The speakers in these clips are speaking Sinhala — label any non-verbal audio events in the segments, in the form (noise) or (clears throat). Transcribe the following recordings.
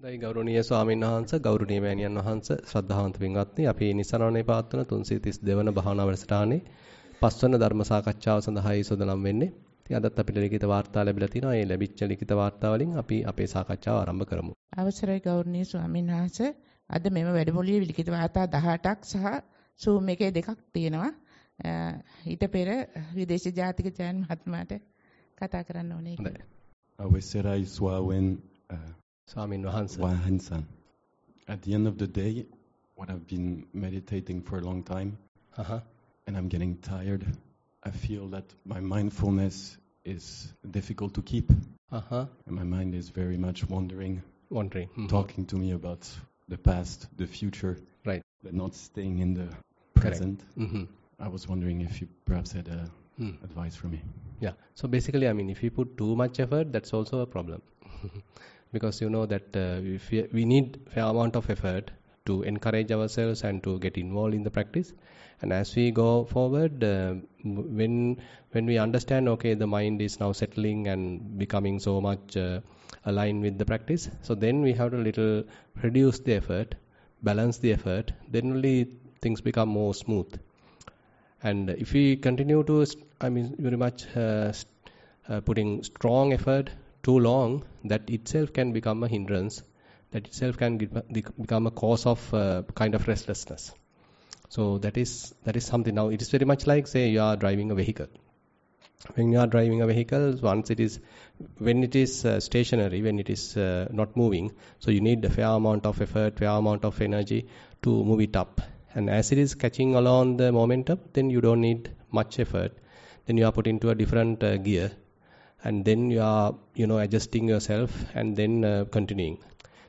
දෛ ගෞරවනීය ස්වාමීන් වහන්සේ ගෞරවනීය මෑණියන් වහන්සේ ශ්‍රද්ධාවන්ත පින්වත්නි අපි නිසරණේ පාත්වන 332 වන භාවනා වැඩසටහනේ පස්වන ධර්ම සාකච්ඡාව සඳහායි සූදානම් වෙන්නේ. ඉතින් අදත් අපිට ලිඛිත වාර්තා ලැබිලා තිනවා. ඒ ලැබිච්ච ලිඛිත වාර්තා වලින් අපි අපේ සාකච්ඡාව ආරම්භ කරමු. අවසරයි ගෞරවනීය ස්වාමීන් වහන්සේ අද මෙම වැඩමුළුවේ ලිඛිත වාර්තා 18ක් සහ Zoom එකේ දෙකක් තියෙනවා. ඊට පෙර විදේශ ජාතික ජයන් මහත්මයාට කතා කරන්න ඕනේ කියලා. අවසරයි ස්වාමීන් Swamin Wahansa. Wahansa. At the end of the day, when I've been meditating for a long time uh-huh. and I'm getting tired, I feel that my mindfulness is difficult to keep. Uh-huh. And my mind is very much wandering. Wandering. Mm-hmm. Talking to me about the past, the future. Right. But not staying in the present. Mm-hmm. I was wondering if you perhaps had a mm. advice for me. Yeah. So basically, I mean, if you put too much effort, that's also a problem. (laughs) because you know that uh, we, we need fair amount of effort to encourage ourselves and to get involved in the practice. And as we go forward, uh, when when we understand, okay, the mind is now settling and becoming so much uh, aligned with the practice, so then we have to little reduce the effort, balance the effort. Then only things become more smooth. And if we continue to, I mean, very much uh, uh, putting strong effort too long, that itself can become a hindrance. That itself can become a cause of uh, kind of restlessness. So that is that is something. Now it is very much like say you are driving a vehicle. When you are driving a vehicle, once it is when it is uh, stationary, when it is uh, not moving, so you need a fair amount of effort, fair amount of energy to move it up. And as it is catching along the momentum, then you don't need much effort. Then you are put into a different uh, gear, and then you are you know adjusting yourself and then uh, continuing.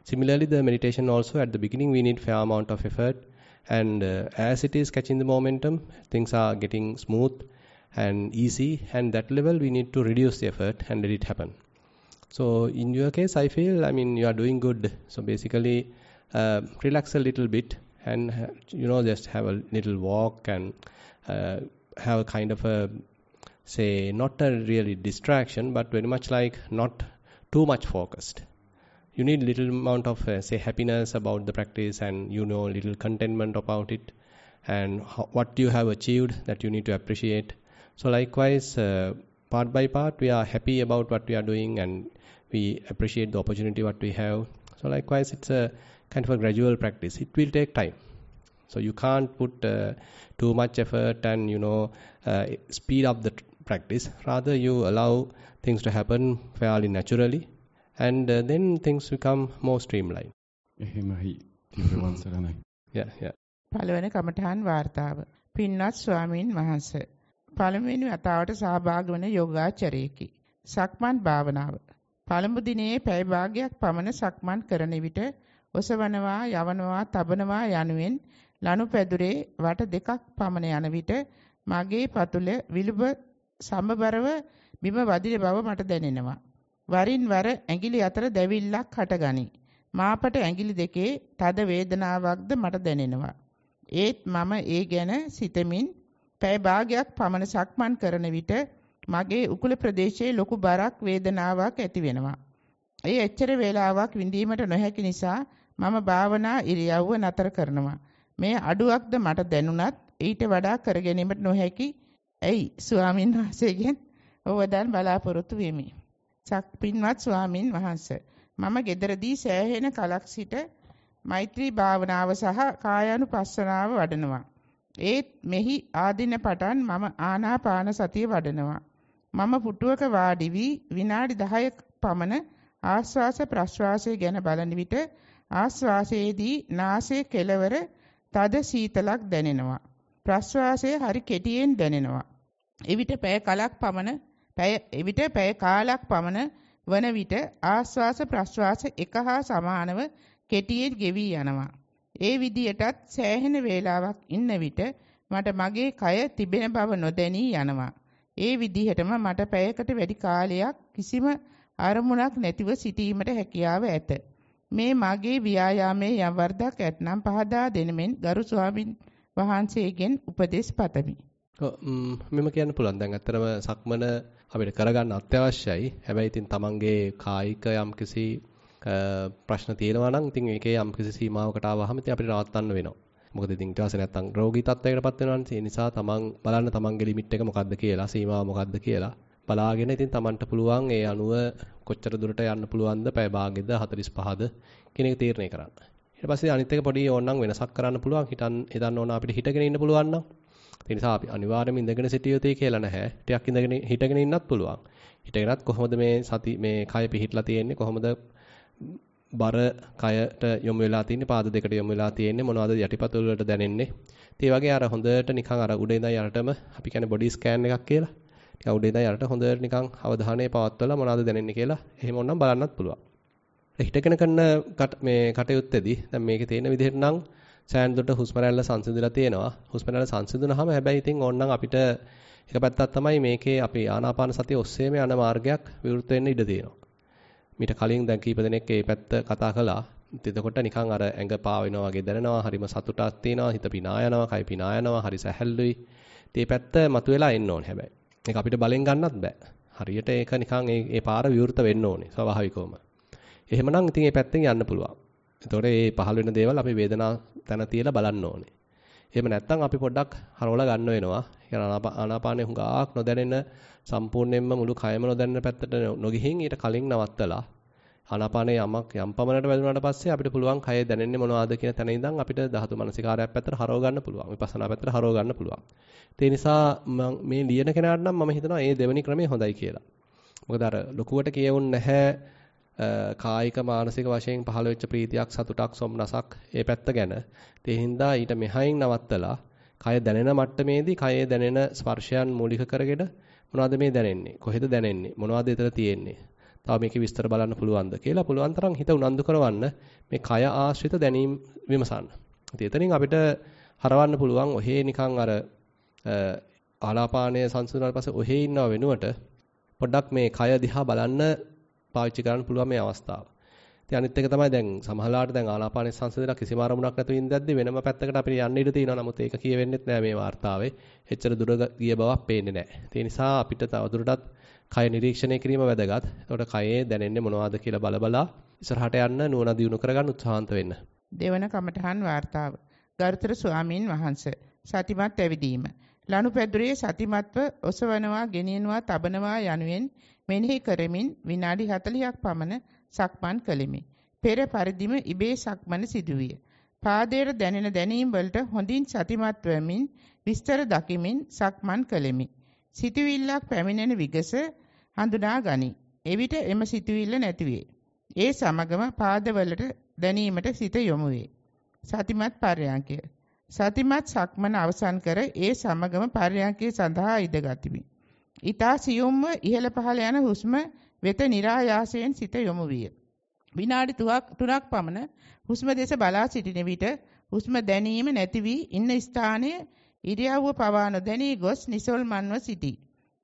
Similarly, the meditation also at the beginning we need fair amount of effort, and uh, as it is catching the momentum, things are getting smooth and easy, and that level we need to reduce the effort and let it happen. So in your case, I feel I mean you are doing good. So basically, uh, relax a little bit and uh, you know just have a little walk and uh, have a kind of a say not a really distraction, but very much like not too much focused. You need little amount of uh, say happiness about the practice and you know little contentment about it and what you have achieved that you need to appreciate. So likewise uh, part by part we are happy about what we are doing and we appreciate the opportunity what we have. So likewise it's a kind of a gradual practice. It will take time. So you can't put uh, too much effort and you know uh, speed up the practice. Rather, you allow things to happen fairly naturally, and uh, then things become more streamlined. එහෙමයි තිබුවන් සරණයි. (laughs) Yeah, yeah. පළවෙනි කමඨහන් වார்த்தාව. පින්වත් ස්වාමින් වහන්සේ. පළමුවෙනි වතාවට සහභාගී වන යෝගාචරයේකි. සක්මන් භාවනාව. පළමු දිනේ පැය භාගයක් පමණ සක්මන් කරන විට ඔසවනවා, යවනවා, තබනවා යනුවෙන් ලනුපැදුරේ වට දෙකක් පමණ යන විට මගේ පතුල විලුඹ සමබරව බිම වදින බව මට දැනෙනවා. වරින් වර ඇඟිලි අතර දැවිල්ලක් හටගනී. මාපට ඇඟිලි දෙකේ තද වේදනාවක්ද මට දැනෙනවා. ඒත් මම ඒ ගැන සිතමින් පැය භාගයක් පමණ සක්මන් කරන විට මගේ උකුල ප්‍රදේශයේ ලොකු බරක් වේදනාවක් ඇති වෙනවා. ඒ එච්චර වේලාවක් විඳීමට නොහැකි නිසා මම භාවනා ඉරියව්ව නතර කරනවා. මේ අඩුවක්ද මට දැනුණත් ඊට වඩා කර ගැනීමට නොහැකි. ඇයි ස්වාමින් වහන්සේගෙන් ඕවදන් බලාපොරොත්තු වෙමි. පින්වත් ස්වාමින් වහන්සේ මම gederදී සෑහෙන කලක් සිට මෛත්‍රී භාවනාව සහ කායානුපස්සනාව වඩනවා. ඒත් මෙහි ආදින පටන් මම ආනාපාන සතිය වඩනවා. මම පුටුවක වාඩි වී විනාඩි 10ක පමණ ආශ්වාස ප්‍රශ්වාසය ගැන බලන විට ආශ්වාසයේදී නාසයේ කෙළවර තද සීතලක් දැනෙනවා. ප්‍රශ්වාසය හරි කෙටියෙන් දැනෙනවා. එවිට පැය කලක් පමණ පැය එවිට පැය කාලක් පමණ වන විට ආශ්වාස ප්‍රශ්වාස එක හා සමානව කෙටියෙන් ගෙවි යනවා. ඒ විදියටත් සෑහෙන වේලාවක් ඉන්න විට මට මගේ කය තිබෙන බව නොදැනී යනවා. ඒ විදිහටම මට පැයකට වැඩි කාලයක් කිසිම අරමුණක් නැතිව සිටීමට හැකියාව ඇත. මේ මගේ ව්‍යායාමයේ යම් වර්ධක් ඇතනම් පහදා දෙනමෙන් ගරු ස්වාමින් වහන්සේගෙන් උපදෙස් පතමි. මෙම කියන්න පුළුවන්. දැන් ඇත්තරම සක්මන අපිට කරගන්න අත්‍යවශ්‍යයි. හැබැයි ඉතින් තමන්ගේ කායික යම්කිසි ප්‍රශ්න තියෙනවා නම් ඉතින් ඒකේ යම් කිසි සීමාවකට ආවහම ඉතින් අපිට නවත්තන්න වෙනවා. මොකද ඉතින් ඊට පස්සේ නැත්තම් රෝගී තත්ත්වයකටපත් වෙනවනේ. ඒ නිසා තමන් බලන්න තමන්ගේ ලිමිට් එක මොකද්ද කියලා, සීමාව මොකද්ද කියලා බලාගෙන ඉතින් තමන්ට පුළුවන් ඒ අනුව කොච්චර දුරට යන්න පුළුවන්ද, පැය භාගෙද 45ද කියන එක තීරණය කරන්න. ඊට පස්සේ අනිත් එක පොඩි ඕනනම් වෙනසක් කරන්න පුළුවන්. හිතන් හිතන්න ඕන අපිට හිටගෙන ඉන්න පුළුවන් නම්. ඒ නිසා අපි අනිවාර්යයෙන්ම ඉඳගෙන සිටිය යුතුයි කියලා නැහැ. ටිකක් ඉඳගෙන හිටගෙන ඉන්නත් පුළුවන්. හිටගෙනත් කොහොමද මේ සති මේ කය පිහිටලා තියෙන්නේ කොහොමද බර කයට යොමු වෙලා තින්නේ පාද දෙකට යොමු වෙලා තියෙන්නේ මොනවද යටිපතුල් වලට දැනෙන්නේ ඒ වගේ අර හොඳට නිකන් අර උඩ ඉඳන් යටටම අපි කියන්නේ බොඩි ස්කෑන් එකක් කියලා නිකන් උඩ ඉඳන් යටට හොඳට නිකන් අවධානය පවත්වලා මොනවද දැනෙන්නේ කියලා එහෙම ඕනනම් බලන්නත් පුළුවන් හිටගෙන කරන මේ කටයුත්තේදී දැන් මේකේ තියෙන විදිහට නම් සෑන් දුරට හුස්ම රැල්ල සංසිඳලා තියෙනවා හුස්ම රැල්ල සංසිඳුනහම හැබැයි ඉතින් ඕනනම් අපිට එක පැත්තක් තමයි මේකේ අපි ආනාපාන සතිය ඔස්සේම යන මාර්ගයක් විවෘත වෙන්න ඉඩ තියෙනවා. මීට කලින් දැන් කීප දෙනෙක් මේ පැත්ත කතා කළා. එතකොට නිකන් අර ඇඟ පා වෙනවා වගේ දැනෙනවා. හරිම සතුටක් තියෙනවා. හිත පිනා යනවා, කය පිනා යනවා. හරි සැහැල්ලුයි. මේ පැත්ත මතුවලා එන්න ඕනේ හැබැයි. ඒක අපිට බලෙන් ගන්නත් බෑ. හරියට ඒක නිකන් ඒ පාර විවෘත වෙන්න ඕනේ ස්වභාවිකවම. එහෙමනම් ඉතින් මේ පැත්තෙන් යන්න පුළුවන්. එතකොට මේ පහළ වෙන දේවල් අපි වේදනාව තැන තියලා බලන්න ඕනේ. එහෙම නැත්නම් අපි පොඩ්ඩක් හරවලා ගන්න වෙනවා. ඒ ආනාපානෙ හුඟක් නොදැනෙන සම්පූර්ණයෙන්ම මුළු කයම නොදැනෙන පැත්තට නොගිහින් ඊට කලින් නවත්තලා ආනාපානයේ යමක් යම් පමණට වැදුනාට පස්සේ අපිට පුළුවන් කය දැනෙන්නේ මොනවද කියන තැන ඉඳන් අපිට ධාතු මනසිකාරයක් පැත්තට හරව ගන්න පුළුවන්. විපස්සනා පැත්තට හරව ගන්න පුළුවන්. ඒ නිසා මේ ලියන කෙනාට නම් මම හිතනවා මේ දෙවෙනි ක්‍රමය හොඳයි කියලා. මොකද අර ලොකුවට කියවුන් නැහැ කායික මානසික වශයෙන් පහළ වෙච්ච ප්‍රීතියක් සතුටක් සොම්නසක් ඒ පැත්ත ගැන. ඒ හින්දා ඊට මෙහායින් නවත්තලා කය දැනෙන මට්ටමේදී කයේ දැනෙන ස්පර්ශයන් මූලික කරගෙන මොනවද මේ දැනෙන්නේ? කොහෙද දැනෙන්නේ? මොනවද එතන තියෙන්නේ? තව මේකේ විස්තර බලන්න පුළුවන්ද කියලා පුළුවන් තරම් හිත උනන්දු කරවන්න මේ කය ආශ්‍රිත දැනීම් විමසන්න. ඉතින් එතනින් අපිට හරවන්න පුළුවන් ඔහේ නිකන් අර ආලාපානය සංසුනාට පස්සේ ඔහේ ඉන්නව වෙනුවට පොඩ්ඩක් මේ කය දිහා බලන්න පාවිච්චි කරන්න පුළුවන් මේ අවස්ථාව. ඉතින් අනිත් එක තමයි දැන් සමහරලාට දැන් ආනාපාන සංසිඳන කිසිම ආරමුණක් නැතුව ඉඳද්දි වෙනම පැත්තකට අපිට යන්න ඉඩ තියෙනවා. නමුත් ඒක කියවෙන්නෙත් නෑ මේ වார்த்தාවේ. එච්චර දුර ගිය බවක් පේන්නේ නෑ. ඒ නිසා අපිට තවදුරටත් කය නිරීක්ෂණය කිරීම වැදගත්. ඒකට කයේ දැනෙන්නේ මොනවද කියලා බලබලා ඉස්සරහට යන්න නුවණ දියුණු කරගන්න උත්සාහන්ත වෙන්න. දෙවන කමඨහන් වார்த்தාව. ගරුතර ස්වාමින් වහන්සේ සතිමත් ඇවිදීම ලනුපැදුරේ සතිමත්ව ඔසවනවා, ගෙනියනවා, තබනවා යනුවෙන් මෙනෙහි කරමින් විනාඩි 40ක් පමණ සක්මන් කළෙමි. පෙර පරිදිම ඉබේ සක්මන සිදුවිය. පාදයේ දැනෙන දැනීම් වලට හොඳින් සතිමත් වෙමින් විස්තර දකිමින් සක්මන් කළෙමි. සිතුවිල්ලක් පැමිණෙන විගස හඳුනා ගනි. එවිට එම සිතුවිල්ල නැතිවේ. ඒ සමගම පාදවලට දැනීමට සිත යොමු වේ. සතිමත් පර්යංකය. සතිමත් සක්මන අවසන් කර ඒ සමගම පර්යංකය සඳහා ඉදගතිමි. ඊතා සියුම්ව ඉහළ පහළ යන හුස්ම වෙත નિરાයාසයෙන් සිත යොමු විය. විනාඩි 3ක් පමණ හුස්ම දෙස බලා සිටින විට හුස්ම දැනීම නැති වී ඉන්න ස්ථානයේ ඉරියව්ව පවා නොදැනී ගොස් නිසල්මන්ව සිටී.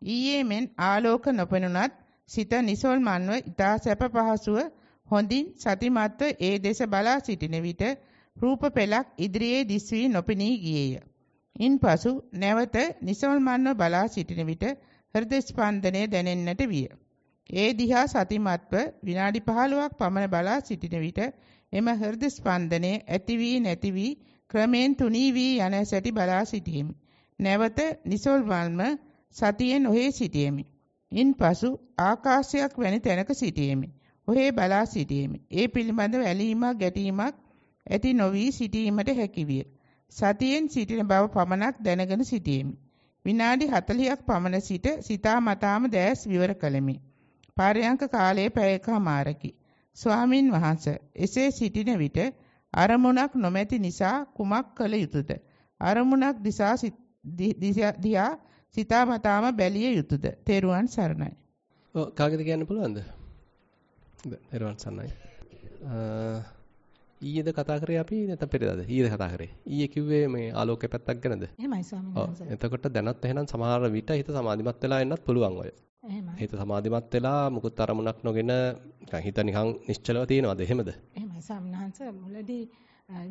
ඊයේ මෙන් ආලෝක නොපෙනුනත් සිත නිසල්මන්ව ඊතා සැප පහසුව හොඳින් සතිමත්ව ඒ දෙස බලා සිටින විට රූප පෙළක් ඉදිරියේ දිස් වී නොපෙනී ගියේය. ඉන්පසු නැවත නිසල්මන්ව බලා සිටින විට හෘද ස්පන්දනය දැනෙන්නට විය. ඒ දිහා සතිමත්ව විනාඩි 15ක් පමණ බලා සිටින විට එම හෘද ස්පන්දනය ඇති වී නැති වී ක්‍රමෙන් තුනී වී යන සැටි බලා සිටියෙමි. නැවත නිසල්වල්ම සතියෙන් ඔහේ සිටියෙමි. ඉන්පසු ආකාශයක් වැනි තැනක සිටියෙමි. ඔහේ බලා සිටියෙමි. ඒ පිළිබඳ වැලීමක් ගැටීමක් ඇති නොවි සිටීමට හැකිවිය. සතියෙන් සිටින බව පමණක් දැනගෙන සිටියෙමි. විනාඩි 40ක් පමණ සිට සිතා මතාම දැස් විවර කළෙමි. පාරයන්ක කාලයේ පැයකමාරකි. ස්වාමින් වහන්සේ එසේ සිටින විට අරමුණක් නොමැති නිසා කුමක් කළ යුතුද? අරමුණක් දිසා දිහා සිතා මතාම බැලිය යුතුද? තෙරුවන් සරණයි. ඔව් කාගෙද කියන්න පුළුවන්ද? තෙරුවන් සරණයි. ඊයේද කතා කරේ අපි නැත්නම් පෙරේදාද? ඊයේද කතා කරේ. ඊයේ කිව්වේ මේ ආලෝකයේ පැත්තක් ගැනද? එහෙමයි ස්වාමීන් වහන්සේ. එතකොට දැනත් එහෙනම් සමහර විට හිත සමාධිමත් වෙලා එන්නත් පුළුවන් ඔය. එහෙමයි. හිත සමාධිමත් වෙලා මුකුත් අරමුණක් නොගෙන නිකන් හිත නිකන් නිශ්චලව තියෙනවද? එහෙමද? එහෙමයි ස්වාමීන් වහන්සේ මුලදී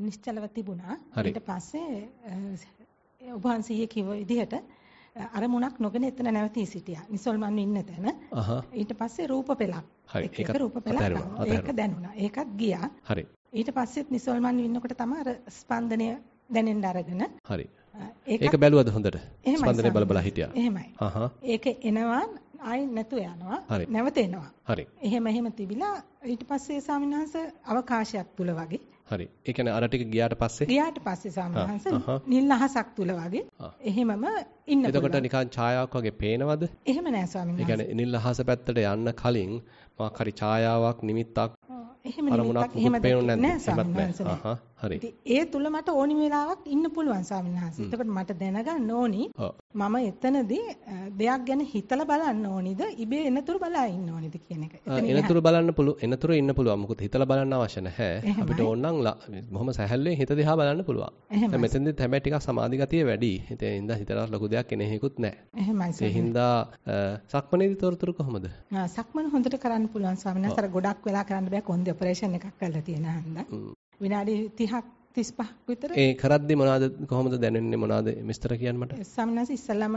නිශ්චලව තිබුණා. ඊට පස්සේ ඔබ වහන්සේ කිව්ව විදිහට අරමුණක් නොගෙන එතන නැවතී සිටියා. නිසල්මන් ඉන්න තැන. ඊට පස්සේ රූප පෙළක්. හරි, ඒකත් රූප පෙළක්. ඒක දැනුණා. ඒකත් ගියා. හරි. ඊට පස්සෙත් නිසල්මන් ඉන්නකොට තමයි අර ස්පන්දනය දැනෙන්න අරගෙන හරි. ඒක බැලුවද හොඳට? ස්පන්දනය බල බල. හිටියා. එහෙමයි. අහහ. ඒක එනවා ආයි නැතු යනවා. නැවත එනවා. හරි. එහෙම එහෙම තිබිලා ඊට පස්සේ ස්වාමීන් වහන්සේ අවකාශයක් තුල වගේ හරි. ඒ කියන්නේ අර ටික ගියාට පස්සේ ගියාට පස්සේ ස්වාමීන් ආ, වහන්සේ අහහ. නිල් අහසක් තුල වගේ. එහෙමම ඉන්න එතකොට පුළුවන්. නිකන් ඡායාවක් වගේ පේනවද? එහෙම නෑ ස්වාමීන් ඒ. කියන්නේ නිල් අහස පැත්තට යන්න කලින් මොකක් හරි ඡායාවක් නිමිත්තක් එහෙම අරමුණක් නිමිත්තක් එහෙම මුකුත් පේන්නේ දැක්කේ හරි. ඒ තුල මට ඕනි වෙලාවක් ඉන්න පුළුවන් ස්වාමීන් වහන්සේ. එතකොට මට දැනගන්න ඕනි. මම එතනදී දෙයක් ගැන හිතලා බලන්න ඕනිද ඉබේ එනතුරු බලා ඉන්න ඕනිද කියන එක. එනතුරු බලන්න පුළු එනතුරු ඉන්න පුළුවන්. මොකද හිතලා බලන්න අවශ්‍ය නැහැ. අපිට ඕනනම් බොහොම සැහැල්ලුවෙන් හිත දිහා බලන්න පුළුවන්. දැන් මෙතෙන්දි හැබැයි ටිකක් සමාධි ගතිය වැඩි. ඉතින් ඉඳන් හිතලා ලොකු දෙයක් එනෙහිකුත් නැහැ. එහෙමයි ඒ හින්දා සක්මනේදී තොරතුරු කොහොමද? සක්මන හොඳට කරන්න පුළුවන් ස්වාමීන් වහන්සේ. අර ගොඩක් වෙලා කරන්න බෑ කොන්දේ ඔපරේෂන් එකක් කරලා තියෙන හන්දා. විනාඩි 30ක් 35ක් විතර ඒ කරද්දි මොනවද කොහොමද දැනෙන්නේ මොනවද විස්තර කියන්න මට? ස්වාමීන් වහන්සේ ඉස්සල්ලාම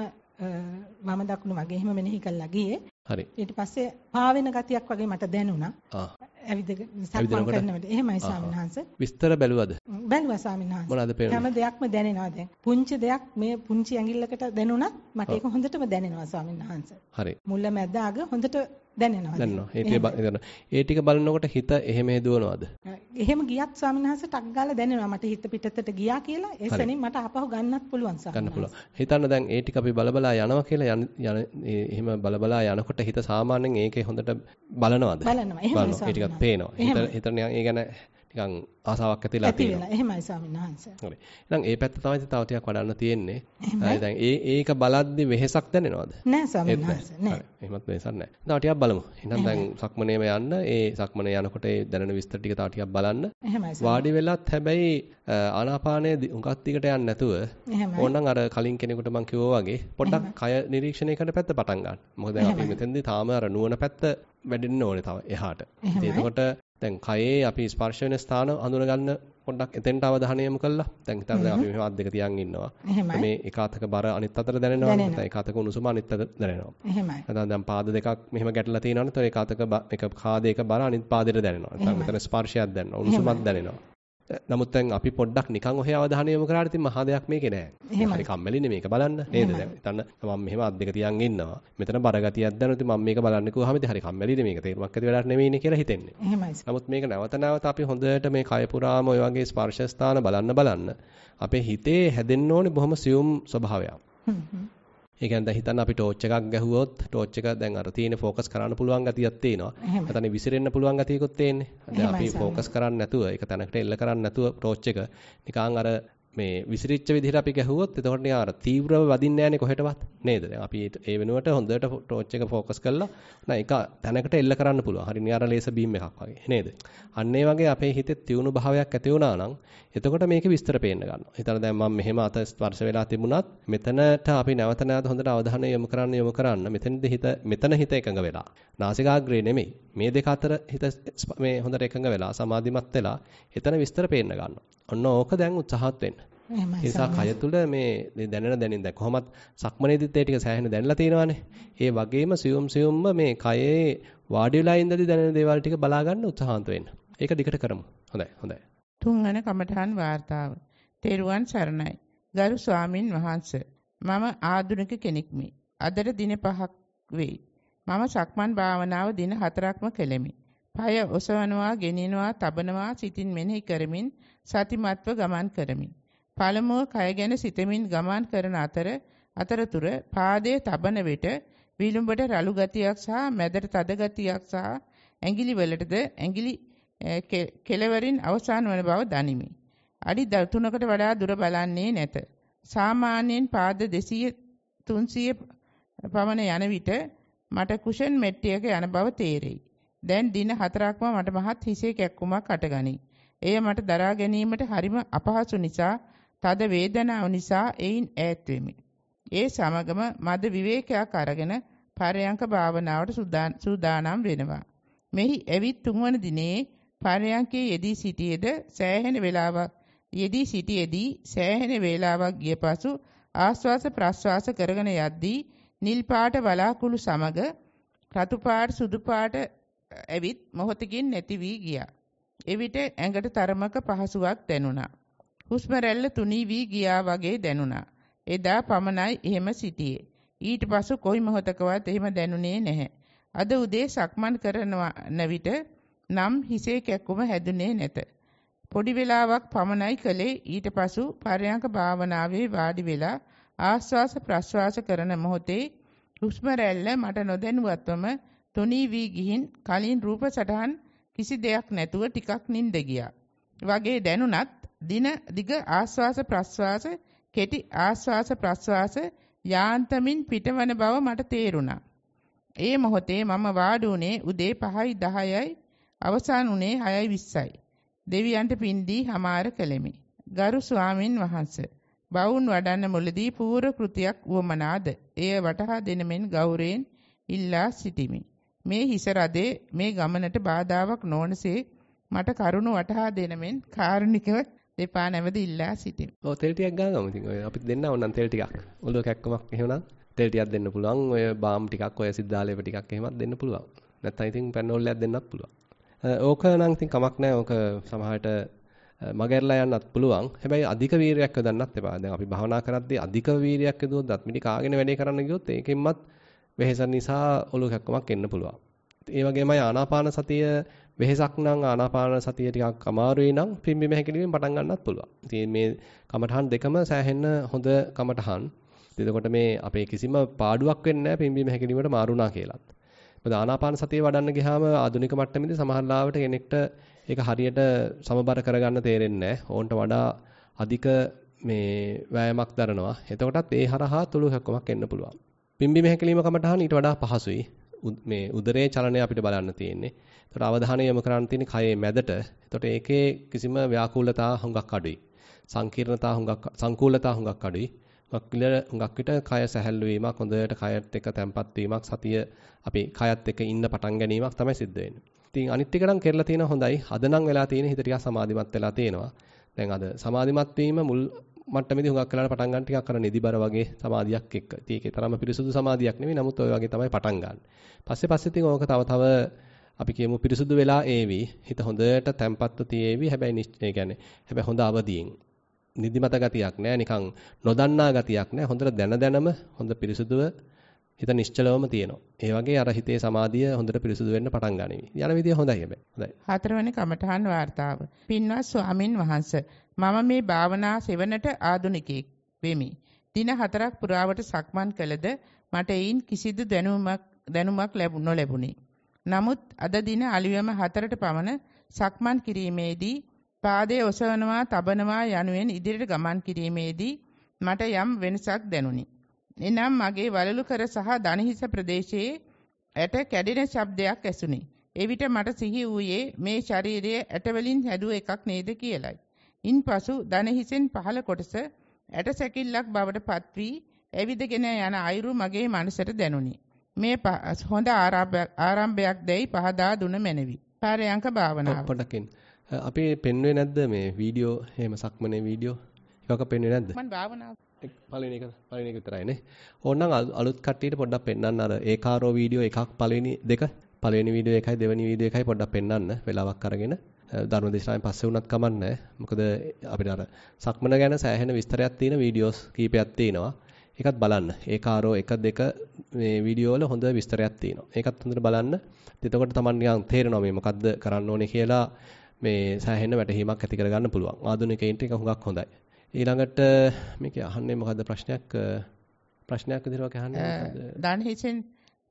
වම දකුණු වගේ එහෙම මෙනෙහි කළා ගියේ. හරි. ඊට පස්සේ පාවෙන ගතියක් වගේ මට දැනුණා. ආ. ඇවිදගෙන සක්මන්? කරනකොට. එහෙමයි ආහා. ස්වාමීන් වහන්සේ. විස්තර බැලුවද? බැලුවා ස්වාමීන් වහන්සේ. මොනවද පේන්නේ? හැම දෙයක්ම දැනෙනවා දැන්. පුංචි දෙයක් මේ පුංචි ඇඟිල්ලකට දැනුණත් මට ඒක හොඳටම දැනෙනවා ස්වාමීන් වහන්සේ. හරි. මුල මැද අග හොඳට දැනෙනවා. දැන්. දන්නවා. ඒ ටික දන්නවා. ඒ ටික බලනකොට හිත එහෙම හදුවනවද? එහෙම ගියත් ස්වාමීන් වහන්සේ ටක් ගාලා දැනෙනවා මට හිත පිටතට ගියා කියලා. ඒ. සෙනින් මට ආපහු ගන්නත් පුළුවන් ස්වාමීන් ගන්න පුළුවන්. හිතන්න දැන් ඒ ටික අපි බලබලා යනවා කියලා යන එහෙම බලබලා යනකොට හිත සාමාන්‍යයෙන් ඒකේ හොඳට බලනවද? බලනවා. බලනවා. ඒ ටිකක්. පේනවා. හිත එහෙමයි. හිත නිකන් ඒ ගැන නිකන් ආසාවක් ඇතිලා ඇති තියෙනවා. එහෙමයි ස්වාමීන් වහන්සේ. හරි. එහෙනම් ඒ පැත්ත තමයි තව ටිකක් වඩන්න තියෙන්නේ. දැන් ඒ ඒක බලද්දි වෙහෙසක් දැනෙනවද? නෑ ස්වාමීන් නෑ. වහන්සේ. නෑ. එහෙමත් වෙනසක් නැහැ. තව ටිකක් බලමු. එහෙනම් දැන් සක්මනේම යන්න ඒ සක්මනේ යනකොට ඒ දැනෙන විස්තර ටික තව ටිකක් බලන්න. එහෙමයි වාඩි වෙලත් හැබැයි ආනාපානය හුඟක් දිගට යන්නේ නැතුව. ඕනනම් අර කලින් කෙනෙකුට මම කිව්වා වගේ පොඩ්ඩක් කය නිරීක්ෂණය කරන පැත්ත පටන් ගන්න. මොකද දැන් අපි. මෙතෙන්දී තාම අර නුවණ පැත්ත වැඩෙන්න ඕනේ තව එහාට. එතකොට දැන් කයේ අපි ස්පර්ශ වෙන ස්ථාන හඳුන ගන්න පොඩ්ඩක් එතෙන්ට අවධානය යොමු කළා. දැන් හිතන්න දැන් අපි මෙහෙම අත් දෙක තියන් ඉන්නවා. මේ එක අතක බර අනිත් අතට දැනෙනවා. නැත්නම් එක අතක උණුසුම අනිත් අතට දැනෙනවා. එහෙමයි. නැත්නම් දැන් පාද දෙකක් මෙහෙම ගැටලා තියෙනවනේ. ඒතකොට එක අතක එක කාදයක බර අනිත් පාදෙට දැනෙනවා. නැත්නම්. මෙතන ස්පර්ශයක් දැනෙනවා. උණුසුමක් දැනෙනවා. නමුත් දැන් අපි පොඩ්ඩක් නිකන් ඔහේ අවධානය යොමු කරාට ඉතින් මහා දෙයක් මේකේ නෑ. හරි කම්මැලිනේ මේක බලන්න නේද. දැන්. හිතන්න මම මෙහෙම අත් දෙක තියන් ඉන්නවා. මෙතන බර ගතියක් දැනුත් මම මේක බලන්න කිව්වහම ඉතින් හරි කම්මැලිනේ මේක තේරුමක් ඇති වෙලාවක් නෙවෙයිනේ කියලා හිතෙන්නේ. එහෙමයි. නමුත් මේක නැවත නැවත අපි හොඳට මේ කය පුරාම ওই වගේ ස්පර්ශ ස්ථාන බලන්න බලන්න අපේ හිතේ හැදෙන්න ඕනේ බොහොම සියුම් ස්වභාවයක්. ඒ කියන්නේ දැන් හිතන්න අපි ටෝච් එකක් ගැහුවොත් ටෝච් එක දැන් අර තියෙන ફોකස් කරන්න පුළුවන් ගතියක් තියෙනවා. නැත්නම් විසිරෙන්න පුළුවන් ගතියකුත් තියෙන්නේ. දැන් අපි. ફોකස් කරන්නේ නැතුව ඒක තැනකට එල්ල කරන්නේ නැතුව ටෝච් එක නිකන් අර මේ විසිරිච්ච විදිහට අපි ගැහුවොත් එතකොට නිකන් අර තීව්‍රව වදින්නේ නැහැනේ කොහෙටවත් නේද? දැන් අපි ඊට- ඒ වෙනුවට හොඳට ටෝච් එක ફોකස් කරලා නෑ ඒක තැනකට එල්ල කරන්න පුළුවන්. හරි නියර ලේසර් බීම් එකක් වගේ නේද? අන්න ඒ වගේ අපේ හිතේ තියුණු භාවයක් ඇති වුණා නම් එතකොට මේකේ විස්තර පේන්න ගන්නවා. හිතන්න දැන් මම මෙහෙම අත ස්පර්ශ වෙලා තිබුණත් මෙතනට අපි නැවත නැවත හොඳට අවධානය යොමු කරන්න යොමු කරන්න මෙතනදී හිත මෙතන හිත එකඟ වෙලා. නාසිකාග්‍රේ නෙමෙයි. මේ දෙක අතර හිත ස්ප- මේ හොඳට එකඟ වෙලා සමාධිමත් වෙලා එතන විස්තර පේන්න ගන්නවා. ඔන්න ඕක දැන් උත්සාහත් වෙන්න. ඒ නිසා කය තුල මේ දැනෙන දැනින් දැන් කොහොමත් සක්මනේදිත් ඒ ටික සෑහෙන දැනලා තියෙනවානේ. ඒ වගේම සියුම් සියුම්ම මේ කයේ වාඩි වෙලා ඉඳදී දැනෙන දේවල් ටික බලා ගන්න උත්සාහන්ත වෙන්න. ඒක දිගට කරමු. හොඳයි හොඳයි. තුන්වන කමඨහන් වාර්තාව. තෙරුවන් සරණයි. ගරු ස්වාමින් වහන්සේ. මම ආධුනික කෙනෙක්මි. අදට දින පහක් වෙයි. මම සක්මන් භාවනාව දින හතරක්ම කෙලෙමි. පය ඔසවනවා, ගෙනියනවා, තබනවා සිතින් මෙනෙහි කරමින් සතිමත්ව ගමන් කරමි. පළමුව කය ගැන සිතමින් ගමන් කරන අතර අතරතුර පාදයේ තබන විට විලුඹට රළු ගතියක් සහ මැදට තද ගතියක් සහ ඇඟිලි වලටද ඇඟිලි eh, කෙ- කෙළවරින් අවසන් වන බව දනිමි. අඩි 3කට වඩා දුර බලන්නේ නැත. සාමාන්‍යයෙන් පාද 200 300 පමණ යන විට මට කුෂන් මෙට්ටියක යන බව තේරෙයි. දැන් දින හතරක්ම මට මහත් හිසේ කැක්කුමක් අටගනී. එය මට දරා ගැනීමට හරිම අපහසු නිසා තද වේදනාව නිසා එයින් ඈත් වෙමි. ඒ සමගම මද විවේකයක් අරගෙන පරයන්ක භාවනාවට සූදාන- සූදානම් වෙනවා. මෙහි ඇවිත් තුන්වන දිනේ පරයන්කේ යෙදී සිටියේද සෑහෙන වේලාවක් යෙදී සිටියේදී සෑහෙන වේලාවක් ගිය පසු ආශ්වාස ප්‍රශ්වාස කරගෙන යද්දී නිල් පාට වලාකුළු සමග රතු පාට සුදු පාට ඇවිත් මොහොතකින් නැති වී ගියා. එවිට ඇඟට තරමක පහසුවක් දැනුණා. හුස්ම රැල්ල තුනී වී ගියා වගේ දැනුණා. එදා පමණයි එහෙම සිටියේ. ඊට පසු කොයි මොහොතකවත් එහෙම දැනුනේ නැහැ. අද උදේ සක්මන් කරන විට නම් හිසේ කැක්කුම හැදුනේ නැත. පොඩි වෙලාවක් පමණයි කළේ ඊට පසු පරයන්ක භාවනාවේ වාඩි වෙලා ආස්වාස ප්‍රස්වාස කරන මොහොතේ හුස්ම රැල්ල මට නොදැනුවත්වම තුනී වී ගිහින් කලින් රූප සටහන් කිසි දෙයක් නැතුව ටිකක් නිින්ද ගියා. වගේ දැනුණත් දින දිග ආස්වාස ප්‍රස්වාස කෙටි ආස්වාස ප්‍රස්වාස යාන්තමින් පිටවන බව මට තේරුණා. ඒ මොහොතේ මම වාඩි උනේ උදේ 5යි 10යි අවසන් උනේ 6යි 20යි. දෙවියන්ට පින් දී හමාර කළෙමි. ගරු ස්වාමින් වහන්සේ බවුන් වඩන්න මුලදී පූර්ව කෘතියක් වුවමනාද එය වටහා දෙනමෙන් ගෞරවයෙන් ඉල්ලා සිටිමි. මේ හිස රදේ මේ ගමනට බාධාවක් නොවනසේ මට කරුණ වටහා දෙනමෙන් කාරුණිකව දෙපා නැවත ඉල්ලා සිටිමි. ඔව් තෙල් ටිකක් ගාගමු ඉතින් ඔය අපිට දෙන්න ඕන නම් තෙල් ටිකක්. ඔළුව කැක්කමක් එහෙමනම් තෙල් ටිකක් දෙන්න පුළුවන්. ඔය බාම් ටිකක් ඔය සිද්ධාලේප ටිකක් එහෙමත් දෙන්න පුළුවන්. නැත්නම් ඉතින් පැනෝල් එකක් දෙන්නත් පුළුවන්. ඕක නම් ඉතින් කමක් නැහැ. ඕක සමහරට මගහැරලා යන්නත් පුළුවන්. හැබැයි අධික වීරයක් යොදන්නත් එපා. දැන් අපි භවනා කරද්දී අධික වීරයක් යදුවොත් දත් මිටි කාගෙන වැඩේ කරන්න ගියොත් ඒකෙන්මත් වෙහෙස නිසා ඔලුව කැක්කමක් එන්න පුළුවන්. ඒ වගේමයි ආනාපාන සතිය වෙහෙසක් නම් ආනාපාන සතිය ටිකක් අමාරුයි නම් පිම්බිම හැකිලිමෙන් පටන් ගන්නත් පුළුවන්. ඉතින් මේ කමඨහන් දෙකම සෑහෙන්න හොඳ කමඨහන්. එතකොට මේ අපේ කිසිම පාඩුවක් වෙන්නේ නැහැ පිම්බිම හැකිලිමට මාරුණා කියලාත්. මොකද ආනාපාන සතිය වඩන්න ගියාම ආධුනික මට්ටමේදී සමහර ලාවට කෙනෙක්ට ඒක හරියට සමබර කරගන්න තේරෙන්නේ නැහැ. ඕන්ට වඩා අධික මේ වෑයමක් දරනවා. එතකොටත් ඒ හරහා තුළු හැක්කමක් එන්න පුළුවන්. පිම්බිම හැකිලිම කමටහන් ඊට වඩා පහසුයි. මේ උදරයේ චලනය අපිට බලන්න තියෙන්නේ. ඒතකොට අවධානය යොමු කරන්න තියෙන්නේ කයේ මැදට. ඒතකොට ඒකේ කිසිම ව්‍යාකූලතා හුඟක් අඩුයි. සංකීර්ණතා හුඟක් සංකූලතා හුඟක් අඩුයි. හුඟක් විට කය සැහැල්ලු වීමක්, හොඳට කයත් එක්ක තැම්පත් වීමක්, සතිය අපි කයත් එක්ක ඉන්න පටන් ගැනීමක් තමයි සිද්ධ වෙන්නේ. ඉතින් අනිත් ටික නම් කරලා තියෙන හොඳයි. අද නම් වෙලා තියෙන හිත ටිකක් සමාධිමත් වෙලා තියෙනවා. දැන් අද සමාධිමත් වීම මුල් මට්ටමේදී හුඟක් වෙලාවට පටන් ගන්න ටිකක් අර නිදිබර වගේ සමාධියක් එක්ක. ඉතින් ඒකේ තරම පිරිසුදු සමාධියක් නෙමෙයි. නමුත් ඔය වගේ තමයි පටන් ගන්න. පස්සේ පස්සේ ඉතින් ඕක තව තව අපි කියමු පිරිසුදු වෙලා ඒවි. හිත හොඳට තැම්පත්ව තියේවි. හැබැයි ඒ කියන්නේ හැබැයි හොඳ අවදියෙන්. නිදිමත ගතියක් නැහැ. නිකන් නොදන්නා ගතියක් නැහැ. හොඳට දැන දැනම හොඳ පිරිසුදුව හිත නිශ්චලවම තියෙනවා. ඒ වගේ අර හිතේ සමාධිය හොඳට පිරිසුදු වෙන්න පටන් ගනිවි. යන විදිය හොඳයි හැබැයි. හොඳයි. හතරවෙනි කමඨහන් වார்த்தාව. පින්වත් ස්වාමින් වහන්සේ මම මේ භාවනා සෙවණට ආදුනිකෙක් වෙමි. දින හතරක් පුරාවට සක්මන් කළද මට ඒයින් කිසිදු දැනුමක් දැනුමක් නොලැබුණි. නමුත් අද දින අලියම හතරට පමණ සක්මන් කිරීමේදී පාදයේ ඔසවනවා, තබනවා යනුවෙන් ඉදිරියට ගමන් කිරීමේදී මට යම් වෙනසක් දැනුනි. එනම් මගේ වලලු කර සහ දණහිස ප්‍රදේශයේ ඇට කැඩෙන ශබ්දයක් ඇසුනි. එවිට මට සිහි වූයේ මේ ශරීරයේ ඇට වලින් හැදුව එකක් නේද කියලයි. ඉන්පසු දණහිසෙන් පහළ කොටස ඇට සැකිල්ලක් බවට පත් වී ඇවිදගෙන යන අයුරු මගේ මනසට දැනුනි. මේ හොඳ ආරම්භයක් දැයි පහදා දුන මැනවි. පාරයන්ක භාවනාව. පොඩකින් අපි පෙන්වෙන්නේ නැද්ද මේ වීඩියෝ එහෙම සක්මනේ වීඩියෝ එකක පෙන්වෙන්නේ නැද්ද? මම භාවනාව පළවෙනි එක පළවෙනි එක විතරයිනේ. ඕනනම් අලුත් කට්ටියට පොඩ්ඩක් පෙන්වන්න අර ඒකාරෝ වීඩියෝ එකක් පළවෙනි දෙක පළවෙනි වීඩියෝ එකයි දෙවෙනි වීඩියෝ එකයි පොඩ්ඩක් පෙන්වන්න වෙලාවක් අරගෙන ධර්ම දේශනාවෙන් පස්සේ වුණත් කමන්නේ. මොකද අපිට අර සක්මන ගැන සෑහෙන විස්තරයක් තියෙන වීඩියෝස් කීපයක් තියෙනවා. ඒකත් බලන්න. ඒකාරෝ 1 2 මේ වීඩියෝ වල හොඳ විස්තරයක් තියෙනවා. ඒකත් හොඳට බලන්න. එතකොට තමයි නිකන් තේරෙනවා මේ මොකද්ද කරන්න ඕනේ කියලා මේ සෑහෙන වැටහීමක් ඇති කරගන්න පුළුවන්. ආධුනිකයින්ට ඒක හුඟක් හොඳයි. ඊළඟට මේක අහන්නේ මොකද්ද ප්‍රශ්නයක් ප්‍රශ්නයක් විදිහට අහන්නේ මොකද්ද?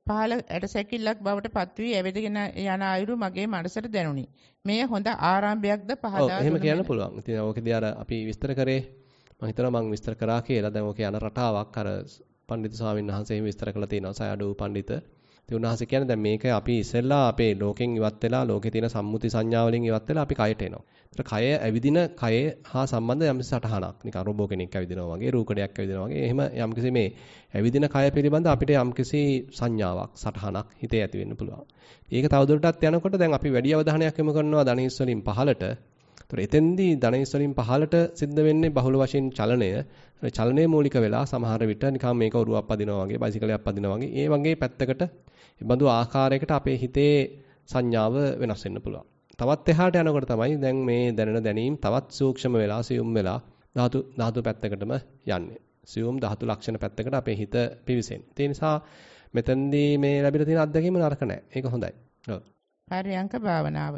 පහළ ඇට සැකිල්ලක් බවට පත් වී ඇවිදගෙන යන අයුරු මගේ මනසට දැනුනි. මේ හොඳ ආරම්භයක්ද පහදා දුන්නා. ඔව් එහෙම කියන්න පුළුවන්. ඉතින් ඕකේදී අර අපි විස්තර කරේ මම හිතනවා මම විස්තර කරා කියලා. දැන් ඕකේ යන රටාවක් අර පඬිතු ස්වාමීන් වහන්සේ විස්තර කළා තියෙනවා. සයඩු පඬිත. ඉතින් උන්වහන්සේ කියන්නේ දැන් මේක අපි ඉස්සෙල්ලා අපේ ලෝකෙන් ඉවත් වෙලා ලෝකේ තියෙන සම්මුති සංඥා වලින් ඉවත් වෙලා අපි කයට එනවා. ඒතර කය ඇවිදින කය හා සම්බන්ධ යම්කිසි සටහනක්. නිකන් රොබෝ කෙනෙක් ඇවිදිනවා වගේ, රූකඩයක් ඇවිදිනවා වගේ. එහෙම යම්කිසි මේ ඇවිදින කය පිළිබඳ අපිට යම්කිසි සංඥාවක්, සටහනක් හිතේ ඇති වෙන්න පුළුවන්. ඒක තවදුරටත් යනකොට දැන් අපි වැඩි අවධානයක් යොමු කරනවා ධනිස් වලින් පහලට ඒතර එතෙන්දී ධනේශ වලින් පහළට සිද්ධ වෙන්නේ බහුල වශයෙන් චලනය. චලනයේ මූලික වෙලා සමහර විට නිකන් මේක ඔරුවක් පදිනවා වගේ, බයිසිකලයක් පදිනවා වගේ, ඒ වගේ පැත්තකට, ඒ බඳු ආකාරයකට අපේ හිතේ සංඥාව වෙනස් වෙන්න පුළුවන්. තවත් එහාට යනකොට තමයි දැන් මේ දැනෙන දැනීම් තවත් සූක්ෂම වෙලා, සියුම් වෙලා ධාතු ධාතු පැත්තකටම යන්නේ. සියුම් ධාතු ලක්ෂණ පැත්තකට අපේ හිත පිවිසෙන්නේ. ඒ නිසා මෙතෙන්දී මේ ලැබිලා තියෙන අත්දැකීම නරක නැහැ. ඒක හොඳයි. ඔව්. පර්යංක භාවනාව.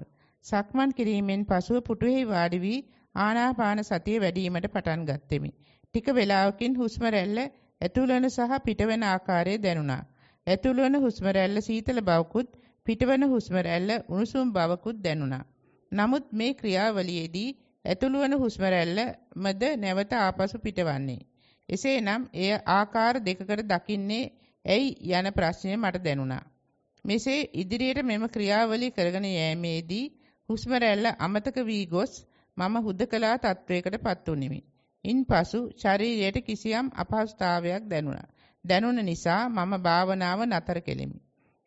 සක්මන් කිරීමෙන් පසුව පුටුවේ වාඩි වී ආනාපාන සතිය වැඩිවීමට පටන් ගත්ෙමි. ටික වේලාවකින් හුස්ම රැල්ල ඇතුළවන සහ පිටවන ආකාරය දැනුණා. ඇතුළවන හුස්ම රැල්ල සීතල බවකුත් පිටවන හුස්ම රැල්ල උණුසුම් බවකුත් දැනුණා. නමුත් මේ ක්‍රියාවලියේදී ඇතුළවන හුස්ම රැල්ල මද නැවත ආපසු පිටවන්නේ. එසේනම් එය ආකාර දෙකකට දකින්නේ ඇයි යන ප්‍රශ්නය මට දැනුණා. මෙසේ ඉදිරියට මෙම ක්‍රියාවලිය කරගෙන යෑමේදී හුස්ම රැල්ල අමතක වී ගොස් මම හුදකලා තත්වයකට පත් වුනිමි. ඉන්පසු ශරීරයට කිසියම් අපහසුතාවයක් දැනුණා. දැනුණ නිසා මම භාවනාව නතර කෙලිමි.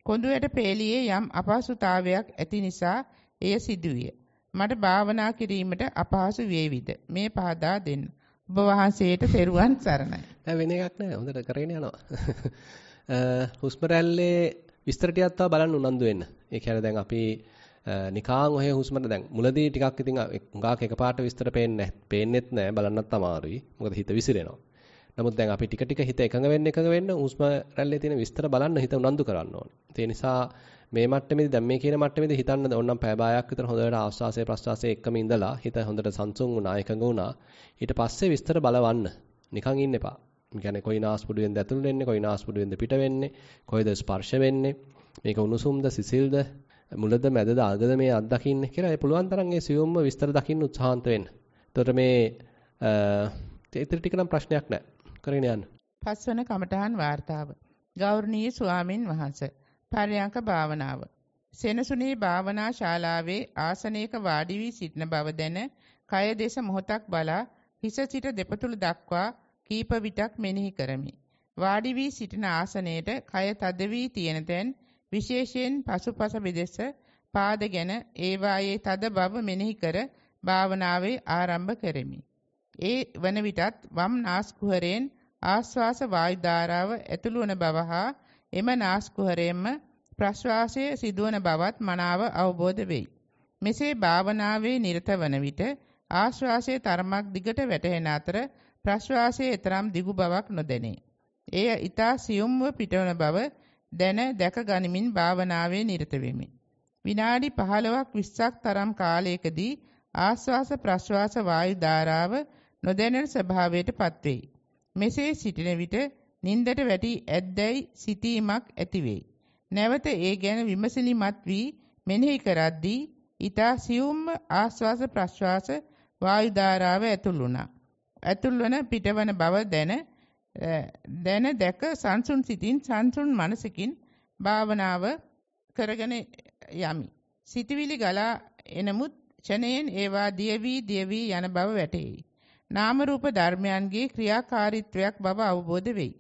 කොඳුයට පේලියේ යම් අපහසුතාවයක් ඇති නිසා එය සිදුවිය. මට භාවනා කිරීමට අපහසු වේවිද? මේ පහදා දෙන්න. ඔබ වහන්සේට තෙරුවන් සරණයි. නෑ වෙන එකක් නෑ. හොඳට කරගෙන යනවා. (laughs) හුස්ම රැල්ලේ විස්තර ටිකක් තව බලන්න උනන්දු වෙන්න. ඒ කියන්නේ දැන් අපි නිකාන් ඔය හුස්මට දැන් මුලදී ටිකක් ඉතින් උඟාක එකපාරට විස්තර පේන්නේ නැහැ. පේන්නෙත් නැහැ බලන්නත් අමාරුයි. මොකද හිත විසිරෙනවා. නමුත් දැන් අපි ටික ටික හිත එකඟ වෙන්න එකඟ වෙන්න හුස්ම රැල්ලේ තියෙන විස්තර බලන්න හිත උනන්දු කරන්න ඕනේ. ඒ නිසා මේ මට්ටමේදී දැන් මේ කියන මට්ටමේදී හිතන්න ඕනම් පැය භාගයක් විතර හොඳට ආස්වාසය ප්‍රස්වාසය එක්කම ඉඳලා හිත හොඳට සංසුන් වුණා එකඟ වුණා. ඊට පස්සේ විස්තර බලවන්න. නිකන් ඉන්න එපා. කියන්නේ කොයි නාස්පුඩුවෙන්ද ඇතුල් වෙන්නේ, කොයි නාස්පුඩුවෙන්ද පිට වෙන්නේ, කොයිද ස්පර්ශ වෙන්නේ, මේක උණුසුම්ද සිසිල්ද, මුලද මැදද අගද මේ අත්දකින්න කියලා ඒ පුළුවන් තරම් ඒ සියුම්ම විස්තර දකින්න උත්සාහන්ත වෙන්න. එතකොට මේ ඒතර ටික නම් ප්‍රශ්නයක් නැහැ. කරගෙන යන්න. පස්වන කමඨහන් වார்த்தාව. ගෞරවනීය ස්වාමින් වහන්සේ. පරයන්ක භාවනාව. සෙනසුනේ භාවනා ශාලාවේ ආසනයක වාඩි වී සිටින බව දැන කය දෙස මොහොතක් බලා හිස සිට දෙපතුල දක්වා කීප විටක් මෙනෙහි කරමි. වාඩි වී සිටින ආසනයේට කය තද වී තියෙන තැන් විශේෂයෙන් පසුපස බෙදෙස පාද ගැන ඒවායේ තද බව මෙනෙහි කර භාවනාවේ ආරම්භ කරමි. ඒ වන විටත් වම් නාස් කුහරයෙන් ආශ්වාස වායු ධාරාව ඇතුළු වන බව හා එම නාස් කුහරයෙන්ම ප්‍රශ්වාසය සිදුවන බවත් මනාව අවබෝධ වෙයි. මෙසේ භාවනාවේ නිරත වන විට ආශ්වාසයේ තරමක් දිගට වැටෙන අතර ප්‍රශ්වාසයේ තරම් දිගු බවක් නොදැනේ. එය ඊතා සියුම්ව පිටවන බව දැන දැක ගනිමින් භාවනාවේ නිරත වෙමි. විනාඩි 15ක් 20ක් තරම් කාලයකදී ආශ්වාස ප්‍රශ්වාස වායු ධාරාව නොදැනෙන ස්වභාවයට පත්වෙයි. මෙසේ සිටින විට නින්දට වැටි ඇද්දැයි සිතීමක් ඇතිවෙයි. නැවත ඒ ගැන විමසිලිමත් වී මෙනෙහි කරද්දී ඊතා සියුම්ම ආශ්වාස ප්‍රශ්වාස වායු ධාරාව ඇතුල් වුණා. ඇතුල් වන පිටවන බව දැන දැන දැක සංසුන් සිතින් සංසුන් මනසකින් භාවනාව කරගෙන යමි. සිතවිලි ගලා එනමුත් ක්ෂණයෙන් ඒවා දියවි දියවි යන බව වැටහෙයි. නාම රූප ධර්මයන්ගේ ක්‍රියාකාරීත්වයක් බව අවබෝධ වෙයි.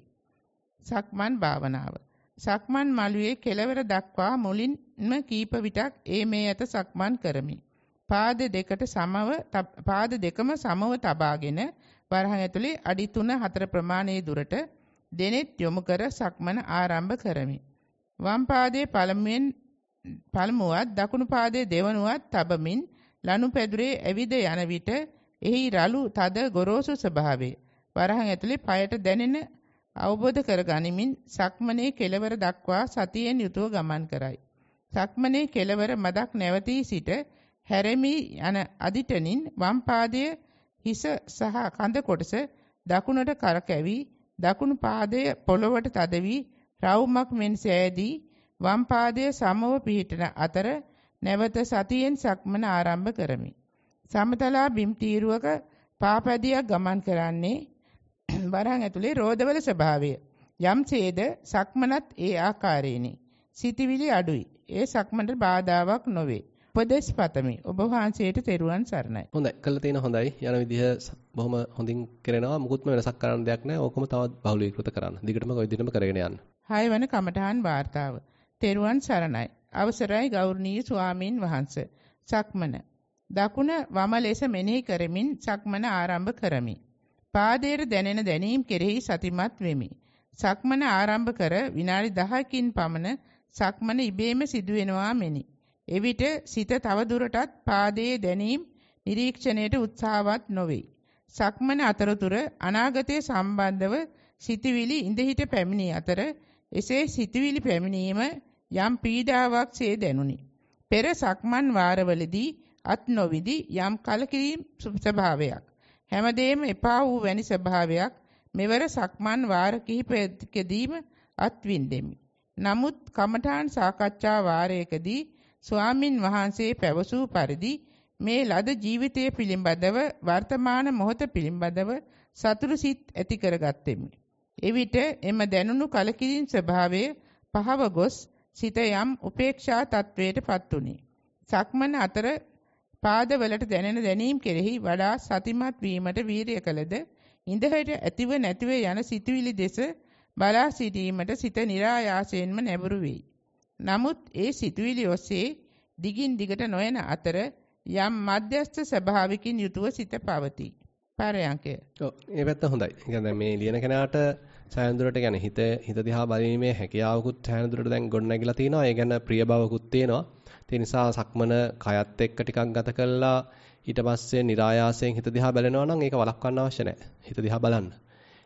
සක්මන් භාවනාව. සක්මන් මළුවේ කෙළවර දක්වා මුලින්ම කීප විටක් ඒ මේ ඇත සක්මන් කරමි. පාද දෙකට සමව පාද දෙකම සමව තබාගෙන වරහන් ඇතුලේ අඩි 3-4 ප්‍රමාණයේ දුරට දෙනෙත් යොමු කර සක්මන ආරම්භ කරමි. වම් පාදයේ පළමුවෙන් පළමුවත් දකුණු පාදයේ දෙවනුවත් තබමින් ලනු පැදුරේ ඇවිද යන විට එහි රළු තද ගොරෝසු ස්වභාවය වරහන් ඇතුලේ পায়ට දැනෙන අවබෝධ කර ගනිමින් සක්මනේ කෙලවර දක්වා සතියෙන් යුතුව ගමන් කරයි. සක්මනේ කෙලවර මදක් නැවතී සිට හැරෙමි යන අදිටනින් වම් පාදයේ හිස සහ කඳ කොටස දකුණට කරකැවි දකුණු පාදය පොළවට තද වී රවුමක් මෙන් සෑදී වම් පාදය සමව පිහිටන අතර නැවත සතියෙන් සක්මන ආරම්භ කරමි. සමතලා බිම් තීරුවක පාපැදියක් ගමන් කරන්නේ (clears throat) වරහන් ඇතුලේ රෝදවල ස්වභාවය. යම්සේද සක්මනත් ඒ ආකාරයෙනි. සිටිවිලි අඩුයි. ඒ සක්මනට බාධාවක් නොවේ. උපදේශ පතමි. ඔබ වහන්සේට තෙරුවන් සරණයි. හොඳයි. කළා තියෙන හොඳයි. යන විදිහ බොහොම හොඳින් කරනවා. මුකුත්ම වෙනසක් කරන්න දෙයක් නැහැ. ඕකම තවත් බහුලීකృత කරන්න. දිගටම කොයි දිනම කරගෙන යන්න. හය වන කමඨහන් වාර්තාව. තෙරුවන් සරණයි. අවසරයි ගෞරවනීය ස්වාමින් වහන්සේ. සක්මන. දකුණ වම ලෙස මෙනෙහි කරමින් සක්මන ආරම්භ කරමි. පාදයේ දැනෙන දැනීම් කෙරෙහි සතිමත් වෙමි. සක්මන ආරම්භ කර විනාඩි 10කින් පමණ සක්මන ඉබේම සිදුවෙනවා මෙනි. එවිට සිත තව දුරටත් පාදයේ දැනීම් නිරීක්ෂණයට උත්සාහවත් නොවේ. සක්මන අතරතුර අනාගතයේ සම්බන්ධව සිතවිලි ඉඳහිට පැමිණි අතර එසේ සිතවිලි පැමිණීම යම් පීඩාවක්සේ දැනුනි. පෙර සක්මන් වාරවලදී අත් නොවිදි යම් කලකිරීම ස්වභාවයක්. හැමදේම එපා වූ වැනි ස්වභාවයක් මෙවර සක්මන් වාර කිහිපයකදීම අත්විඳෙමි. නමුත් කමඨාන් සාකච්ඡා වාරයකදී ස්වාමින් වහන්සේ පැවසූ පරිදි මේ ලද ජීවිතය පිළිබඳව වර්තමාන මොහොත පිළිබඳව සතුරු සිත් ඇති කරගත්තෙමි. එවිට එම දැනුණු කලකිරීම ස්වභාවය පහව ගොස් සිත යම් උපේක්ෂා තත්වයට පත්ුනි. සක්මන අතර පාදවලට දැනෙන දැනීම් කෙරෙහි වඩා සතිමත් වීමට වීරිය කළද ඉඳහට ඇතිව නැතිව යන සිතුවිලි දෙස බලා සිටීමට සිත નિરાයාසයෙන්ම නැඹුරු වෙයි. නමුත් ඒ සිතුවිලි ඔසේ දිගින් දිගට නොයන අතර යම් මධ්‍යස්ථ ස්වභාවිකින් යුතුව සිත පවතී. පරයන්කය. ඔව් ඒ පැත්ත හොඳයි. يعني මේ ලියන කෙනාට සෑහඳුරට يعني හිත හිත දිහා බලීමේ හැකියාවකුත් සෑහඳුරට දැන් ගොඩනැගිලා තිනවා. ඒ ගැන ප්‍රිය බවකුත් තියෙනවා. ඒ නිසා සක්මන කයත් එක්ක ටිකක් ගත කළා ඊට පස්සේ નિરાයාසයෙන් හිත දිහා බලනවා නම් ඒක වළක්වන්න අවශ්‍ය නැහැ. හිත දිහා බලන්න.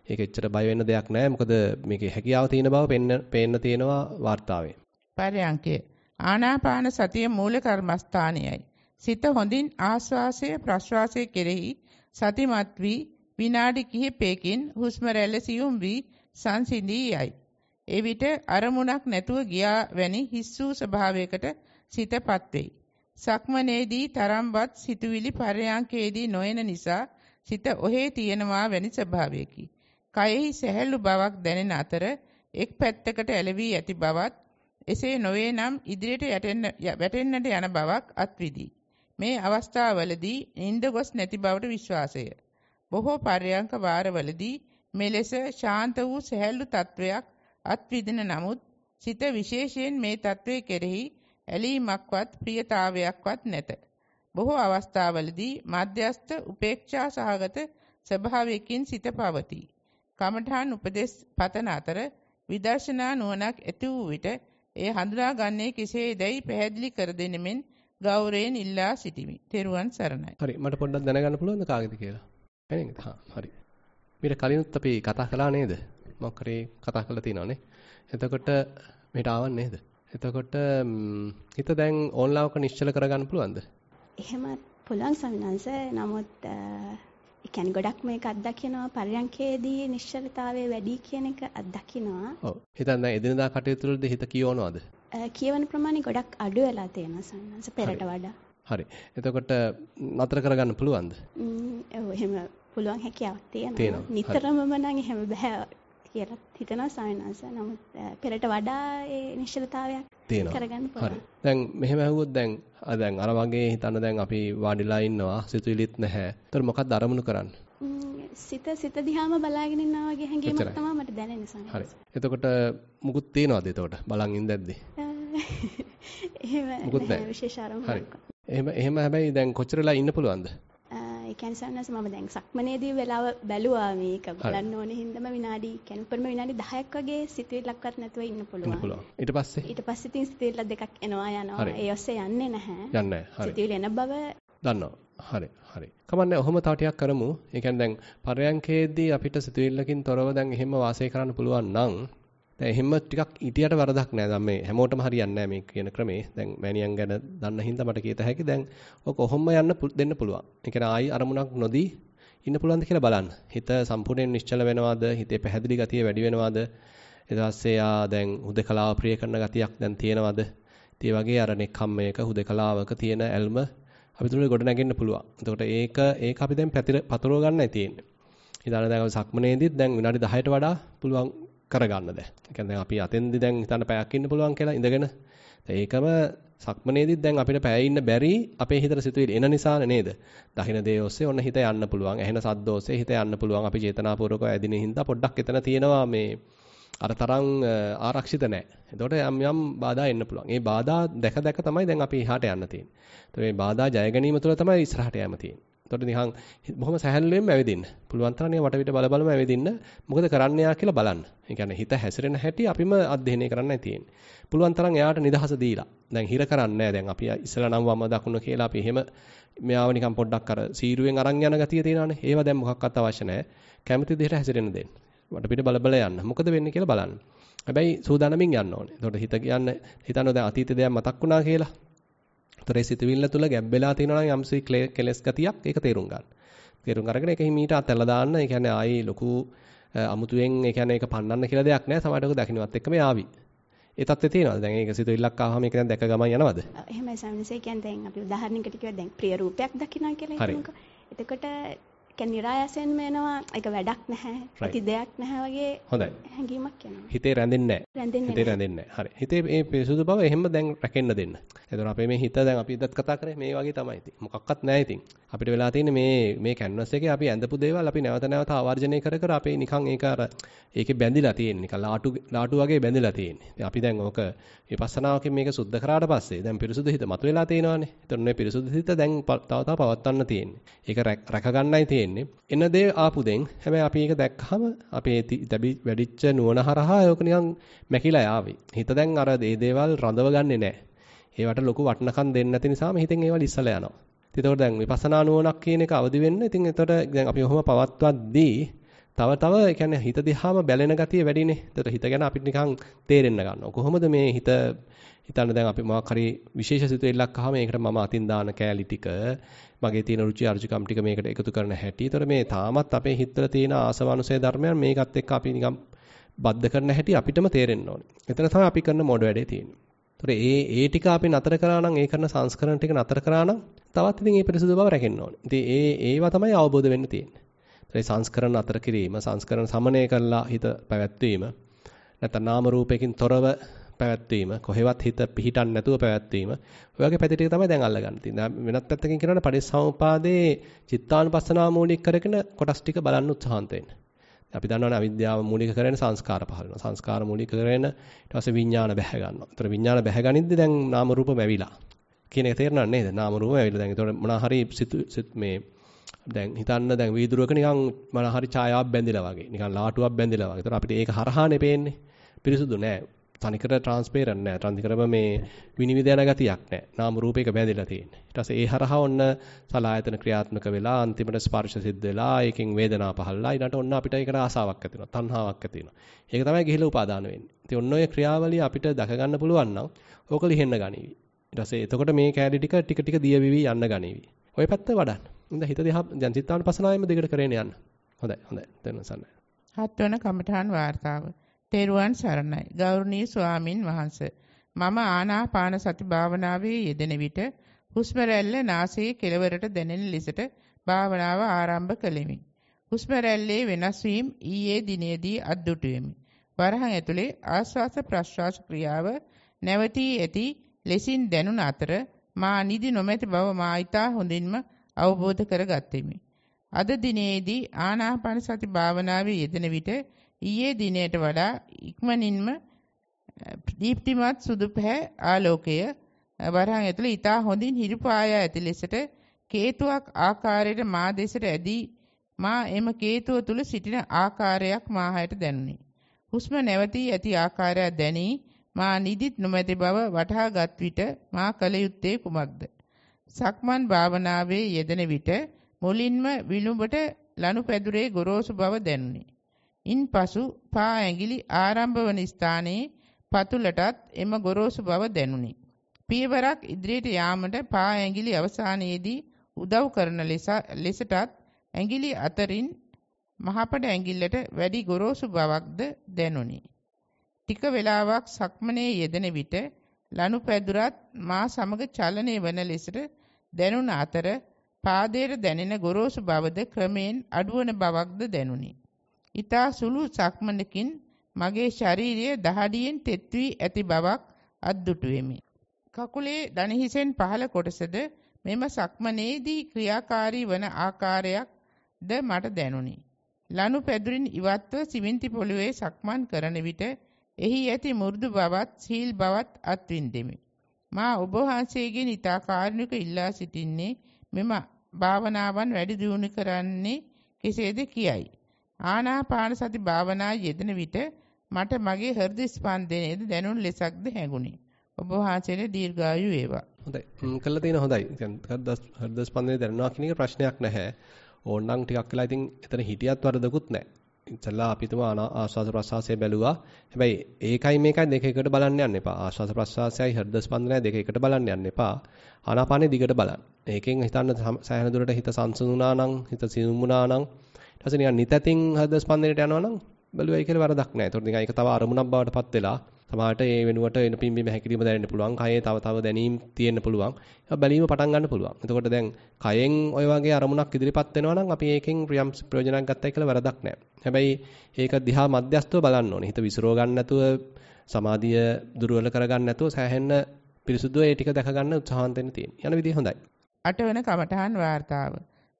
ඒක එච්චර බය වෙන්න දෙයක් නැහැ. මොකද මේකේ හැකියාව තියෙන බව පේන්න පේන්න තියෙනවා වார்த்தාවේ. පරයන්කය. ආනාපාන සතිය මූල කර්මස්ථානයයි. සිත හොඳින් ආස්වාසය ප්‍රශ්වාසය කෙරෙහි සතිමත් වී විනාඩි කිහිපයකින් හුස්ම රැල්ල සියුම් වී සංසිඳී යයි. එවිට අරමුණක් නැතුව ගියා වැනි හිස් වූ ස්වභාවයකට සිතපත් වෙයි. සක්මනේදී තරම්වත් සිතුවිලි පරයන්කේදී නොයන නිසා සිත ඔහේ තියෙනවා වැනි ස්වභාවයකි. කයෙහි සැහැල්ලු බවක් දැනෙන අතර එක් පැත්තකට ඇලවී ඇති බවත් එසේ නොවේ නම් ඉදිරියට වැටෙන්නට යන බවක් අත්විඳී. මේ අවස්ථාවවලදී නිින්ද ගොස් නැති බවට විශ්වාසය. බොහෝ පර්යංක වාරවලදී මෙලෙස ශාන්ත වූ සැහැල්ලු තත්වයක් අත්විඳින නමුත් සිත විශේෂයෙන් මේ තත්වයේ කෙරෙහි ඇලීමක්වත් ප්‍රියතාවයක්වත් නැත. බොහෝ අවස්ථාවලදී මධ්‍යස්ත උපේක්ෂා සහගත ස්වභාවයකින් සිත පවතී. කමඨාන් උපදේශ පතන අතර විදර්ශනා නුවණක් ඇති වූ විට එය හඳුනාගන්නේ කෙසේදයි පැහැදිලි කර දෙනෙමින් ගෞරවයෙන් ඉල්ලා සිටිමි. තෙරුවන් සරණයි. හරි මට පොඩ්ඩක් දැනගන්න පුළුවන්ද කාගෙද කියලා? එනින් හා හරි. මීට කලිනුත් අපි කතා කළා නේද? මොකක් හරි කතා කරලා තියෙනවානේ. එතකොට මෙහෙට ආවන් නේද? එතකොට හිත දැන් ඕන්ලාවක නිශ්චල කරගන්න පුළුවන්ද? එහෙම පුළුවන් ස්වාමීනාංශ නමුත් ඒ කියන්නේ ගොඩක් මේක අත්දකිනවා පරියන්කේදී නිශ්චලතාවය වැඩි කියන එක අත්දකිනවා. ඔව්. හිතන්න දැන් එදිනදා කටයුතු වලදී හිත කියවනවද? කියවන ප්‍රමාණය ගොඩක් අඩු වෙලා තියෙනවා ස්වාමීනාංශ පෙරට වඩා. හරි. එතකොට නතර කරගන්න පුළුවන්ද? ඔව් එහෙම පුළුවන් හැකියාවක් තියෙනවා. නිතරමම නම් එහෙම බෑ කියලා හිතනවා ස්වාමීනාංශ. නමුත් පෙරට වඩා ඒ නිශ්චලතාවයක් කරගන්න පුළුවන්. දැන් මෙහෙම ඇහුවොත් දැන් දැන් අර වගේ හිතන්න දැන් අපි වාඩිලා ඉන්නවා සිතුවිලිත් නැහැ. ඒතර මොකක්ද අරමුණු කරන්නේ? සිත සිත දිහාම බලාගෙන ඉන්නා වගේ හැඟීමක් තමයි මට දැනෙන්නේ ස්වාමීනාංශ. හරි. එතකොට මුකුත් තියනවද එතකොට බලන් ඉඳද්දි? (laughs) එහෙම විශේෂ අරමුණක්. හරි. එහෙම එහෙම හැබැයි දැන් කොච්චරලා ඉන්න පුළුවන්ද? ඒ කියන්නේ සන්නස මම දැන් සක්මනේදී වෙලාව බැලුවා මේක බලන්න ඕනේ හින්දාම විනාඩි කියන්නේ උපරිම විනාඩි 10ක් වගේ සිතුවිල්ලක්වත් නැතුව ඉන්න පුළුවන්. පුළුවන්. ඊට පස්සේ ඊට පස්සේ තින් සිතුවිල්ල දෙකක් එනවා යනවා. ඒ ඔස්සේ යන්නේ නැහැ. යන්නේ නැහැ. හරි. සිතුවිලි එන බව දන්නවා. හරි. හරි. කමන්නේ ඔහොම තව ටිකක් කරමු. ඒ කියන්නේ දැන් පරයන්කේදී අපිට සිතුවිල්ලකින් තොරව දැන් එහෙම වාසය කරන්න පුළුවන් නම් දැන් එහෙම ටිකක් ඉතියට වරදක් නෑ. දැන් මේ හැමෝටම හරියන්නේ නෑ මේ කියන ක්‍රමේ. දැන් මෑනියන් ගැන දන්න හින්දා මට කියත හැකි. දැන් ඔක කොහොම යන්න දෙන්න පුළුවන්. ඒ කියන්නේ ආයි අරමුණක් නොදී ඉන්න පුළුවන්ද කියලා බලන්න. හිත සම්පූර්ණයෙන් නිශ්චල වෙනවද? හිතේ පැහැදිලි ගතිය වැඩි වෙනවද? ඊට පස්සේ ආ දැන් හුදකලාව ප්‍රිය කරන ගතියක් දැන් තියෙනවද? ඒ වගේ අර නෙක්ඛම්මයක හුදකලාවක තියෙන ඇල්ම අපි තුල ගොඩ නැගෙන්න පුළුවන්. එතකොට ඒක ඒක අපි දැන් පතරව ගන්නයි තියෙන්නේ. ඉතින් දැන් සක්මනේදීත් දැන් විනාඩි 10ට වඩා පුළුවන් කරගන්න දැන්. ඒ කියන්නේ අපි අතෙන්දි දැන් හිතන්න පැයක් ඉන්න පුළුවන් කියලා ඉඳගෙන. ඒකම සක්මනේදිත් දැන් අපිට පැය ඉන්න බැරි අපේ හිතට සිතුවිලි එන නිසානේ නේද? දහින දේ ඔස්සේ ඔන්න හිත යන්න පුළුවන්. ඇහෙන සද්ද ඔස්සේ හිත යන්න පුළුවන්. අපි චේතනාපූර්වකව ඇදින හින්දා පොඩ්ඩක් එතන තියෙනවා මේ අර තරම් ආරක්ෂිත නැහැ. එතකොට යම් යම් බාධා එන්න පුළුවන්. ඒ බාධා දැක දැක තමයි දැන් අපි එහාට යන්න තියෙන්නේ. ඒතකොට මේ බාධා ජය ගැනීම තුළ තමයි ඉස්සරහට යෑම තියෙන්නේ. එතකොට නිකන් බොහොම සැහැල්ලුවෙන්ම ඇවිදින්න. පුළුවන් තරම් වටපිට බල බලම ඇවිදින්න. මොකද කරන්න යා කියලා බලන්න. ඒ කියන්නේ හිත හැසිරෙන හැටි අපිම අධ්‍යයනය කරන්නයි තියෙන්නේ. පුළුවන් තරම් එයාට නිදහස දීලා. දැන් හිර කරන්නේ දැන් අපි ඉස්සලා නම් වම දකුණ කියලා අපි එහෙම මෙයාව නිකන් පොඩ්ඩක් අර සීරුවෙන් අරන් යන ගතිය තියෙනවානේ. ඒව දැන් මොකක්වත් අවශ්‍ය නැහැ. කැමති විදිහට හැසිරෙන්න දෙන්න. වටපිට බල බල යන්න. මොකද වෙන්නේ කියලා බලන්න. හැබැයි සූදානමින් යන්න ඕනේ. එතකොට හිත කියන්නේ හිතන්න දැන් අතීත දෙයක් මතක් වුණා කියලා. ඒතර සිතුවිල්ල තුල ගැබ් වෙලා තියෙනවා නම් යම්සි කෙලස් ගතියක් ඒක තේරුම් ගන්න. තේරුම් අරගෙන ඒක හිමීට අතල්ලා දාන්න. ඒ කියන්නේ ආයි ලොකු අමුතුවෙන් ඒ කියන්නේ ඒක පන්නන්න කියලා දෙයක් නැහැ. සමහරවිට ඔක දකින්නවත් එක්කම යාවි. ඒ තත්ත්වය තියෙනවද? දැන් ඒක සිතුවිල්ලක් ආවම ඒක දැන් දැක ගමන් යනවද? එහෙමයි සම්නිසේ කියන්නේ දැන් අපි උදාහරණයකට කිව්වා දැන් ප්‍රිය රූපයක් දකින්න කියලා හිතමුකෝ. එතකොට කියන්නේ નિરાයසෙන්ම එනවා ඒක වැඩක් නැහැ. ඇති දෙයක් නැහැ වගේ හොඳයි. හැඟීමක් එනවා. හිතේ රැඳෙන්නේ නැහැ. හිතේ රැඳෙන්නේ නැහැ. හරි. හිතේ මේ පිරිසුදු බව එහෙම දැන් රැකෙන්න දෙන්න. එතකොට අපේ මේ හිත දැන් අපි ඉදත් කතා කරේ මේ වගේ තමයි ඉතින්. මොකක්වත් නැහැ ඉතින්. අපිට වෙලා තියෙන්නේ මේ මේ කැන්වස් එකේ අපි ඇඳපු දේවල් අපි නැවත නැවත ආවර්ජනය කර කර අපේ නිකන් ඒක අර ඒකේ බැඳිලා තියෙන්නේ. නිකන් ලාටු ලාටු වගේ බැඳිලා තියෙන්නේ. අපි දැන් ඕක විපස්සනාවකින් මේක සුද්ධ කරාට පස්සේ දැන් පිරිසුදු හිත මතුවලා තියෙනවානේ. එතකොට මේ පිරිසුදු හිත දැන් තව තව පවත්වන්න තියෙන්නේ. ඒක රැක ගන්නයි තියෙන්නේ එන දේ දේ ආපු දෙන් හැබැයි අපි ඒක දැක්කහම අපේ තැබි වැඩිච්ච නුවණ හරහා ඒක නිකන් මැකිලා ආවේ. හිත දැන් අර මේ දේවල් රඳව ගන්නෙ නැහැ. ඒවට ලොකු වටිනකම් දෙන්නේ නැති නිසාම හිතෙන් ඒවල් ඉස්සලා යනවා. ඒතකොට දැන් විපස්සනා නුවණක් කියන එක අවදි වෙන්න. ඉතින් එතකොට දැන් අපි ඔහොම පවත්වද්දී තව තව ඒ කියන්නේ හිත දිහාම බැලෙන ගතිය වැඩිනේ. එතකොට හිත ගැන අපිට නිකන් තේරෙන්න ගන්නවා. කොහොමද මේ හිත හිතන්න දැන් අපි මොකක් හරි විශේෂ සිතුවිල්ලක් අහම ඒකට මම අතින් දාන කෑලි ටික මගේ තියෙන රුචි අරුචිකම් ටික මේකට එකතු කරන හැටි. ඒතර මේ තාමත් අපේ හිතවල තියෙන ආසවනුසය ධර්මයන් මේකත් එක්ක අපි නිකන් බද්ධ කරන හැටි අපිටම තේරෙන්න ඕනේ. එතන තමයි අපි කරන මොඩ වැඩේ තියෙන්නේ. ඒතර ඒ ඒ ටික අපි නතර කරා නම් ඒ කරන සංස්කරණ ටික නතර කරා නම් තවත් ඉතින් මේ පිරිසුදු බව රැකෙන්න ඕනේ. ඉතින් ඒ ඒවා තමයි අවබෝධ වෙන්න තියෙන්නේ. ඒ සංස්කරණ නතර කිරීම, සංස්කරණ සමනය කරලා හිත පැවැත්වීම, නැත්නම් නාම රූපයකින් තොරව පැවැත්වීම කොහෙවත් හිත පිහිටන්නේ නැතුව පැවැත්වීම ඔය වගේ පැති ටික තමයි දැන් අල්ලගන්න තියෙන්නේ. වෙනත් පැත්තකින් කියනවනේ පරිසම්පාදේ චිත්තානුපස්සනාව මූලික කරගෙන කොටස් ටික බලන්න උත්සාහන්ත වෙන්න. අපි දන්නවනේ අවිද්‍යාව මූලික කරගෙන සංස්කාර පහළ වෙනවා. සංස්කාර මූලික කරගෙන ඊට පස්සේ විඥාන බැහැ ගන්නවා. ඒතර විඥාන බැහැ ගනිද්දි දැන් නාම රූප මැවිලා. කියන එක තේරෙනවද නේද? නාම රූප මැවිලා. දැන් ඒතකොට මොනවා හරි මේ දැන් හිතන්න දැන් වීදුරුවක නිකන් මොනවා හරි ඡායාවක් බැඳිලා වගේ. නිකන් ලාටුවක් බැඳිලා වගේ. ඒතර අපිට ඒක හරහානේ පේන්නේ. පිරිසුදු නෑ. තනිකර ට්‍රාන්ස්පේරන්ට් නෑ. තනිකරම මේ විනිවිද යන ගතියක් නෑ. නාම රූපයක බැඳිලා තියෙන්නේ. ඊට පස්සේ ඒ හරහා ඔන්න සලායතන ක්‍රියාත්මක වෙලා අන්තිමට ස්පර්ශ සිද්ධ වෙලා ඒකෙන් වේදනා පහළලා ඊට ඔන්න අපිට ඒකට ආසාවක් ඇති වෙනවා. තණ්හාවක් ඇති වෙනවා. ඒක තමයි ගිහිලා උපාදාන වෙන්නේ. ඉතින් ඔන්න ඔය ක්‍රියාවලිය අපිට දක ගන්න පුළුවන් නම් ඕක ලිහෙන්න ගනිවි. ඊට පස්සේ එතකොට මේ කැලේ ටික ටික ටික දියවිවි යන්න ගනිවි. ඔය පැත්ත වඩන්න. ඉතින් හිත දිහා දැන් චිත්තාන පසනාවෙම දෙකට කරේන යන්න. හොඳයි හොඳයි. දැන් සන්නයි. හත්වන කමඨාන් වාර්තාව තෙරුවන් සරණයි. ගෞරවනීය ස්වාමින් වහන්සේ. මම ආනාපාන සති භාවනාවේ යෙදෙන විට හුස්ම රැල්ල නාසයේ කෙළවරට දැනෙන ලෙසට භාවනාව ආරම්භ කළෙමි. හුස්ම රැල්ලේ වෙනස් වීම ඊයේ දිනේදී අද්දුටුවෙමි. වරහන් ඇතුලේ ආශ්වාස ප්‍රශ්වාස ක්‍රියාව නැවතී ඇති ලෙසින් දැනුන අතර මා නිදි නොමැති බව මා ඊතා හොඳින්ම අවබෝධ කරගත්ෙමි. අද දිනේදී ආනාපාන සති භාවනාවේ යෙදෙන විට ඊයේ දිනයට වඩා ඉක්මනින්ම දීප්තිමත් සුදු පැහැ ආලෝකය වරහන් ඇතුළේ ඊටා හොඳින් හිරිපායා ඇති ලෙසට කේතුවක් ආකාරයට මා දෙසට ඇදී මා එම කේතුව තුල සිටින ආකාරයක් මාහයට දැනුනි. හුස්ම නැවතී ඇති ආකාරය දැනී මා නිදිත් නොමැති බව වටහාගත් විට මා කල යුත්තේ කුමක්ද? සක්මන් භාවනාවේ යෙදෙන විට මුලින්ම විලුඹට ලනුපැදුරේ ගොරෝසු බව දැනුනි. ඉන්පසු පා ඇඟිලි ආරම්භ වන ස්ථානයේ පතුලටත් එම ගොරෝසු බව දැනුනි. පියවරක් ඉදිරියට යාමට පා ඇඟිලි අවසානයේදී උදව් කරන ලෙසටත් ඇඟිලි අතරින් මහපඩ ඇඟිල්ලට වැඩි ගොරෝසු බවක්ද දැනුනි. ටික වේලාවක් සක්මනේ යෙදෙන විට ලනුපැදුරත් මා සමග චලනය වන ලෙසට දැනුන අතර පාදයට දැනෙන ගොරෝසු බවද ක්‍රමෙන් අඩුවන බවක්ද දැනුනි. ඊතා සුළු සක්මනකින් මගේ ශරීරය දහඩියෙන් තෙත් වී ඇති බවක් අද්දුටු වෙමි. කකුලේ දණහිසෙන් පහළ කොටසද මෙම සක්මනේදී ක්‍රියාකාරී වන ආකාරයක් ද මට දැනුනි. ලනු පැදුරින් ඉවත්ව සිමෙන්ති පොළවේ සක්මන් කරන විට එහි ඇති මු르දු බවත් සීල් බවත් අත්විඳෙමි. මා ඔබ වහන්සේගෙන් ඊතා කාරුණික ඉල්ලා සිටින්නේ මෙම භාවනාවන් වැඩි දියුණු කරන්නේ කෙසේද කියයි. ආනාපාන සති භාවනා යෙදෙන විට මට මගේ හෘද ස්පන්දනයේද දැනුණු ලෙසක්ද හැඟුණි. ඔබ වහන්සේට දීර්ඝායු වේවා. හොඳයි. කළා තියෙන හොඳයි. හෘද ස්පන්දනය දැනනවා කියන එක ප්‍රශ්නයක් නැහැ. ඕනනම් ටිකක් වෙලා ඉතින් එතන හිටියත් වරදකුත් නැහැ. ඉතලා අපි තුමා ආස්වාද ප්‍රසවාසය බැලුවා. හැබැයි ඒකයි මේකයි දෙක එකට බලන්න යන්න එපා. ආස්වාද ප්‍රසවාසයයි හෘද ස්පන්දනයයි දෙක එකට බලන්න යන්න එපා. ආනාපානෙ දිගට බලන්න. ඒකෙන් හිතන්න සෑහෙන දුරට හිත සංසුන්ුණා නම් හිත සිනුමුණා නම් ඊට පස්සේ නිකන් නිතතින් හෘද ස්පන්දනයට යනවා නම් බැලුවයි කියලා වරදක් නැහැ. ඒතකොට නිකන් ඒක තව අරමුණක් බවට පත් වෙලා සමහරට ඒ වෙනුවට එන පිම්බීම හැකිලිම දැනෙන්න පුළුවන්. කයේ තව තව දැනීම් තියෙන්න පුළුවන්. ඒක බැලීම පටන් ගන්න පුළුවන්. එතකොට දැන් කයෙන් ඔය වගේ අරමුණක් ඉදිරිපත් වෙනවා නම් අපි ඒකෙන් ප්‍රියම් ප්‍රයෝජනයක් ගත්තයි කියලා වරදක් නැහැ. හැබැයි ඒක දිහා මධ්‍යස්තව බලන්න ඕනේ. හිත විසිරව ගන්න නැතුව සමාධිය දුර්වල කරගන්න නැතුව සෑහෙන්න පිරිසුදුව ඒ ටික දැක ගන්න උත්සාහන්ත වෙන්න තියෙනවා. යන විදිය හොඳයි. අටවන කමඨහන් වාර්තාව.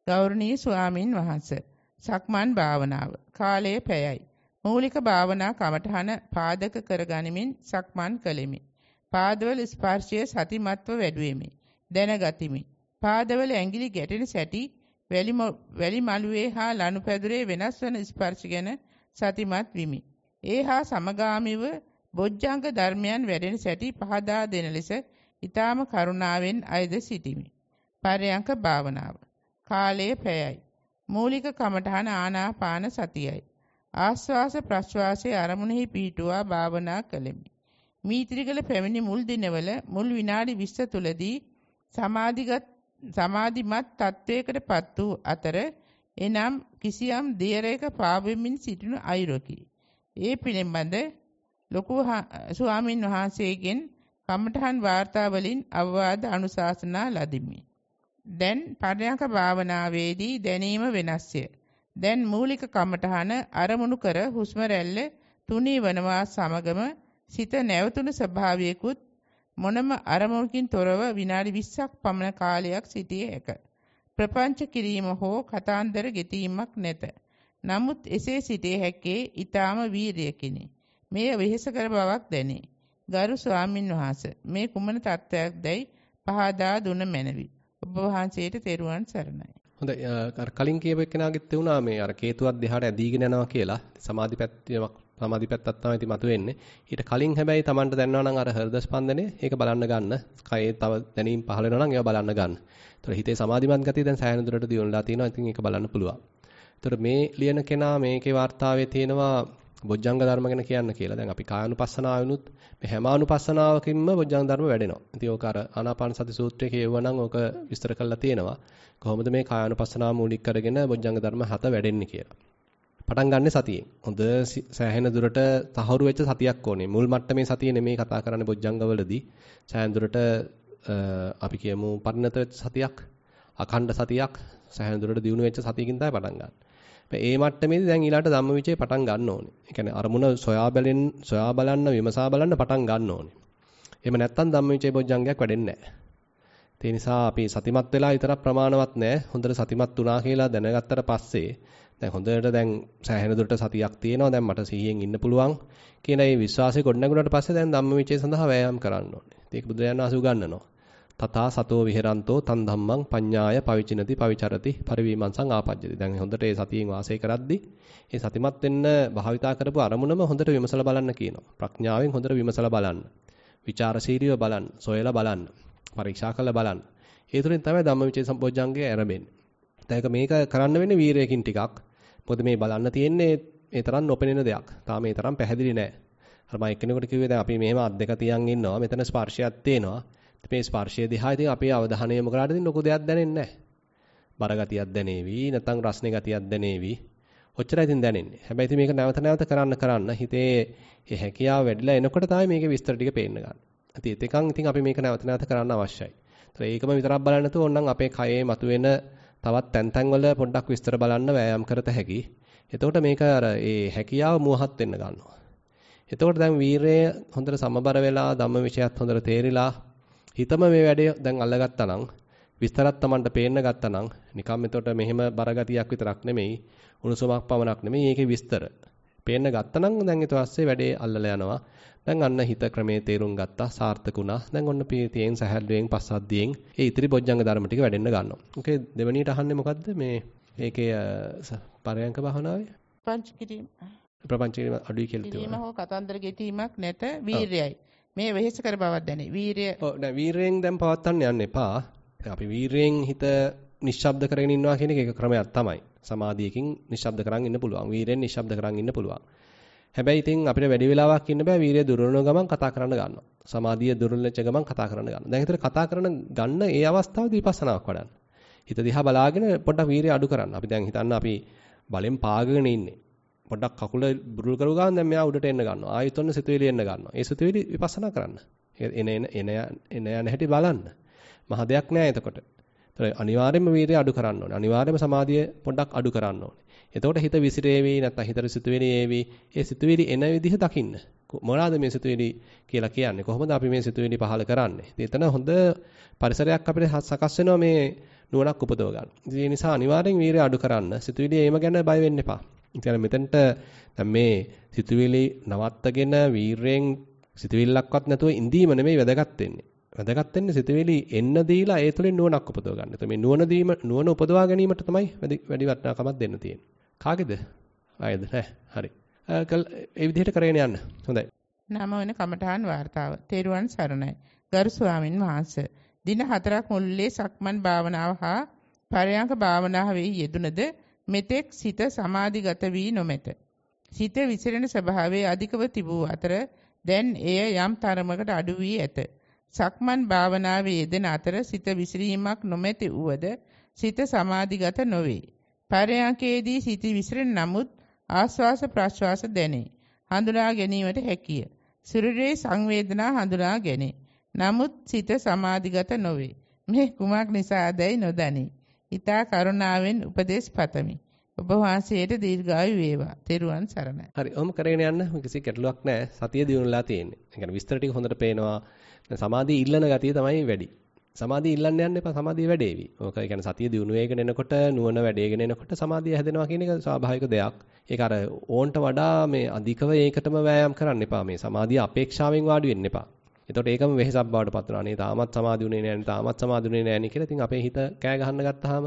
ගෞරවනීය ස්වාමින් වහන්සේ. සක්මන් භාවනාව. කාලයේ පැයයි. මූලික භාවනා කමඨහන පාදක කරගනිමින් සක්මන් කළෙමි. පාදවල ස්පර්ශය සතිමත්ව වැඩුවෙමි. දැනගතිමි. පාදවල ඇඟිලි ගැටෙන සැටි වැලි මළුවේ හා ලනුපැදුරේ වෙනස් වන ස්පර්ශ ගැන සතිමත් විමි. ඒ හා සමගාමීව බොජ්ජංග ධර්මයන් වැඩෙන සැටි පහදා දෙන ලෙස ඊටාම කරුණාවෙන් අයද සිටිමි. පරයන්ක භාවනාව. කාලයේ පැයයි. මූලික කමඨහන ආනාපාන සතියයි. ආස්වාස ප්‍රශ්වාසයේ අරමුණෙහි පිහිටුවා භාවනා කළෙමි. මීත්‍රිගල පැමිණි මුල් දිනවල මුල් විනාඩි 20 තුලදී සමාධිගත සමාධිමත් තත්වයකටපත් වූ අතර එනම් කිසියම් දියරයක පාවෙමින් සිටිනු අයුරකි. ඒ පිළිබඳ ලොකු ස්වාමින් වහන්සේගෙන් කමඨහන් වාර්තා වලින් අවවාද අනුශාසනා ලදිමි. දැන් පරයන්ක භාවනාවේදී දැනීම වෙනස්ය. දැන් මූලික කමඨහන අරමුණු කර හුස්ම රැල්ල තුනී වනවා සමගම සිත නැවතුණු ස්වභාවයකුත් මොනම අරමුණකින් තොරව විනාඩි 20ක් පමණ කාලයක් සිටියේ හැක. ප්‍රපංච කිරීම හෝ කතාන්දර ගෙතීමක් නැත. නමුත් එසේ සිටියේ හැකේ ඊටාම වීරියකිනි. මෙය වෙහෙසකර බවක් දැනේ. ගරු ස්වාමින් වහන්සේ මේ කුමන තත්ත්වයක්දයි පහදා දුන මැනවි. ඔබ වහන්සේට තෙරුවන් සරණයි. හොඳයි අර කලින් කියපු එකනාගෙත් වුණා මේ අර කේතුවක් දෙහාට ඇදීගෙන යනවා කියලා සමාධි පැත්තක් සමාධි පැත්තක් තමයි ඉතින් මතුවෙන්නේ. ඊට කලින් හැබැයි Tamanට දැනනවා නම් අර හෘද ස්පන්දනය ඒක බලන්න ගන්න. කයේ තව දැනීම් පහළ වෙනවා නම් ඒවා බලන්න ගන්න. ඒතර හිතේ සමාධිමත් ගතිය දැන් සෑහෙන දුරට දියුණුලා තියෙනවා. ඉතින් ඒක බලන්න පුළුවන්. ඒතර මේ ලියන කෙනා මේකේ වார்த்தාවේ තියෙනවා බොජ්ජංග ධර්ම ගැන කියන්න කියලා. දැන් අපි කායानुපස්සනාවෙනුත් මේ හැම අනුපස්සනාවකින්ම බොජ්ජංග ධර්ම වැඩෙනවා. ඉතින් ඕක අර ආනාපාන සති සූත්‍රයේ කියවනම් ඕක විස්තර කරලා තියෙනවා. කොහොමද මේ කායानुපස්සනාව මූලික කරගෙන බොජ්ජංග ධර්ම හත වැඩෙන්නේ කියලා. පටන් ගන්න සතියෙන්. හොඳ සෑහෙන දුරට තහවුරු වෙච්ච සතියක් ඕනේ. මුල් මට්ටමේ සතිය නෙමෙයි කතා කරන්නේ බොජ්ජංගවලදී. සෑහෙන දුරට අපි කියමු පරිණත සතියක්, අඛණ්ඩ සතියක්, සෑහෙන දුරට දියුණු වෙච්ච සතියකින් තමයි පටන් ගන්න. ඒ මට්ටමේදී දැන් ඊළාට ධම්මවිචේ පටන් ගන්න ඕනේ. ඒ කියන්නේ අරමුණ සොයා බලෙන් සොයා බලන්න විමසා බලන්න පටන් ගන්න ඕනේ. එහෙම නැත්නම් ධම්මවිචේ බොජ්ජංගයක් වැඩෙන්නේ නැහැ. ඒ නිසා අපි සතිමත් වෙලා විතරක් ප්‍රමාණවත් නැහැ. හොඳට සතිමත් වුණා කියලා දැනගත්තට පස්සේ දැන් හොඳට දැන් සෑහෙන දුරට සතියක් තියෙනවා. දැන් මට සිහියෙන් ඉන්න පුළුවන් කියන ඒ විශ්වාසය ගොඩනගුණාට පස්සේ දැන් ධම්මවිචේ සඳහා වෑයම් කරන්න ඕනේ. ඒක බුදුරජාණන් වහන්සේ උගන්වනවා. තථා සතෝ විහෙරන්තෝ තන් ධම්මං පඤ්ඤාය පවිචිනති පවිචරති පරිවීමංසං ආපජ්ජති. දැන් හොඳට ඒ සතියෙන් වාසය කරද්දී ඒ සතිමත් වෙන්න භාවිතා කරපු අරමුණම හොඳට විමසලා බලන්න කියනවා. ප්‍රඥාවෙන් හොඳට විමසලා බලන්න. විචාරශීලීව බලන්න, සොයලා බලන්න, පරීක්ෂා කරලා බලන්න. ඒ තුලින් තමයි ධම්මවිචේ සම්පෝඥංගය ආරම්භෙන්නේ. දැන් මේක කරන්න වෙන්නේ වීරයකින් ටිකක්. මොකද මේ බලන්න තියෙන්නේ ඒ තරම් නොපෙනෙන දෙයක්. තාම මේ තරම් පැහැදිලි නෑ. අර මම එක්කෙනෙකුට කිව්වේ දැන් අපි මෙහෙම අත් දෙක තියන් ඉන්නවා. මෙතන ස්පර්ශයක් තියෙනවා. මේ ස්පර්ශය දිහා ඉතින් අපේ අවධානය යොමු කරාට ඉතින් ලොකු දෙයක් දැනෙන්නේ නැහැ. බර ගතියක් දැනේවි, නැත්නම් රස්නේ ගතියක් දැනේවි. ඔච්චරයි ඉතින් දැනෙන්නේ. හැබැයි ඉතින් මේක නැවත නැවත කරන්න කරන්න හිතේ ඒ හැකියාව වැඩිලා එනකොට තමයි මේකේ විස්තර ටික පේන්න ගන්න. ඉතින් ඒතකන් ඉතින් අපි මේක නැවත නැවත කරන්න අවශ්‍යයි. ඒතර ඒකම විතරක් බලන්න නැතුව ඕනනම් අපේ කයේ මතුවෙන තවත් තැන් තැන් වල පොඩ්ඩක් විස්තර බලන්න වෑයම් කරත හැකි. එතකොට මේක අර ඒ හැකියාව මුවහත් වෙන්න ගන්නවා. එතකොට දැන් වීරය හොඳට සමබර වෙලා ධම්ම විෂයත් හොඳට තේරිලා හිතම මේ වැඩේ දැන් අල්ලගත්තා නම් විස්තරත් Tamanට පේන්න ගත්තනම් නිකම් එතකොට මෙහෙම බරගතියක් විතරක් නෙමෙයි උණුසුමක් පමණක් නෙමෙයි ඒකේ විස්තර. පේන්න ගත්තනම් දැන් ඊට පස්සේ වැඩේ අල්ලලා යනවා. දැන් අන්න හිත ක්‍රමේ තේරුම් ගත්තා සාර්ථකුණා. දැන් ඔන්න පීතියෙන් සහැල්ලුවෙන් පස්සද්ධියෙන් ඒ ඉතිරි බොජ්ජංග ධර්ම ටික වැඩෙන්න ගන්නවා. ඕකේ දෙවණියට අහන්නේ මොකද්ද මේ ඒකේ පරයන්ක භාවනාවේ? පංච කිරීම. ප්‍රපංච කිරීම අඩුයි කියලා තියෙනවා. කතන්දර ගෙතීමක් නැත වීරයයි. මේ වෙහෙස කර බවක් දැනේ. වීරය ඔව් නෑ වීරයෙන් දැන් පවත්වන්න යන්න එපා. අපි වීරයෙන් හිත නිශ්ශබ්ද කරගෙන ඉන්නවා කියන එක එක ක්‍රමයක් තමයි. සමාධියකින් නිශ්ශබ්ද කරන් ඉන්න පුළුවන්. වීරයෙන් නිශ්ශබ්ද කරන් ඉන්න පුළුවන්. හැබැයි ඉතින් අපිට වැඩි වෙලාවක් ඉන්න බෑ වීරිය දුර්වල ගමන් කතා කරන්න ගන්නවා. සමාධිය දුර්වලච්ච ගමන් කතා කරන්න ගන්නවා. දැන් හිතට කතා කරන ගන්න ඒ අවස්ථාවේදී විපස්සනාවක් වඩන්න. හිත දිහා බලාගෙන පොඩ්ඩක් වීරිය අඩු කරන්න. අපි දැන් හිතන්න අපි බලෙන් පාගගෙන ඉන්නේ. පොඩ්ඩක් කකුල බුරුල් කරු ගමන් දැන් මෙයා උඩට එන්න ගන්නවා. ආයෙත් ඔන්න සිතුවිලි එන්න ගන්නවා. ඒ සිතුවිලි විපස්සනා කරන්න. එන එන එන එන යන හැටි බලන්න. මහ දෙයක් නෑ එතකොට. ඒතර අනිවාර්යයෙන්ම වීරිය අඩු කරන්න ඕනේ. අනිවාර්යයෙන්ම සමාධිය පොඩ්ඩක් අඩු කරන්න ඕනේ. එතකොට හිත විසිරේවි නැත්නම් හිතට සිතුවිලි ඒවි. ඒ සිතුවිලි එන විදිහ දකින්න. මොනවාද මේ සිතුවිලි කියලා කියන්නේ? කොහොමද අපි මේ සිතුවිලි පහල කරන්නේ? එතන හොඳ පරිසරයක් අපිට සකස් වෙනවා මේ නුවණක් උපදව ගන්න. ඒ නිසා අනිවාර්යෙන් වීරිය අඩු කරන්න. සිතුවිලි ඒම ගැන බය වෙන්න එපා. ඉතින් මෙතනට දැන් මේ සිතුවිලි නවත්තගෙන වීරයෙන් සිතුවිල්ලක්වත් නැතුව ඉඳීම නෙමෙයි වැදගත් වෙන්නේ. වැදගත් වෙන්නේ සිතුවිලි එන්න දීලා ඒ තුලින් නුවණක් උපදව ගන්න. එතකොට මේ නුවණ දීම නුවණ උපදවා ගැනීමට තමයි වැඩි වටිනාකමක් දෙන්න තියෙන්නේ. කාගේද? ආයෙද නෑ. හරි. ඒ විදිහට කරගෙන යන්න. හොඳයි. නම වෙන කමඨාන් වார்த்தාව. තේරුවන් සරණයි. ගරු ස්වාමින් වහන්සේ දින හතරක් මුළුල්ලේ සක්මන් භාවනාව හා පරයන්ක භාවනාවේ යෙදුනද මෙතෙක් සිත සමාධිගත වී නොමැත. සිත විසිරෙන ස්වභාවයේ අධිකව තිබූ අතර දැන් එය යම් තරමකට අඩු වී ඇත. සක්මන් භාවනාවේ යෙදෙන අතර සිත විසිරීමක් නොමැති උවද සිත සමාධිගත නොවේ. පරයන්කේදී සිත විසිරෙන නමුත් ආස්වාස ප්‍රාශ්වාස දැනේ. හඳුනා ගැනීමට හැකිය. සිරුරේ සංවේදනා හඳුනා ගැනේ. නමුත් සිත සමාධිගත නොවේ. මේ කුමක් නිසාදයි නොදනී. ඊතා කරුණාවෙන් උපදේශ පතමි. ඔබ වහන්සේට දීර්ඝායු වේවා. තෙරුවන් සරණයි. හරි. ඔහොම කරගෙන යන්න කිසි ගැටලුවක් නැහැ. සතිය දිනුනලා තියෙන්නේ. ඒ කියන්නේ විස්තර ටික හොඳට පේනවා. සමාධිය ඉල්ලන ගතිය තමයි වැඩි. සමාධිය ඉල්ලන්න යන්න එපා සමාධිය වැඩේවි. ඕක ඒ කියන්නේ සතිය දිනු වේගෙන එනකොට නුවණ වැඩේගෙන එනකොට සමාධිය හැදෙනවා කියන එක ස්වාභාවික දෙයක්. ඒක අර ඕන්ට වඩා මේ අධිකව ඒකටම වෑයම් කරන්න එපා. මේ සමාධිය අපේක්ෂාවෙන් වාඩි වෙන්න එපා. එතකොට ඒකම වෙහසක් බවට පත් වෙනවා. නේ තාමත් සමාධි උනේ නැහැ නේ තාමත් සමාධි උනේ නැහැ නේ කියලා. ඉතින් අපේ හිත කෑ ගහන්න ගත්තාම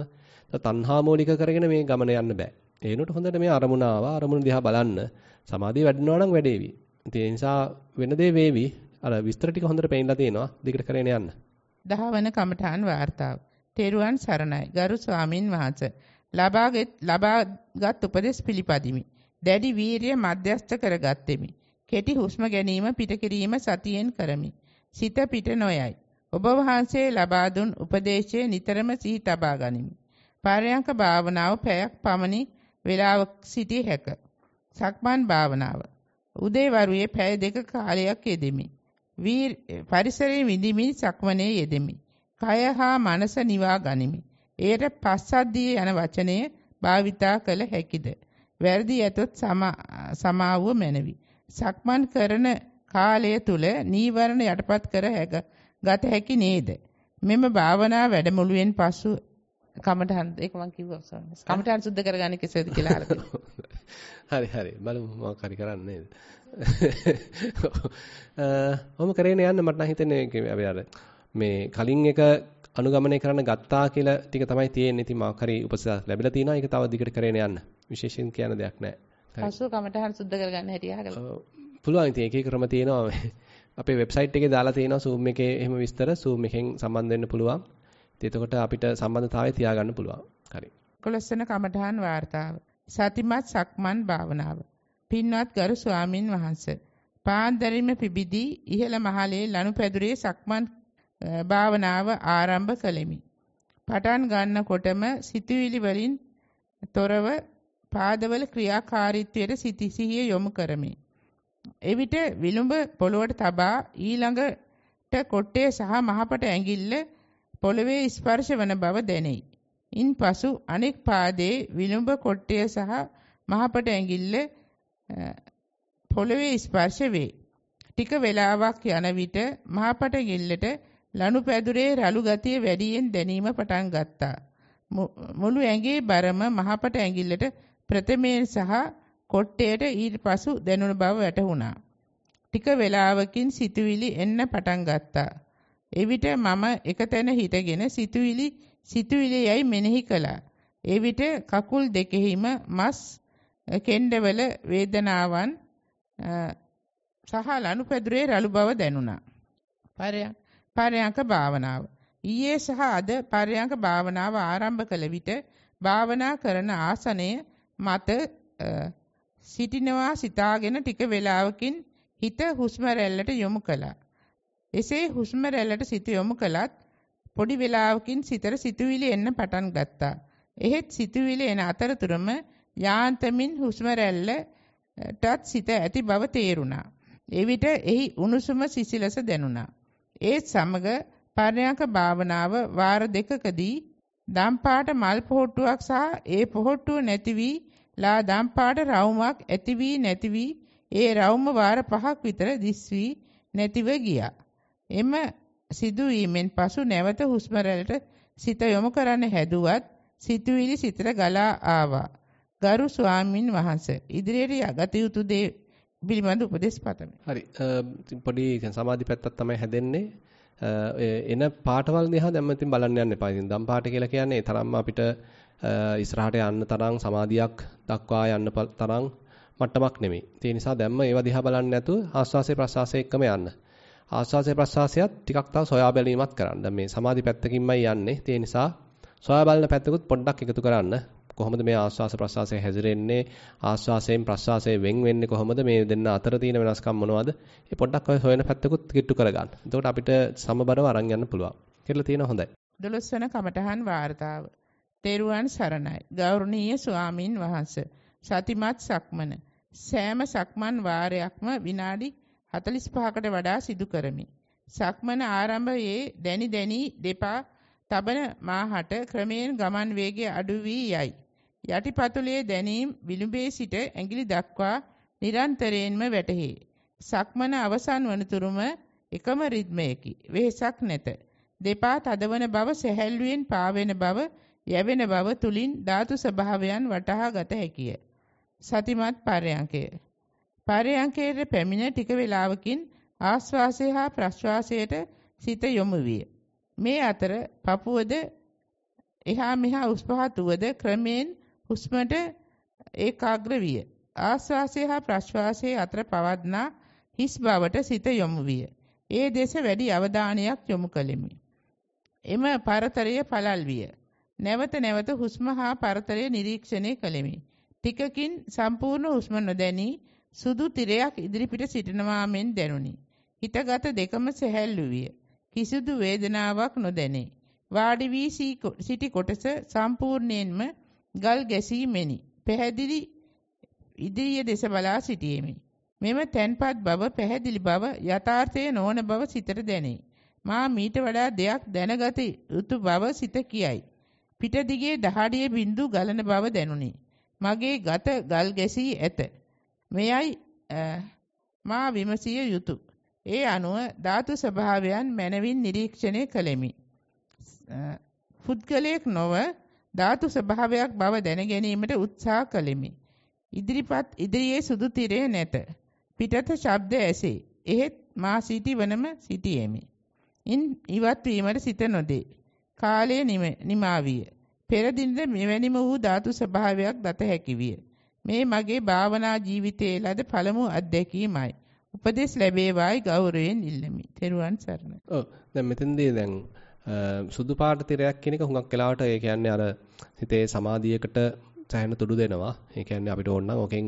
තණ්හා මූලික කරගෙන මේ ගමන යන්න බෑ. ඒ වෙනුවට හොඳට මේ අරමුණ ආවා. අරමුණ දිහා බලන්න. සමාධිය වැඩිනවා නම් වැඩේවි. ඉතින් ඒ නිසා වෙන දේ වේවි. අර විස්තර ටික හොඳට පේන්නලා තියෙනවා. දිගට කරගෙන යන්න. දහවන කමඨාන් වාර්තාව. තෙරුවන් සරණයි. ගරු ස්වාමින් වහන්සේ. ලබාගත් ලබාගත් උපදෙස් පිළිපදිමි. දැඩි වීරිය මධ්‍යස්ත කරගත්ෙමි. කෙටි හුස්ම ගැනීම පිට කිරීම සතියෙන් කරමි. සිත පිට නොයයි. ඔබ වහන්සේ ලබා දුන් උපදේශයේ නිතරම සිහි තබා ගනිමි. පරයන්ක භාවනාව පැයක් පමණි වේලාවක් සිටිය හැක. සක්මන් භාවනාව. උදේ වරුවේ පැය දෙක කාලයක් යෙදෙමි. වීර් පරිසරයේ විඳිමින් සක්මනේ යෙදෙමි. කය හා මනස නිවා ගනිමි. එයට පස්සද්ධිය යන වචනය භාවිතා කළ හැකිද? වැරදි ඇතොත් සමාව මැනවි. සක්මන් කරන කාලය තුල නීවරණ යටපත් කර හැක ගත හැකි නේද? මෙම භාවනා වැඩමුළුවෙන් පසු කමඨහන් ඒක මම කිව්වා සමහරවිට. කමඨහන් සුද්ධ කරගන්නේ කෙසේද කියලා අහලා (laughs) හරි හරි බලමු මොකක් හරි කරන්නේ නේද? (laughs) ඔහොම කරගෙන යන්න මට නම් හිතෙන්නේ අපි අර මේ කලින් එක අනුගමනය කරන්න ගත්තා කියලා ටික තමයි තියෙන්නේ. ඉතින් මාක් හරි උපසස් ලැබිලා තිනවා. ඒක තව දිගට කරගෙන යන්න. විශේෂයෙන් කියන දෙයක් නැහැ. පසු කමටහන් සුද්ධ කරගන්න හැටි අහගල. පුළුවන් ඉතින් එක එක ක්‍රම තියෙනවා. (laughs) අපේ වෙබ්සයිට් එකේ දාලා තියෙනවා Zoom එකේ එහෙම විස්තර Zoom එකෙන් සම්බන්ධ වෙන්න පුළුවන්. ඉතින් එතකොට අපිට සම්බන්ධතාවය තියාගන්න පුළුවන්. හරි. කොලස්සන කමඨහන් වාර්තාව. සතිමත් සක්මන් භාවනාව. පින්වත් ගරු ස්වාමින් වහන්සේ. පාන්දරින්ම පිබිදී ඉහළ මහලේ ලනුපැදුරේ සක්මන් භාවනාව ආරම්භ කළෙමි. පටන් ගන්නකොටම සිතුවිලි වලින් තොරව පාදවල ක්‍රියාකාරීත්වයට සිහිය යොමු කරමි. එවිට විලුඹ පොළොවට තබා ඊළඟට කොට්ටේ සහ මහපට ඇඟිල්ල පොළවේ ස්පර්ශ වන බව දැනේ. ඉන්පසු අනෙක් පාදයේ විලුඹ කොට්ටය සහ මහපට ඇඟිල්ල පොළවේ ස්පර්ශ වේ. ටික වේලාවක් යන විට මහපට ඇඟිල්ලට ලනු පැදුරේ රළු ගතිය වැඩියෙන් දැනීම පටන් ගත්තා. මුළු ඇඟේ බරම මහපට ඇඟිල්ලට ප්‍රථමයෙන් සහ කොට්ටේට ඊට පසු දැනුණ බව වැටහුණා. ටික වේලාවකින් සිතුවිලි එන්න පටන් ගත්තා. එවිට මම එකතැන හිටගෙන සිතුවිලි සිතුවිලි යයි මෙනෙහි කළා. එවිට කකුල් දෙකෙහිම මස් කෙන්ඩවල වේදනාවන් සහ ලනුපැදුරේ රළු බව දැනුණා. පරයන්ක භාවනාව. ඊයේ සහ අද පරයන්ක භාවනාව ආරම්භ කළ විට භාවනා කරන ආසනය මත සිටිනවා සිතාගෙන ටික වේලාවකින් හිත හුස්ම රැල්ලට යොමු කළා. එසේ හුස්ම රැල්ලට සිත යොමු කළත් පොඩි වේලාවකින් සිතට සිතුවිලි එන්න පටන් ගත්තා. එහෙත් සිතුවිලි එන අතරතුරම යාන්තමින් හුස්ම රැල්ලටත් සිත ඇති බව තේරුණා. එවිට එහි උණුසුම සිසිලස දැනුණා. ඒත් සමග පර්යාක භාවනාව වාර දෙකකදී දම්පාට මල් පොහට්ටුවක් සහ ඒ පොහට්ටුව නැති වී ලා දම්පාට රවුමක් ඇති වී නැති වී ඒ රවුම වාර පහක් විතර දිස් වී නැතිව ගියා. එම සිදුවීමෙන් පසු නැවත හුස්ම සිත යොමු කරන්න හැදුවත් සිතුවිලි සිතට ගලා ආවා. ගරු ස්වාමින් වහන්සේ ඉදිරියට යගත යුතු දේ පිළිබඳ උපදෙස් පතමි. හරි. පොඩි සමාධි පැත්තක් තමයි හැදෙන්නේ. එන පාටවල් දිහා දැම්ම ඉතින් බලන්න යන්න එපා. ඉතින් දම් පාට කියලා කියන්නේ තරම්ම අපිට ඉස්සරහට යන්න තරම් සමාධියක් දක්වා යන්න තරම් මට්ටමක් නෙමෙයි. ඒ නිසා දැම්ම ඒවා දිහා බලන්නේ නැතුව ආස්වාසේ ප්‍රසවාසයේ එක්කම යන්න. ආස්වාසේ ප්‍රසවාසයත් ටිකක් තව සොයා බැලීමක් කරන්න. දැන් මේ සමාධි පැත්තකින්මයි යන්නේ. ඒ නිසා සොයා බලන පැත්තකුත් පොඩ්ඩක් එකතු කරන්න. කොහොමද මේ ආස්වාස ප්‍රසවාසය හැසිරෙන්නේ? ආස්වාසයෙන් ප්‍රසවාසයෙන් වෙන් වෙන්නේ කොහොමද? මේ දෙන්න අතර තියෙන වෙනස්කම් මොනවද? ඒ පොඩ්ඩක් ඔය හොයන පැත්තකුත් කිට්ටු කරගන්න. එතකොට අපිට සමබරව අරන් යන්න පුළුවන්. කියලා තියෙන හොඳයි. 12 වන කමඨහන් වාර්තාව. තෙරුවන් සරණයි. ගෞරවනීය ස්වාමින් වහන්සේ. සතිමත් සක්මන. සෑම සක්මන් වාරයක්ම විනාඩි 45කට වඩා සිදු කරමි. සක්මන ආරම්භයේ දැනි දැනි දෙපා තබන මාහට ක්‍රමයෙන් ගමන් වේගය අඩු වී යයි. යටිපතුලේ දැනීම් විලුඹේ සිට ඇඟිලි දක්වා නිරන්තරයෙන්ම වැටහි. සක්මන අවසන් වනතුරුම එකම රිද්මයකි. වෙහසක් නැත. දෙපා තදවන බව සැහැල්ලුවෙන් පාවෙන බව යැවෙන බව තුලින් ධාතු ස්වභාවයන් වටහා ගත හැකිය. සතිමත් පරයන්කය. පරයන්කයේ පැමිණ ටික වේලාවකින් ආශ්වාසය හා ප්‍රශ්වාසයට සිත යොමු විය. මේ අතර පපුවද එහා මෙහා උස් පහත් වුවද ක්‍රමයෙන් හුස්මට ඒකාග්‍ර විය. ආශ්වාසය හා ප්‍රශ්වාසයේ අතර පවත්නා හිස් බවට සිත යොමු විය. ඒ දෙස වැඩි අවධානයක් යොමු කළෙමි. එම පරතරය පළල් විය. නැවත නැවත හුස්ම හා පරතරය නිරීක්ෂණය කළෙමි. ටිකකින් සම්පූර්ණ හුස්ම නොදැනී සුදු තිරයක් ඉදිරිපිට සිටිනවා මෙන් දැනුනි. හිතගත දෙකම සැහැල්ලු විය. කිසිදු වේදනාවක් නොදැනේ. වාඩි වී සිටි කොටස සම්පූර්ණයෙන්ම ගල් ගැසීමෙනි. පැහැදිලි ඉදිරිය දෙස බලා සිටියෙමි. මෙම තැන්පත් බව පැහැදිලි බව යථාර්ථයේ නොවන බව සිතට දැනේ. මා මීට වඩා දෙයක් දැනගත යුතු බව සිත කියයි. පිට දිගේ දහඩිය බිඳු ගලන බව දැනුනි. මගේ ගත ගල් ගැසී ඇත. මෙයයි මා විමසිය යුතුය. ඒ අනුව ධාතු ස්වභාවයන් මනවින් නිරීක්ෂණය කළෙමි. පුද්ගලයෙක් නොව ධාතු ස්වභාවයක් බව දැන ගැනීමට උත්සාහ කළෙමි. ඉදිරිපත් ඉදිරියේ සුදු තිරය නැත. පිටත ශබ්ද ඇසේ. එහෙත් මා සිටිවනම සිටියෙමි. ඉන් ඉවත් වීමට සිත නොදේ. කාලය නිමා විය. පෙර දිනද මෙවැනිම වූ ධාතු ස්වභාවයක් දත හැකි විය. මේ මගේ භාවනා ජීවිතයේ ලද පළමු අත්දැකීමයි. උපදෙස් ලැබේවායි ගෞරවයෙන් ඉල්ලමි. තෙරුවන් සරණයි. ඔව් දැන් මෙතෙන්දී දැන් සුදු පාට තිරයක් කියන එක හුඟක් වෙලාවට ඒ කියන්නේ අර හිතේ සමාධියකට සෑහෙන තුඩු දෙනවා. ඒ කියන්නේ අපිට ඕන නම් ඔකෙන්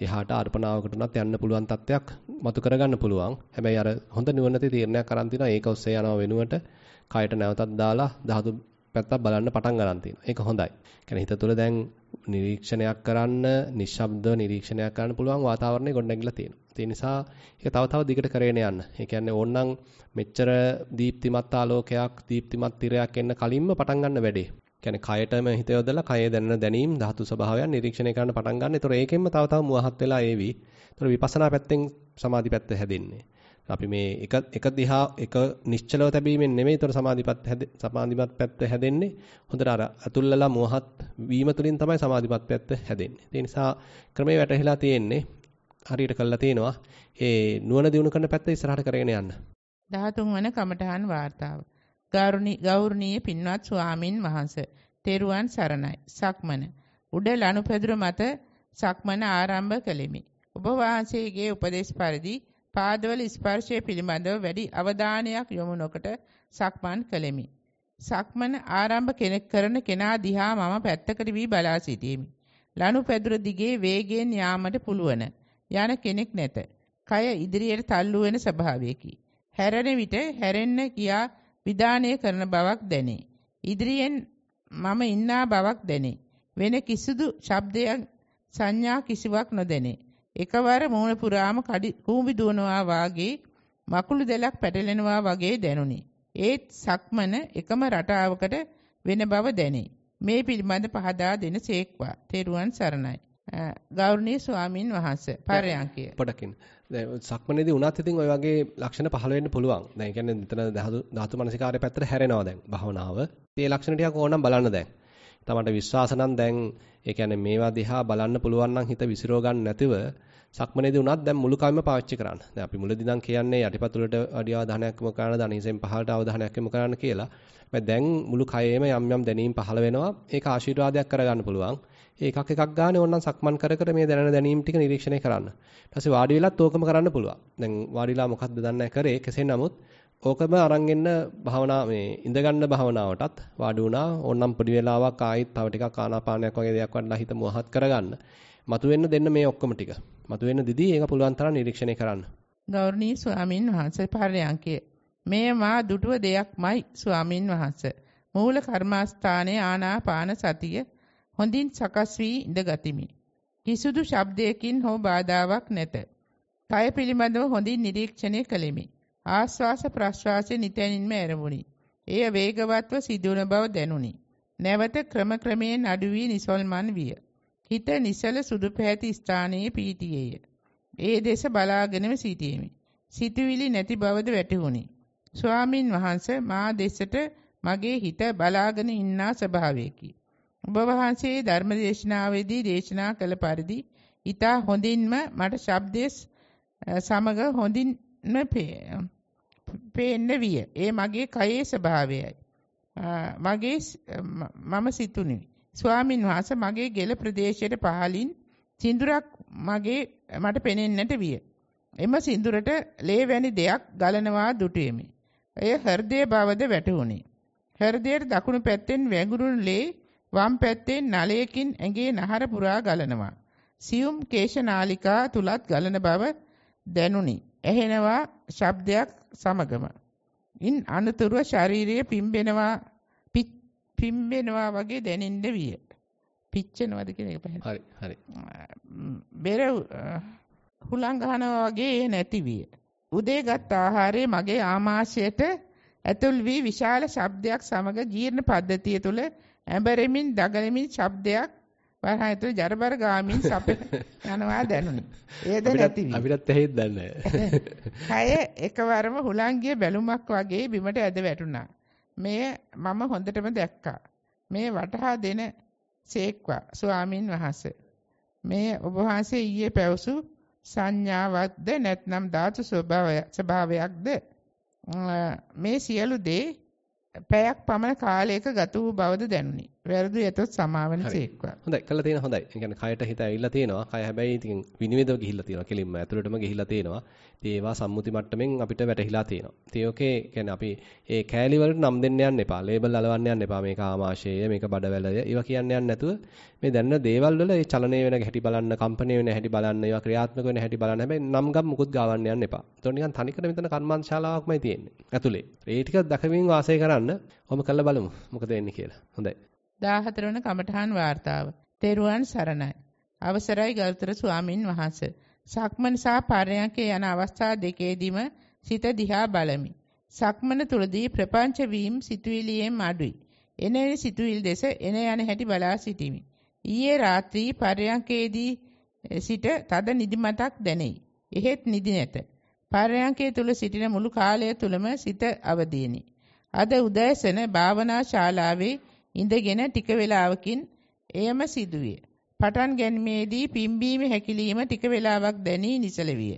එහාට අර්පණාවකට උනත් යන්න පුළුවන් තත්ත්වයක් මතු කරගන්න පුළුවන්. හැබැයි අර හොඳ නුවණති තීරණයක් අරන් තිනවා. ඒක ඔස්සේ යනවා වෙනුවට කයට නැවතත් දාලා ධාතු පැත්තක් බලන්න පටන් ගන්න තියෙනවා. ඒක හොඳයි. කියන්නේ හිත තුළ දැන් නිරීක්ෂණයක් කරන්න, නිශ්ශබ්ද නිරීක්ෂණයක් කරන්න පුළුවන් වාතාවරණය ගොඩනැගිලා තියෙනවා. ඒ නිසා ඒක තව තව දිගට කරගෙන යන්න. ඒ කියන්නේ ඕනනම් මෙච්චර දීප්තිමත් ආලෝකයක්, දීප්තිමත් තිරයක් එන්න කලින්ම පටන් ගන්න වැඩේ. කියන්නේ කයටම හිත යොදලා කයේ දැනෙන දැනීම් ධාතු ස්වභාවයන් නිරීක්ෂණය කරන්න පටන් ගන්න. ඒතොර ඒකෙන්ම තව තව මුවහත් වෙලා ඒවි. ඒතොර විපස්සනා පැත්තෙන් සමාධි පැත්ත හැදෙන්නේ. අපි මේ එක එක දිහා එක නිශ්චලව තැබීමෙන් නෙමෙයි ඒතර සමාධිපත් සමාධිමත් පැත්ත හැදෙන්නේ. හොඳට අර අතුල්ලලා මොහත් වීම තුළින් තමයි සමාධිමත් පැත්ත හැදෙන්නේ. ඒ නිසා ක්‍රමේ වැටහිලා තියෙන්නේ හරියට කළා තියෙනවා. ඒ නුවණ දිනු කරන පැත්ත ඉස්සරහට කරගෙන යන්න. 13 වන කමඨහන් වාර්තාව. ගෞරවනීය පින්වත් ස්වාමින් වහන්සේ තෙරුවන් සරණයි. සක්මන. උඩ ලනුපැදුර මත සක්මන ආරම්භ කළෙමි. ඔබ වහන්සේගේ උපදේශ පරිදි පාදවල ස්පර්ශය පිළිබඳව වැඩි අවධානයක් යොමු නොකොට සක්මන් කළෙමි. සක්මන ආරම්භ කෙනෙක් කරන කෙනා දිහා මම පැත්තකට වී බලා සිටියෙමි. ලනුපැදුර දිගේ වේගයෙන් යාමට පුළුවන්. යන කෙනෙක් නැත. කය ඉදිරියට තල්ලු වෙන ස්වභාවයකි. හැරෙන විට හැරෙන්න කියා විධානය කරන බවක් දැනේ. ඉදිරියෙන් මම ඉන්නා බවක් දැනේ. වෙන කිසිදු ශබ්දයක් සංඥා කිසිවක් නොදැනේ. එකවර මූණ පුරාම කූඹි දුවනවා වාගේ මකුළු දෙලක් පැටලෙනවා වගේ දැනුනි. ඒත් සක්මන එකම රටාවකට වෙන බව දැනේ. මේ පිළිබඳ පහදා දෙන සේක්වා. තෙරුවන් සරණයි. ගෞරවනීය ස්වාමින් වහන්සේ පරයන්කය. පොඩකින්. දැන් සක්මනේදී උනත් ඉතින් ওই වගේ ලක්ෂණ පහළ වෙන්න පුළුවන්. දැන් ඒ කියන්නේ මෙතන ධාතු මනසිකාරය පැත්තට හැරෙනවා දැන් භවනාව. මේ ලක්ෂණ ටිකක් ඕනනම් බලන්න දැන්. තමන්ට විශ්වාස නම් දැන් ඒ කියන්නේ මේවා දිහා බලන්න පුළුවන් නම් හිත විසිරව ගන්න නැතිව සක්මනේදී උනත් දැන් මුළු කයම පාවිච්චි කරන්න. දැන් අපි මුලදී නම් කියන්නේ යටිපතුලට වැඩි අවධානයක් යොමු කරන්න, දණහිසෙන් පහළට අවධානයක් යොමු කරන්න කියලා. හැබැයි දැන් මුළු කයෙම යම් යම් දැනීම් පහළ වෙනවා. ඒක ආශිර්වාදයක් කරගන්න පුළුවන්. ඒකක් එකක් ගානේ ඕනනම් සක්මන් කර කර මේ දැනෙන දැනීම් ටික නිරීක්ෂණය කරන්න. ඊට පස්සේ වාඩි වෙලත් ඕකම කරන්න පුළුවන්. දැන් වාඩිලා මොකද්ද දන්නේ කරේ. කෙසේ නමුත් ඕකම අරන් එන්න භාවනා මේ ඉඳගන්න භාවනාවටත් වාඩි වුණා. ඕනනම් පොඩි වෙලාවක් ආයිත් තව ටිකක් ආනාපානයක් වගේ දෙයක් වඩලා හිත මොහත් කරගන්න. මතුවෙන්න දෙන්න මේ ඔක්කොම ටික. මතුවෙන්න දිදී ඒක පුළුවන් තරම් නිරීක්ෂණය කරන්න. ගෞරවනීය ස්වාමින් වහන්සේ පරයන්කය. මේ මා දුටුව දෙයක්මයි ස්වාමින් වහන්සේ. මූල කර්මාස්ථානයේ ආනාපාන සතිය හොඳින් සකස් වී ඉඳගතිමි. කිසිදු ශබ්දයකින් හෝ බාධාවක් නැත. කය පිළිබඳව හොඳින් නිරීක්ෂණය කළෙමි. ආශ්වාස ප්‍රශ්වාසය නිතැනින්ම ඇරඹුණි. එය වේගවත්ව සිදුවන බව දැනුනි. නැවත ක්‍රම ක්‍රමයෙන් අඩු වී නිසල්මන් විය. හිත නිසල සුදු පැහැති ස්ථානයේ පීටියේය. ඒ දෙස බලාගෙනම සිටියෙමි. සිතුවිලි නැති බවද වැටහුණි. ස්වාමින් වහන්සේ මා දෙසට මගේ හිත බලාගෙන ඉන්නා ස්වභාවයකි. ඔබ වහන්සේ ධර්මදේශනාවේදී දේශනා කළ පරිදි ඊතා හොඳින්ම මට ශබ්දයේ සමග හොඳින්ම පේන්න විය. ඒ මගේ කයේ ස්වභාවයයි. මගේ මම සිතුනි. ස්වාමින් වහන්සේ මගේ ගෙල ප්‍රදේශයට පහලින් සිඳුරක් මගේ මට පෙනෙන්නට විය. එම සිඳුරට ලේ වැනි දෙයක් ගලනවා දුටුවෙමි. එය හෘදය බවද වැටහුණි. හෘදයට දකුණු පැත්තෙන් වැඟුරුණු ලේ වම් පැත්තෙන් නලයකින් ඇඟේ නහර පුරා ගලනවා. සියුම් කේශ නාලිකා තුලත් ගලන බව දැනුනි. ඇහෙනවා ශබ්දයක් සමගම. ඉන් අනතුරුව ශාරීරිය පිම්බෙනවා පිම්බෙනවා වගේ දැනෙන්න විය. පිච්චෙනවද කියන එක පැහැදිලි. හරි හරි. බෙර හුලං ගහනවා වගේ නැති විය. උදේගත් ආහාරයේ මගේ ආමාශයට ඇතුල් වී විශාල ශබ්දයක් සමග ජීර්ණ පද්ධතිය තුළ ඇඹරෙමින් දගලමින් ශබ්දයක් වරහන් ඇතුළේ ජරබර ගාමින් සප යනවා දැනුනි. ඒද නැති වී. අපිටත් ඇහෙත් දන්නේ කය (laughs) එකවරම හුලංගිය බැලුමක් වගේ බිමට ඇද වැටුණා. මෙය මම හොඳටම දැක්කා. මේ වටහා දෙන සේක්වා ස්වාමින් වහන්සේ. මේ ඔබ වහන්සේ ඊයේ පැවසු සංඥාවක්ද නැත්නම් ධාතු ස්වභාවයක්ද මේ සියලු දේ පැයක් පමණ කාලයක ගත වූ බවද දැනුනි. වැරදි ඇතොත් සමාවන සේක්වා. හොඳයි. කළා තියෙන හොඳයි. ඒ කියන්නේ කයට හිත ඇවිල්ලා තියෙනවා. කය හැබැයි ඉතින් විනිවිදව ගිහිල්ලා තියෙනවා. කෙලින්ම ඇතුළටම ගිහිල්ලා තියෙනවා. ඉතින් ඒවා සම්මුති මට්ටමින් අපිට වැටහිලා තියෙනවා. ඉතින් ඕකේ කියන්නේ අපි ඒ කෑලි වලට නම් දෙන්න යන්න එපා. ලේබල් අලවන්න යන්න එපා. මේක ආමාශය, මේක බඩවැලය. ඒවා කියන්න යන්න නැතුව මේ දැනන දේවල් වල ඒ චලනය වෙන හැටි බලන්න, කම්පණය වෙන හැටි බලන්න, ඒවා ක්‍රියාත්මක වෙන හැටි බලන්න. හැබැයි නම් ගම් මුකුත් ගාවන්න යන්න එපා. ඒතකොට නිකන් තනිකර මෙතන කර්මාන්තශාලාවක්මයි තියෙන්නේ. ඇතුලේ. ඒ ටික දකමින් වාසය කරන්න. ඔහොම කළා බලමු. මොකද වෙන්නේ කියලා. හොඳයි. 14 වන කමඨහන් වාර්තාව. තෙරුවන් සරණයි. අවසරයි ගෞතර ස්වාමින් වහන්සේ. සක්මන් සහ පරයන්කේ යන අවස්ථා දෙකේදීම සිත දිහා බලමි. සක්මන තුලදී ප්‍රපංච වීම සිතුවිලියෙන් අඩුයි. එන එන සිතුවිලි දෙස එන යන හැටි බලා සිටිමි. ඊයේ රාත්‍රී පරයන්කේදී සිට තද නිදිමතක් දැනෙයි. එහෙත් නිදි නැත. පරයන්කේ තුල සිටින මුළු කාලය තුලම සිත අවදීනි. අද උදෑසන භාවනා ශාලාවේ ඉඳගෙන ටික වේලාවකින් එයම සිදුවිය. පටන් ගැනීමේදී පිම්බීම හැකිලිම ටික වේලාවක් දැනී නිසල විය.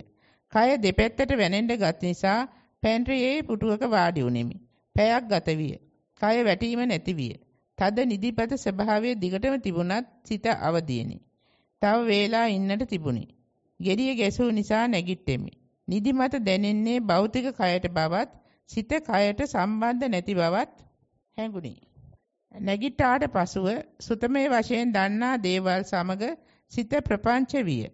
කය දෙපැත්තට වැනෙන්න ගත් නිසා පැන්ට්‍රියේ පුටුවක වාඩි වුනිමි. පැයක් ගත විය. කය වැටීම නැති විය. තද නිදිපත ස්වභාවය දිගටම තිබුණත් සිත අවදීනි. තව වේලා ඉන්නට තිබුණි. ගෙඩිය ගැසූ නිසා නැගිට්ටෙමි. නිදිමත දැනෙන්නේ භෞතික කයට බවත් සිත කයට සම්බන්ධ නැති බවත් හැඟුණි. නැගිට්ටාට පසුව සුතමේ වශයෙන් දන්නා දේවල් සමග සිත ප්‍රපංච විය.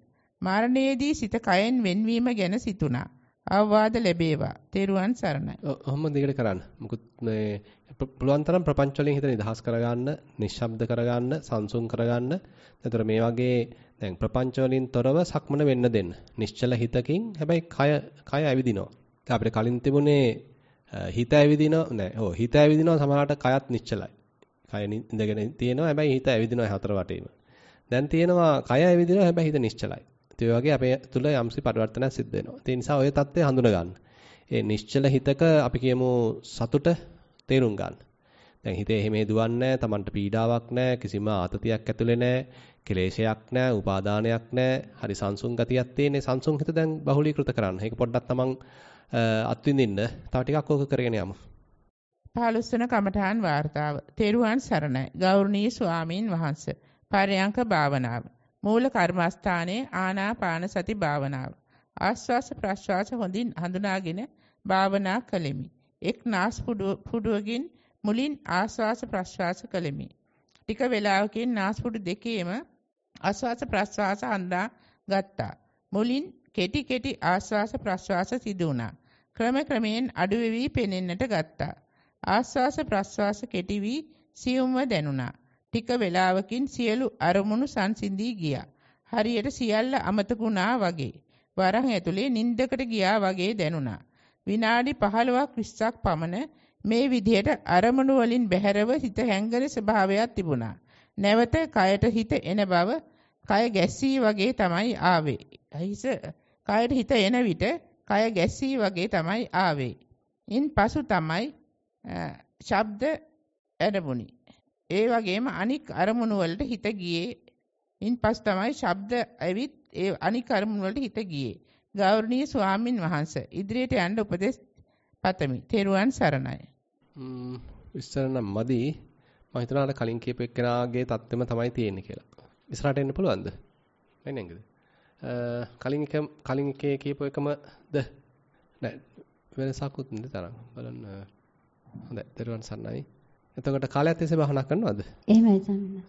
මරණයේදී සිත කයෙන් වෙන්වීම ගැන සිතුණා. අවවාද ලැබේවා. තෙරුවන් සරණයි. ඔහොම දිගට කරන්න. මොකද මේ පුළුවන් තරම් ප්‍රපංච වලින් හිත නිදහස් කරගන්න, නිශ්ශබ්ද කරගන්න, සංසුන් කරගන්න. එතකොට මේ වගේ දැන් ප්‍රපංච වලින් තොරව සක්මන වෙන්න දෙන්න. නිශ්චල හිතකින් හැබැයි කය කය ඇවිදිනවා. අපිට කලින් තිබුණේ හිත ඇවිදිනවා නෑ. ඔව් හිත ඇවිදිනවා සමහරවිට කයත් නිශ්චලයි. කය ඉඳගෙන තියෙනවා. හැබැයි හිත ඇවිදිනවා හතර වටේම. දැන් තියෙනවා කය ඇවිදිනවා හැබැයි හිත නිශ්චලයි. ඒ වගේ අපේ තුල යම්සි පරිවර්තනයක් සිද්ධ වෙනවා. ඒ නිසා ওই தත්ත්වය හඳුනා ගන්න. ඒ නිශ්චල හිතක අපි කියමු සතුට තේරුම් ගන්න. දැන් හිතේ එහෙම දුවන්නේ නැහැ, Tamanට පීඩාවක් නැහැ, කිසිම ආතතියක් ඇතුලේ නැහැ, කෙලේශයක් නැහැ, උපාදානයක් නැහැ. හරි සංසුන් ගතියක් තියෙන්නේ. සංසුන් හිත දැන් බහුලීකృత කරන්න. ඒක පොඩ්ඩක් Taman අත්විඳින්න. තව ටිකක් ඕක කරගෙන යමු. 15 වන කමඨාන් වාර්තාව. තෙරුවන් සරණයි. ගෞරවනීය ස්වාමීන් වහන්ස. පරයන්ක භාවනාව. මූල කර්මස්ථානයේ ආනාපාන සති භාවනාව. ආස්වාස ප්‍රස්වාස හොඳින් හඳුනාගෙන භාවනා කළෙමි. එක් නාස් පුඩුවකින් මුලින් ආස්වාස ප්‍රස්වාස කළෙමි. ටික වේලාවකින් නාස් පුඩු දෙකේම ආස්වාස ප්‍රස්වාස හඳා ගත්තා. මුලින් කෙටි කෙටි ආස්වාස ප්‍රස්වාස සිදු වුණා. ක්‍රම ක්‍රමයෙන් අඩු වෙවි පෙනෙන්නට ගත්තා. ආස්වාස ප්‍රශ්වාස කෙටි වී සියුම්ව දැනුණා. ටික වේලාවකින් සියලු අරමුණු සංසිඳී ගියා. හරියට සියල්ල අමතකුණා වගේ. වරන් ඇතුලේ නිින්දකට ගියා වගේ දැනුණා. විනාඩි 15ක් 20ක් පමණ මේ විදිහට අරමුණු වලින් බැහැරව හිත හැංගෙන ස්වභාවයක් තිබුණා. නැවත කයට හිත එන බව කය ගැස්සී වගේ තමයි ආවේ. හිස කයට හිත එන විට කය ගැස්සී වගේ තමයි ආවේ. ඉන් පසු තමයි ශබ්ද ඇරමුණි. ඒ වගේම අනික් අරමුණු වලට හිත ගියේ. ඉන්පස් තමයි ශබ්ද ඇවිත් ඒ අනික් අරමුණු වලට හිත ගියේ. ගෞරවනීය ස්වාමින් වහන්සේ ඉදිරියට යන්න උපදෙස් පතමි. තෙරුවන් සරණයි. ම්ම් විස්තර නම් මදි. මම හිතනවා අර කලින් කියපු එක්කෙනාගේ தත්ත්වෙම තමයි තියෙන්නේ කියලා. ඉස්සරහට එන්න පුළුවන්ද? වෙන්නේ නැංගද? කලින් එක කලින් එකේ කියපු එකමද? නෑ වෙනසකුත් නැති තරම්. බලන්න. හොඳයි. තෙරුවන් සරණයි. එතකොට කාලයක් තිස්සේ භාවනා කරනවද? එහෙමයි සම්මා.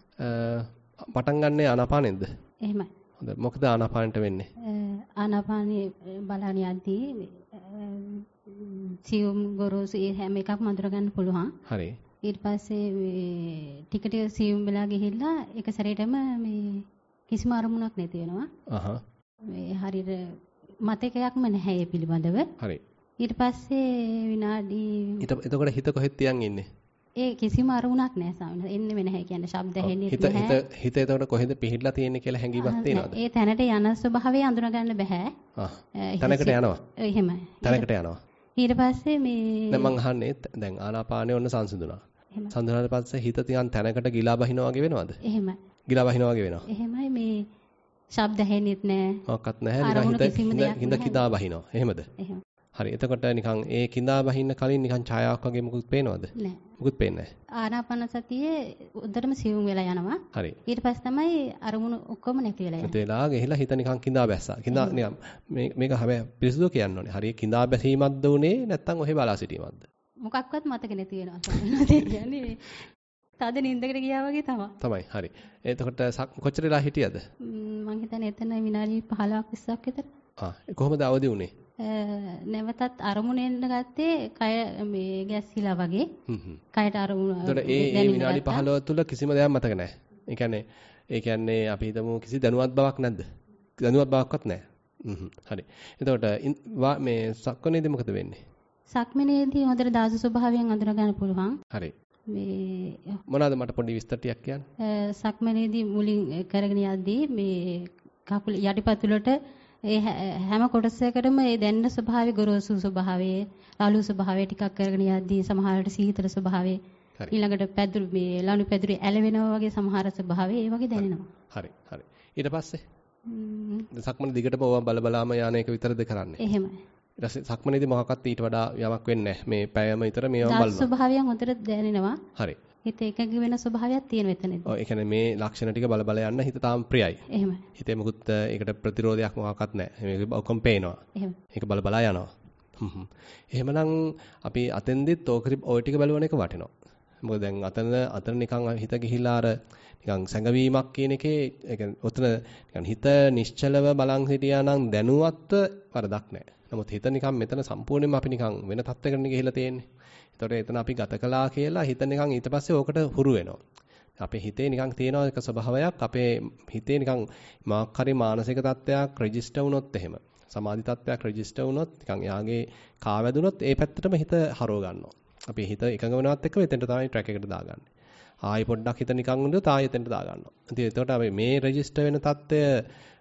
පටන් ගන්නේ ආනාපානෙන්ද? එහෙමයි. හොඳයි. මොකද ආනාපානෙට වෙන්නේ? ආනාපානේ බලන යද්දී සියුම් ගොරෝසු හැම එකක්ම අඳුර ගන්න පුළුවන්. හරි. ඊට පස්සේ මේ ටික ටික සියුම් වෙලා ගිහිල්ලා එක සැරේටම මේ කිසිම අරමුණක් නැති වෙනවා. අහහ. මේ හරියට මතකයක්ම නැහැ ඒ පිළිබඳව. හරි. ඊට පස්සේ විනාඩි එතකොට හිත කොහෙද තියන් ඉන්නේ? ඒ කිසිම අරුණක් නැහැ ස්වාමීන් වහන්සේ. එන්නෙම නැහැ කියන්නේ ශබ්ද ඇහෙන්නේ නැහැ. හිත හිත හිත එතකොට කොහෙද පිහිටලා තියෙන්නේ කියලා හැඟීමක් තියෙනවද? ඒ තැනට යන ස්වභාවය අඳුන ගන්න බෑ. ආ. තැනකට යනවා. එහෙමයි. තැනකට යනවා. ඊට පස්සේ මේ දැන් මං අහන්නේ දැන් ආනාපානය ඔන්න සංසිඳුණා. සංසිඳුණාට පස්සේ හිත තියන් තැනකට ගිලා බහිනවා වගේ වෙනවද? එහෙමයි. ගිලා බහිනවා වගේ වෙනවා. එහෙමයි මේ ශබ්ද ඇහෙන්නෙත් නැහැ. මොකක්වත් නැහැ. නිකන් හිත හිඳ කිදා බහිනවා. එහෙමද? එහෙම. හරි. එතකොට නිකන් ඒ කිඳා බහින්න කලින් නිකන් ඡායාවක් වගේ මොකුත් පේනවද? නෑ. මොකුත් පේන්නේ නෑ. ආනාපාන සතියේ උඩටම සිවුම් වෙලා යනවා. හරි. ඊට පස්සේ තමයි අරමුණු ඔක්කොම නැති වෙලා යන්නේ. නැති වෙලා ගිහිලා හිත නිකන් කිඳා බැස්සා. කිඳා නිකන් මේ මේක හැබැයි පිරිසුදු කියන්න ඕනේ. හරිය කිඳා බැසීමක්ද උනේ නැත්නම් ඔහෙ බලා සිටීමක්ද? මොකක්වත් මතක නැති වෙනවා. කියන්නේ තද නින්දකට ගියා වගේ තමයි. තමයි. හරි. එතකොට කොච්චර වෙලා හිටියද? මම හිතන්නේ එතන විනාඩි 15ක් 20ක් විතර. ආ කොහොමද අවදි වුනේ? නැවතත් අරමුණෙන්න ගත්තේ කය මේ ගැස්සිලා වගේ. කයට අරමුණ එතකොට ඒ විනාඩි 15 තුල කිසිම දෙයක් මතක නැහැ. ඒ කියන්නේ ඒ කියන්නේ අපි හිතමු කිසි දැනුවත් බවක් නැද්ද? දැනුවත් බවක්වත් නැහැ. හරි. එතකොට මේ සක්මනේදී මොකද වෙන්නේ? සක්මනේදී හොඳට දාස ස්වභාවයෙන් අඳුර ගන්න පුළුවන්. හරි. මේ මොනවාද මට පොඩි විස්තර ටිකක් කියන්න. සක්මනේදී මුලින් කරගෙන යද්දී මේ කකුල යටිපතුලට ඒ හැම කොටසකටම ඒ දැනෙන ස්වභාවය ගොරෝසු ස්වභාවය, රළු ස්වභාවය ටිකක් කරගෙන යද්දී සමහරවිට සීතල ස්වභාවය ඊළඟට පැදුරු මේ ලණු පැදුරු ඇලවෙනවා වගේ සමහර ස්වභාවය ඒ වගේ දැනෙනවා. හරි හරි. ඊට පස්සේ සක්මන දිගටම ඕවා බල බලාම යන එක විතරද කරන්නේ? එහෙමයි. ඊට පස්සේ සක්මනේදී මොකක්වත් ඊට වඩා යමක් වෙන්නේ නැහැ. මේ පැයම විතර මේවා බලනවා. ස්වභාවයන් හොඳට දැනෙනවා. හරි. හිත එකග වෙන ස්වභාවයක් තියෙන එතනදී. ඔව් ඒ කියන්නේ මේ ලක්ෂණ ටික බල බල යන්න හිත තාම ප්‍රියයි. එහෙමයි. හිතේ මොකුත් ඒකට ප්‍රතිරෝධයක් මොකක්වත් නැහැ. මේක ඔක්කොම පේනවා. එහෙම. ඒක බල බලා යනවා. එහෙමනම් අපි අතෙන්දිත් ඔය ටික බලවන එක වටිනවා. මොකද දැන් අතන අතන නිකන් හිත ගිහිලා අර නිකන් සැඟවීමක් කියන එකේ ඒ කියන්නේ ඔතන නිකන් හිත නිශ්චලව බලන් හිටියා නම් දැනුවත්ව වරදක් නැහැ. නමුත් හිත නිකන් මෙතන සම්පූර්ණයෙන්ම අපි නිකන් වෙන තත්යකට ගිහිලා තියෙන්නේ. එතකොට එතන අපි ගත කළා කියලා හිත නිකන් ඊට පස්සේ ඕකට හුරු වෙනවා. අපේ හිතේ නිකන් තියෙන එක ස්වභාවයක් අපේ හිතේ නිකන් මාක් හරි මානසික තත්ත්වයක් රෙජිස්ටර් වුණොත් එහෙම සමාධි තත්ත්වයක් රෙජිස්ටර් වුණොත් නිකන් එයාගේ කාවැදුනොත් ඒ පැත්තටම හිත හරව ගන්නවා. අපේ හිත එකඟ වෙනවත් එක්කම එතෙන්ට තමයි ට්‍රැක් එකට දාගන්නේ. ආයෙ පොඩ්ඩක් හිත නිකන් වුණොත් ආයෙ එතෙන්ට දාගන්නවා. ඉතින් එතකොට අපි මේ රෙජිස්ටර් වෙන තත්ත්වය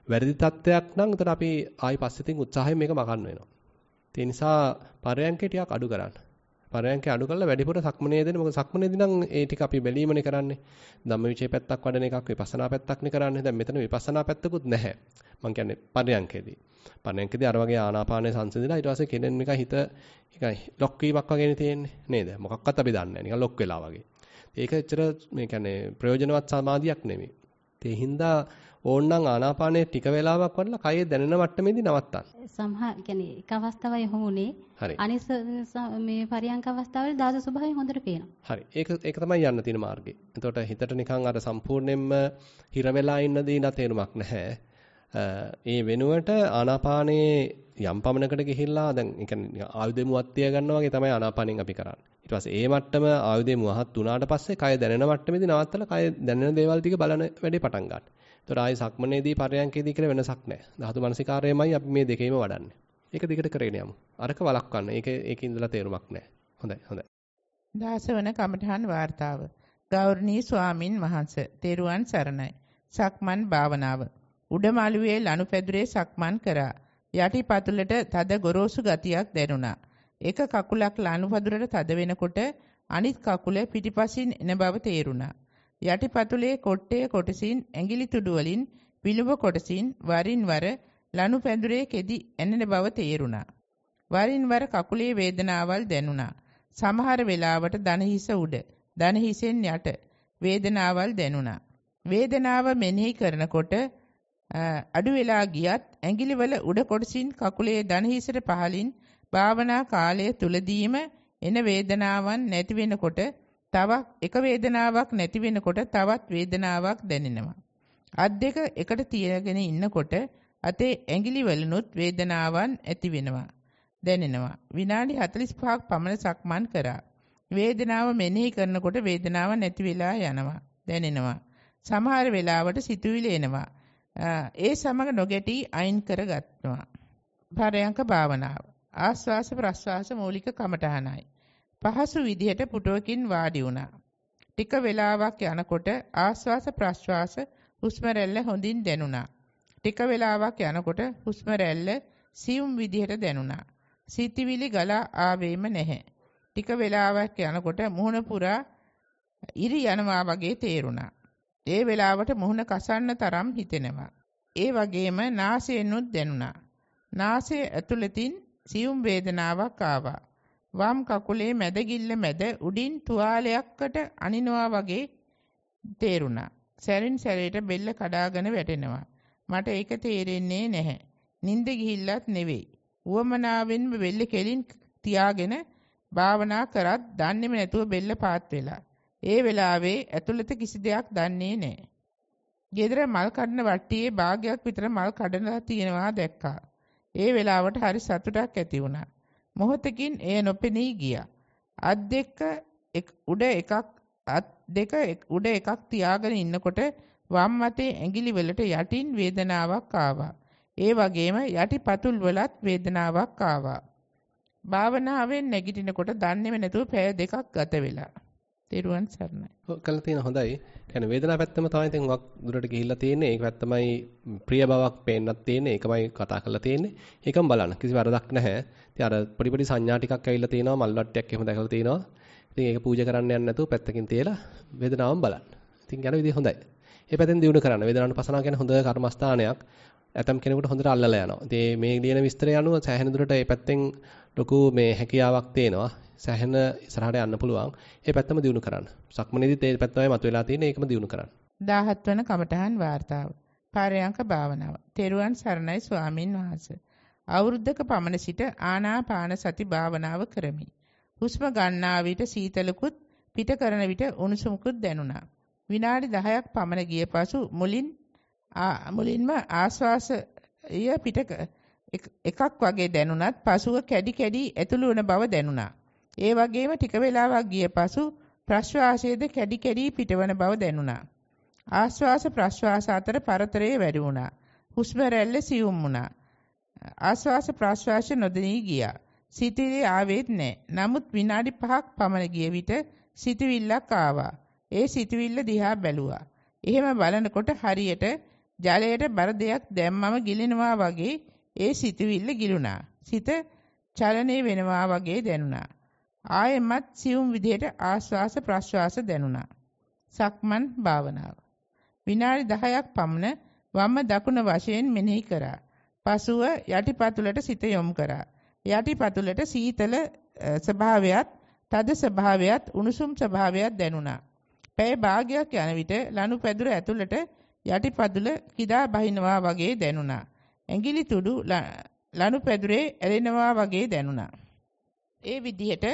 වැරදි තත්ත්වයක් නම් එතකොට අපි ආයෙ පස්සෙ තින් උත්සාහයෙන් මේක මකන්න වෙනවා. ඒ නිසා පරයන්කේ ටිකක් අඩු කරන්න. පරයන්කේ අඩු කරලා වැඩිපුර සක්මනේ දෙන්න. මොකද සක්මනේදී නම් ඒ ටික අපි බැලීමනේ කරන්නේ. ධම්මවිචේ පැත්තක් වඩන එකක් විපස්සනා පැත්තක්නේ කරන්නේ. දැන් මෙතන විපස්සනා පැත්තකුත් නැහැ. මම කියන්නේ පරයන්කේදී. පරයන්කේදී අර වගේ ආනාපානය සංසිඳලා ඊට පස්සේ කෙනෙන් නිකන් හිත නිකන් ලොක් වීමක් වගේනේ තියෙන්නේ. නේද? මොකක්වත් අපි දන්නේ නැහැ. නිකන් ලොක් වෙලා වගේ. ඒක ඇත්තට මේ කියන්නේ ප්‍රයෝජනවත් සමාධියක් නෙමෙයි. ඒ හින්දා ඕන්නම් ආනාපානයේ ටික වෙලාවක් වඩලා කයේ දැනෙන මට්ටමේදී නවත්තන්න. සමහර කියන්නේ එක අවස්ථාවයි හොුනේ. අනිස මේ පරියංක අවස්ථාවල දාස ස්වභාවය හොඳට පේනවා. හරි. ඒක ඒක තමයි යන්න තියෙන මාර්ගය. එතකොට හිතට නිකන් අර සම්පූර්ණයෙන්ම හිර වෙලා ඉන්න දින තේරුමක් නැහැ. ඒ වෙනුවට ආනාපානයේ යම් පමණකට ගිහිල්ලා දැන් ඒ කියන්නේ ආයුධෙ මුවත්තිය ගන්නවා වගේ තමයි ආනාපානෙන් අපි කරන්නේ. ඊට පස්සේ ඒ මට්ටම ආයුධෙ මුවහත් වුණාට පස්සේ කය දැනෙන මට්ටමේදී නවත්තලා කය දැනෙන දේවල් ටික බලන වැඩේ පටන් ගන්න. ඒතකොට ආයේ සක්මනේදී පරයන්කේදී කියලා වෙනසක් නැහැ. ධාතු මනසිකාරයමයි අපි මේ දෙකේම වඩන්නේ. ඒක දිගට කරගෙන යමු. අරක වළක්වන්න. ඒක ඒකේ ඉඳලා තේරුමක් නැහැ. හොඳයි හොඳයි. දාසවන කමඨහන් වාර්තාව. ගෞරවනීය ස්වාමින් වහන්සේ. තෙරුවන් සරණයි. සක්මන් භාවනාව. උඩමාළුවේ ලනුපැදුරේ සක්මන් කරා. යටි පතුලට තද ගොරෝසු ගතියක් දැනුණා. එක කකුලක් ලනුපැදුරට තද වෙනකොට අනිත් කකුල පිටිපසින් එන බව තේරුණා. යටිපතුලේ කොට්ටේ කොටසින් ඇඟිලි තුඩු වලින් විලුඹ කොටසින් වරින් වර ලනු පැදුරේ කෙදි ඇනෙන බව තේරුණා. වරින් වර කකුලේ වේදනාවල් දැනුණා. සමහර වෙලාවට දන හිස උඩ, දන හිසෙන් යට වේදනාවල් දැනුණා. වේදනාව මෙනෙහි කරනකොට අඩු වෙලා ගියත් ඇඟිලිවල උඩ කොටසින් කකුලේ දන හිසට පහලින් භාවනා කාලය තුලදීම එන වේදනාවන් නැති වෙනකොට තවක් එක වේදනාවක් නැති වෙනකොට තවත් වේදනාවක් දැනෙනවා. අත් දෙක එකට තියගෙන ඉන්නකොට අතේ ඇඟිලි වලනුත් වේදනාවන් ඇති වෙනවා. දැනෙනවා. විනාඩි 45ක් පමණ සක්මන් කරා. වේදනාව මෙනෙහි කරනකොට වේදනාව නැති වෙලා යනවා. දැනෙනවා. සමහර වෙලාවට සිතුවිලි එනවා. ඒ සමග නොගැටි අයින් කරගත්නවා. පරයන්ක භාවනාව. ආස්වාස ප්‍රස්වාස මූලික කමඨහනයි. පහසු විදිහට පුටුවකින් වාඩි වුණා. ටික වේලාවක් යනකොට ආශ්වාස ප්‍රශ්වාස හුස්ම රැල්ල හොඳින් දැනුණා. ටික වේලාවක් යනකොට හුස්ම රැල්ල සියුම් විදිහට දැනුණා. සිතිවිලි ගලා ආවේම නැහැ. ටික වේලාවක් යනකොට මුහුණ පුරා ඉරි යනවා වගේ තේරුණා. ඒ වෙලාවට මුහුණ කසන්න තරම් හිතෙනවා. ඒ වගේම නාසයෙන්ුත් දැනුණා. නාසයේ ඇතුළතින් සියුම් වේදනාවක් ආවා. වම් කකුලේ මැදගිල්ල මැද උඩින් තුවාලයක්කට අනිනවා වගේ තේරුණා. සැරින් සැරේට බෙල්ල කඩාගෙන වැටෙනවා. මට ඒක තේරෙන්නේ නැහැ. නිින්ද ගිහිල්ලත් නෙවෙයි. උවමනාවෙන් බෙල්ල කෙලින් තියාගෙන භාවනා කරත් දන්නේම නැතුව බෙල්ල පාත් වෙලා. ඒ වෙලාවේ ඇතුළත කිසි දෙයක් දන්නේ නැහැ. ගෙදර මල් කඩන වට්ටියේ භාගයක් විතර මල් කඩලා තියෙනවා දැක්කා. ඒ වෙලාවට හරි සතුටක් ඇති වුණා. මොහොතකින් එය නොපෙනී ගියා. අත් දෙක උඩ එකක් අත් දෙක උඩ එකක් තියාගෙන ඉන්නකොට වම් අතේ ඇඟිලි වලට යටින් වේදනාවක් ආවා. ඒ වගේම යටි පතුල් වලත් වේදනාවක් ආවා. භාවනාවෙන් නැගිටිනකොට දන්නේම නැතුව පැය දෙකක් ගත වෙලා. තෙරුවන් සරණයි. ඔව් කළා තියෙන හොඳයි. කියන්නේ වේදනාව පැත්තම තමයි ඉතින් හුඟක් දුරට ගිහිල්ලා තියෙන්නේ. ඒක පැත්තමයි ප්‍රිය බවක් පේන්නත් තියෙන්නේ. ඒකමයි කතා කරලා තියෙන්නේ. ඒකම බලන්න. කිසි වරදක් නැහැ. ඉතින් අර පොඩි පොඩි සංඥා ටිකක් ඇවිල්ලා තියෙනවා. මල් වට්ටියක් එහෙම දැකලා තියෙනවා. ඉතින් ඒක පූජා කරන්න යන්න නැතුව පැත්තකින් තියලා වේදනාවම බලන්න. ඉතින් යන විදිහ හොඳයි. ඒ පැත්තෙන් දිනු කරන්න. වේදනාවට පසනාව කියන්නේ හොඳ කර්මස්ථානයක්. ඇතම් කෙනෙකුට හොඳට අල්ලලා යනවා. ඉතින් මේ ලියන විස්තරය අනුව සෑහෙන දුරට මේ පැත්තෙන් ලොකු මේ හැකියාවක් තියෙනවා. සෑහෙන ඉස්සරහට යන්න පුළුවන්. ඒ පැත්තම දිනු කරන්න. සක්මනේදීත් ඒ පැත්තමයි මතුවලා තියෙන්නේ. ඒකම දිනු කරන්න. 17 වන කමඨහන් වාර්තාව. පාරයන්ක භාවනාව. තෙරුවන් සරණයි ස්වාමින් වහන්සේ. අවුරුද්දක පමණ සිට ආනාපාන සති භාවනාව කරමි. හුස්ම ගන්නා විට සීතලකුත් පිට කරන විට උණුසුමකුත් දැනුණා. විනාඩි 10ක් පමණ ගිය පසු මුලින් මුලින්ම ආශ්වාසය පිට එකක් වගේ දැනුණත් පසුව කැඩි කැඩි ඇතුළු වන බව දැනුණා. ඒ වගේම ටික වේලාවක් ගිය පසු ප්‍රශ්වාසයේද කැඩි කැඩි පිටවන බව දැනුණා. ආශ්වාස ප්‍රශ්වාස අතර පරතරය වැඩි වුණා. හුස්ම රැල්ල සියුම් වුණා. ආශ්වාස ප්‍රශ්වාස නොදෙනී ගියා. සිතිවිලි ආවෙත් නැහැ. නමුත් විනාඩි 5ක් පමණ ගිය විට සිතවිල්ලක් ආවා. ඒ සිතවිල්ල දිහා බැලුවා. එහෙම බලනකොට හරියට ජලයට බර දෙයක් දැම්මම ගිලිනවා වගේ ඒ සිතවිල්ල ගිලුණා. සිත චලනය වෙනවා වගේ දැනුණා. ආයෙමත් සියුම් විදිහට ආශ්වාස ප්‍රශ්වාස දැනුණා. සක්මන් භාවනාව. විනාඩි 10ක් පමණ වම දකුණ වශයෙන් මෙනෙහි කරා. පසුව යටිපතුලට සිත යොමු කරා. යටිපතුලට සීතල ස්වභාවයත්, තද ස්වභාවයත්, උණුසුම් ස්වභාවයත් දැනුණා. පැය භාගයක් යන විට ලනුපැදුර ඇතුළට යටිපතුල කිදා බහිනවා වගේ දැනුණා. ඇඟිලි තුඩු ලනුපැදුරේ ඇලෙනවා වගේ දැනුණා. ඒ විදිහට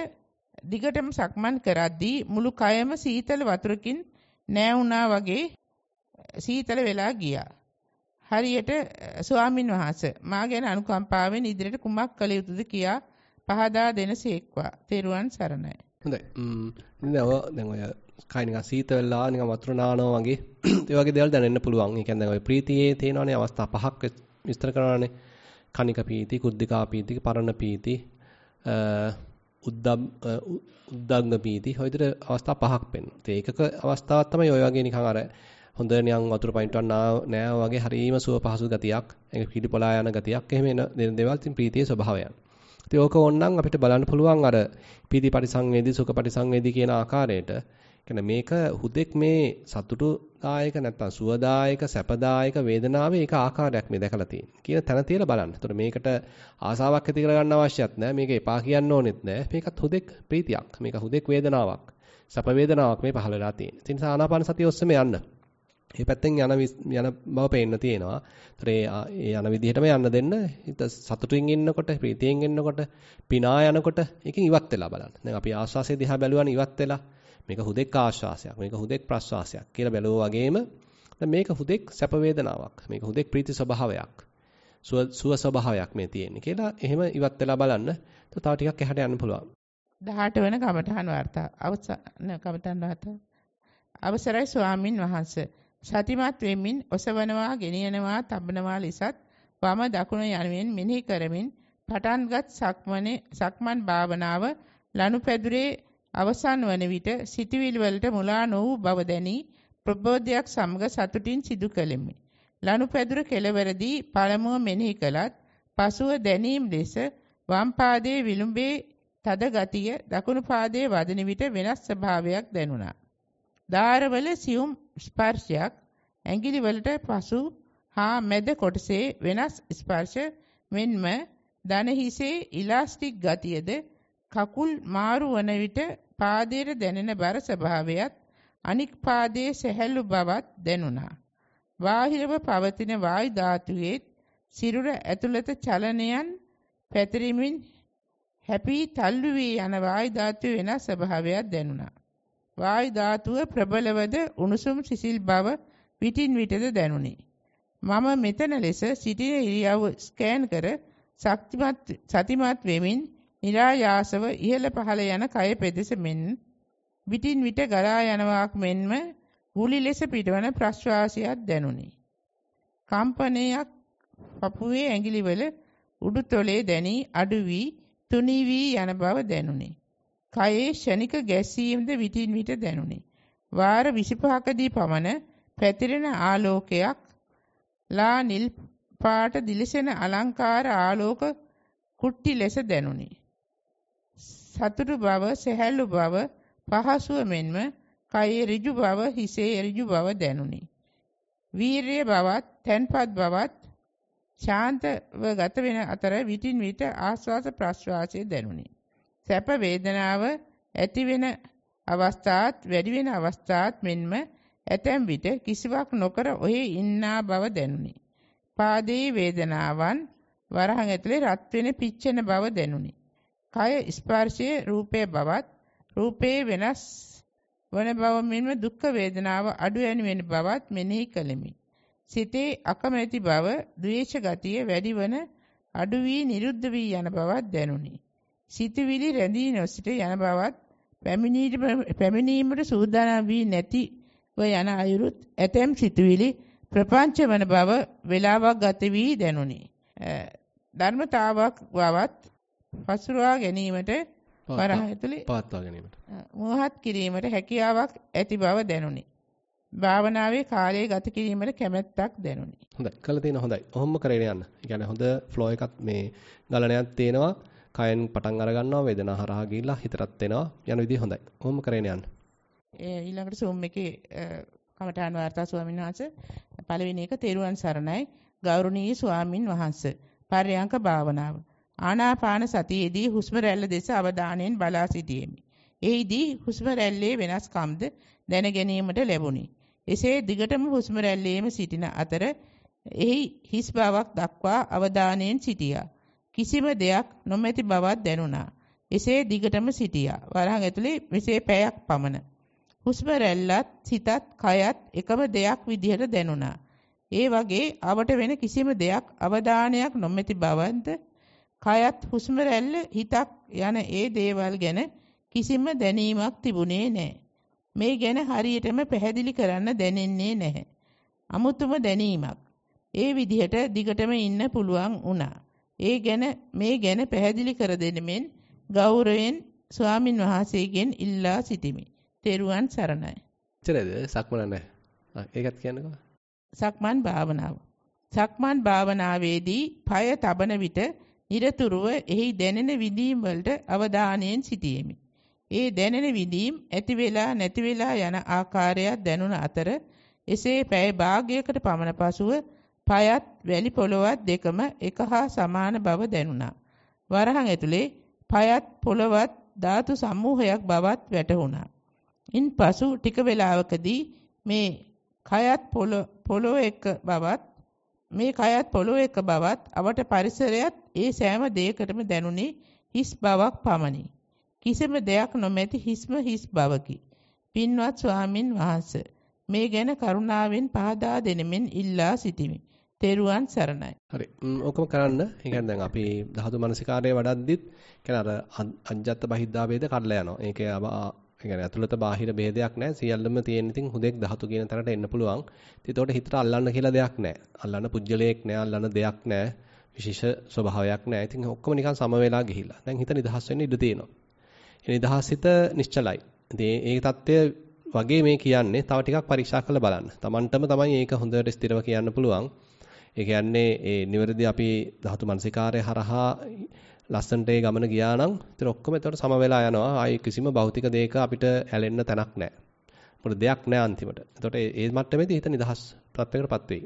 දිගටම සක්මන් කරද්දී මුළු කයම සීතල වතුරකින් නෑවුණා වගේ සීතල වෙලා ගියා. හරියට ස්වාමින් වහන්සේ මා ගැන අනුකම්පාවෙන් ඉදිරියට කුමක් කළ යුතුද කියා පහදා දෙනසේක්වා. තෙරුවන් සරණයි. හොඳයි. ම්ම් දැන් ඔය කයි නිකන් සීතලලා නිකන් වතුර නානවා වගේ (clears throat) ඒ වගේ දේවල් දැනෙන්න පුළුවන්. ඒ කියන්නේ දැන් ඔය ප්‍රීතියේ තියෙනවනේ අවස්ථා පහක් විස්තර කරනවානේ. කනික පීති, කුද්ධිකා පීති, පරණ පීති, උද්දම් උද්දංග පීති ඔය විදිහට අවස්ථා පහක් පෙන්වනවා. ඉතින් ඒකක අවස්ථාවක් තමයි ඔය වගේ නිකන් අර හොඳ නිකන් වතුර පයින්ටුවක් නෑ වගේ හරීම සුව පහසු ගතියක්, ඒක පිළිපොලා යන ගතියක් එහෙම එන දේවල් ඉතින් ප්‍රීතියේ ස්වභාවයන්. ඉතින් ඕක ඕනනම් අපිට බලන්න පුළුවන් අර පීති පරිසංවේදී සුඛ පරිසංවේදී කියන ආකාරයට කියන්නේ මේක හුදෙක් මේ සතුටුදායක නැත්නම් සුවදායක සැපදායක වේදනාවේ ඒක ආකාරයක් මේ දැකලා තියෙන්නේ. කියන තැන තියලා බලන්න. එතකොට මේකට ආසාවක් ඇති කරගන්න අවශ්‍යත් නැහැ. මේක එපා කියන්න ඕනෙත් නැහැ. මේකත් හුදෙක් ප්‍රීතියක්. මේක හුදෙක් වේදනාවක්. සැප වේදනාවක් මේ පහළ වෙලා තියෙන්නේ. ඒ නිසා ආනාපාන සතිය ඔස්සේම යන්න. මේ පැත්තෙන් යන යන බව පේන්න තියෙනවා. ඒතර ඒ යන විදිහටම යන්න දෙන්න. හිත සතුටින් ඉන්නකොට, ප්‍රීතියෙන් ඉන්නකොට, පිනා යනකොට එකකින් ඉවත් වෙලා බලන්න. දැන් අපි ආස්වාසේ දිහා බැලුවානේ ඉවත් වෙලා. මේක හුදෙක් ආශ්වාසයක් මේක හුදෙක් ප්‍රශ්වාසයක් කියලා බැලුවා වගේම දැන් මේක හුදෙක් සැප වේදනාවක් මේක හුදෙක් ප්‍රීති ස්වභාවයක් සුව ස්වභාවයක් මේ තියෙන්නේ කියලා එහෙම ඉවත් වෙලා බලන්න. තව ටිකක් එහාට යන්න පුළුවන්. 18 වෙන කමඨහන් වාර්තා. අවසන් කමඨහන් වාර්තා. අවසරයි ස්වාමින් වහන්සේ. සතිමත් වෙමින් ඔසවනවා ගෙනියනවා තබනවා ලෙසත් වම දකුණ යනුවෙන් මෙනෙහි කරමින් පටන්ගත් සක්මනේ සක්මන් භාවනාව ලනුපැදුරේ අවසන් වන විට සිතවිලි වලට මුලා නො වූ බව දැනි ප්‍රබෝධයක් සමග සතුටින් සිදු කළෙමි. ලනුපැදුර කෙළවරදී පළමුව මෙනෙහි කළත් පසුව දැනීම් ලෙස වම් පාදයේ විලුඹේ තද ගතිය දකුණු පාදයේ වදින විට වෙනස් ස්වභාවයක් දැනුණා. දාරවල සියුම් ස්පර්ශයක් ඇඟිලි වලට පසු හා මැද කොටසේ වෙනස් ස්පර්ශ මෙන්ම දන හිසේ ඉලාස්ටික් ගතියද කකුල් මාරු වන විට පාදයේ දැනෙන බර ස්වභාවයත් අනික් පාදයේ සැහැල්ලු බවත් දැනුණා. බාහිරව පවතින වායු ධාතුවේ සිරුර ඇතුළත චලනයන් පැතිරීමෙන් හැපී තල්ලු වී යන වායු ධාතුවේ වෙනස් ස්වභාවයක් දැනුණා. වායු ධාතුව ප්‍රබලවද උණුසුම් සිසිල් බව විටින් විටද දැනුනි. මම මෙතන ලෙස සිටින ඉරියව් ස්කෑන් කර සතිමත් වෙමින් નિરાයාසව ඉහළ පහළ යන කය පෙදෙස මෙන් විටින් විට ගලා යනවාක් මෙන්ම ගුලි ලෙස පිටවන ප්‍රශ්වාසයක් දැනුනි. කම්පනයක් පපුවේ ඇඟිලිවල උඩුතොලේ දැනි අඩු වී තුනී වී යන බව දැනුනි. කයේ ෂණික ගැස්සීම්ද විටින් විට දැනුනි. වාර 25කදී පමණ පැතිරෙන ආලෝකයක් ලා නිල් පාට දිලිසෙන අලංකාර ආලෝක කුට්ටි ලෙස දැනුනි. සතුටු බව, සැහැල්ලු බව, පහසුව මෙන්ම කයේ ඍජු බව, හිසේ ඍජු බව දැනුනි. වීරිය බවත්, තන්පත් බවත් ශාන්තව ගත වෙන අතර විටින් විට ආස්වාස ප්‍රස්වාසයේ දැනුනි. සැප වේදනාව ඇති වෙන අවස්ථාත් වැඩි වෙන අවස්ථාත් මෙන්ම ඇතැම් විට කිසිවක් නොකර ඔහි ඉන්නා බව දැනුනි. පාදයේ වේදනාවන් වරහන් ඇතුලේ රත් වෙන පිච්චෙන බව දැනුනි. කය ස්පර්ශයේ රූපේ බවත් රූපේ වෙනස් වන බව මෙන්ම දුක් වේදනාව අඩු යන වෙන බවත් මෙනෙහි කළෙමි. සිතේ අකමැති බව, ද්වේෂ ගතිය වැඩි වන අඩු වී නිරුද්ධ වී යන බවත් දැනුනි. සිතවිලි රැඳී නොසිට යන බවත් පැමිණීමට සූදානම් වී නැතිව යන අයුරුත් ඇතැම් සිතවිලි ප්‍රපංච වන බව වේලාවක් ගත වී දැනුනි. ධර්මතාවක් බවත් පසුරවා ගැනීමට වරහ ඇතුලේ පවත්වා ගැනීමට මෝහත් කිරීමට හැකියාවක් ඇති බව දැනුනි. භාවනාවේ කාලය ගත කිරීමට කැමැත්තක් දැනුනි. හොඳයි. කළ තියෙන හොඳයි. ඔහොම කරගෙන යන්න. ඒ කියන්නේ හොඳ ෆ්ලෝ එකක් මේ ගලණයක් තේනවා. කයෙන් පටන් අර ගන්නවා වේදනාව හරහා ගිහිල්ලා හිතටත් එනවා. යන විදිහ හොඳයි. ඔහොම කරගෙන යන්න. ඒ ඊළඟට සූම් එකේ කමඨාන් වාර්තා ස්වාමීන් වහන්සේ පළවෙනි එක තෙරුවන් සරණයි ගෞරවනීය ස්වාමින් වහන්සේ. පර්යංක භාවනාව. ආනාපාන සතියේදී හුස්ම රැල්ල දෙස අවධානයෙන් බලා සිටියෙමි. එෙහිදී හුස්ම රැල්ලේ වෙනස්කම්ද දැන ගැනීමට ලැබුණි. එසේ දිගටම හුස්ම රැල්ලේම සිටින අතර එහි හිස් බවක් දක්වා අවධානයෙන් සිටියා. කිසිම දෙයක් නොමැති බවක් දැනුණා. එසේ දිගටම සිටියා. වරහන් ඇතුලේ මෙසේ පැයක් පමණ. හුස්ම රැල්ලත් සිතත් කයත් එකම දෙයක් විදිහට දැනුණා. ඒ වගේ අවට වෙන කිසිම දෙයක් අවධානයක් නොමැති බවන්ද කයත් හුස්ම රැල්ල හිතක් යන ඒ දේවල් ගැන කිසිම දැනීමක් තිබුණේ නැහැ. මේ ගැන හරියටම පැහැදිලි කරන්න දැනෙන්නේ නැහැ. අමුතුම දැනීමක්. ඒ විදිහට දිගටම ඉන්න පුළුවන් වුණා. ඒ ගැන මේ ගැන පැහැදිලි කර දෙනෙමින් ගෞරවයෙන් ස්වාමින් වහන්සේගෙන් ඉල්ලා සිටිමි. තෙරුවන් සරණයි. එච්චරද සක්මන නැහැ. ඒකත් කියන්නකෝ. සක්මන් භාවනාව. සක්මන් භාවනාවේදී পায় තබන විට নিরතුරුව එහි දැනෙන විඳීම් වලට අවධානයෙන් සිටියෙමි. ඒ දැනෙන විඳීම් ඇති වෙලා නැති වෙලා යන ආකාරයක් දැනුණ අතර එසේ පැය භාගයකට පමණ පසුව පයත් වැලි පොළවත් දෙකම එක හා සමාන බව දැනුණා. වරහන් ඇතුලේ පයත් පොළවත් ධාතු සමූහයක් බවත් වැටහුණා. ඉන්පසු ටික වේලාවකදී මේ කයත් පොළොව එක බවත් මේ කයත් පොළොව එක බවත් අවට පරිසරයත් ඒ සෑම දෙයකටම දැනුනේ හිස් බවක් පමණි. කිසිම දෙයක් නොමැති හිස්ම හිස් බවකි. පින්වත් ස්වාමින් වහන්සේ මේ ගැන කරුණාවෙන් පහදා දෙනෙමින් ඉල්ලා සිටිමි. තෙරුවන් සරණයි. හරි. ඔකම කරන්න. ඒ කියන්නේ දැන් අපි ධාතු මනසිකාරයේ වඩද්දිත් කියන්නේ අර අජ්ජත් බහිද්දා වේද කඩලා යනවා. ඒකේ ඒ කියන්නේ ඇතුළත බාහිර ભેදයක් නැහැ. සියල්ලම තියෙන ඉතින් හුදෙක් ධාතු කියන තැනට එන්න පුළුවන්. ඉතින් ඒකට හිතට අල්ලන්න කියලා දෙයක් නැහැ. අල්ලන්න පුජ්‍යලයක් නැහැ, අල්ලන්න දෙයක් නැහැ. විශේෂ ස්වභාවයක් නැහැ. ඉතින් ඔක්කොම නිකන් සම වෙලා ගිහිල්ලා. දැන් හිත නිදහස් වෙන්න ඉඩ තියෙනවා. නිදහසිත නිශ්චලයි. ඉතින් ඒ தත්ත්වය වගේ මේ කියන්නේ තව ටිකක් පරීක්ෂා කරලා බලන්න. Tamanටම තමයි ඒක හොඳට ස්ථිරව කියන්න පුළුවන්. ඒ කියන්නේ ඒ නිවැරදි අපි ධාතු මනසිකාරය හරහා ලස්සනට ඒ ගමන ගියා නම් ඉතින් ඔක්කොම එතකොට සම වෙලා යනවා. ආයි කිසිම භෞතික දෙයක අපිට ඇලෙන්න තැනක් නැහැ. මොකද දෙයක් නැහැ අන්තිමට. එතකොට ඒ මට්ටමේදී හිත නිදහස් තත්ත්වයකටපත් වෙයි.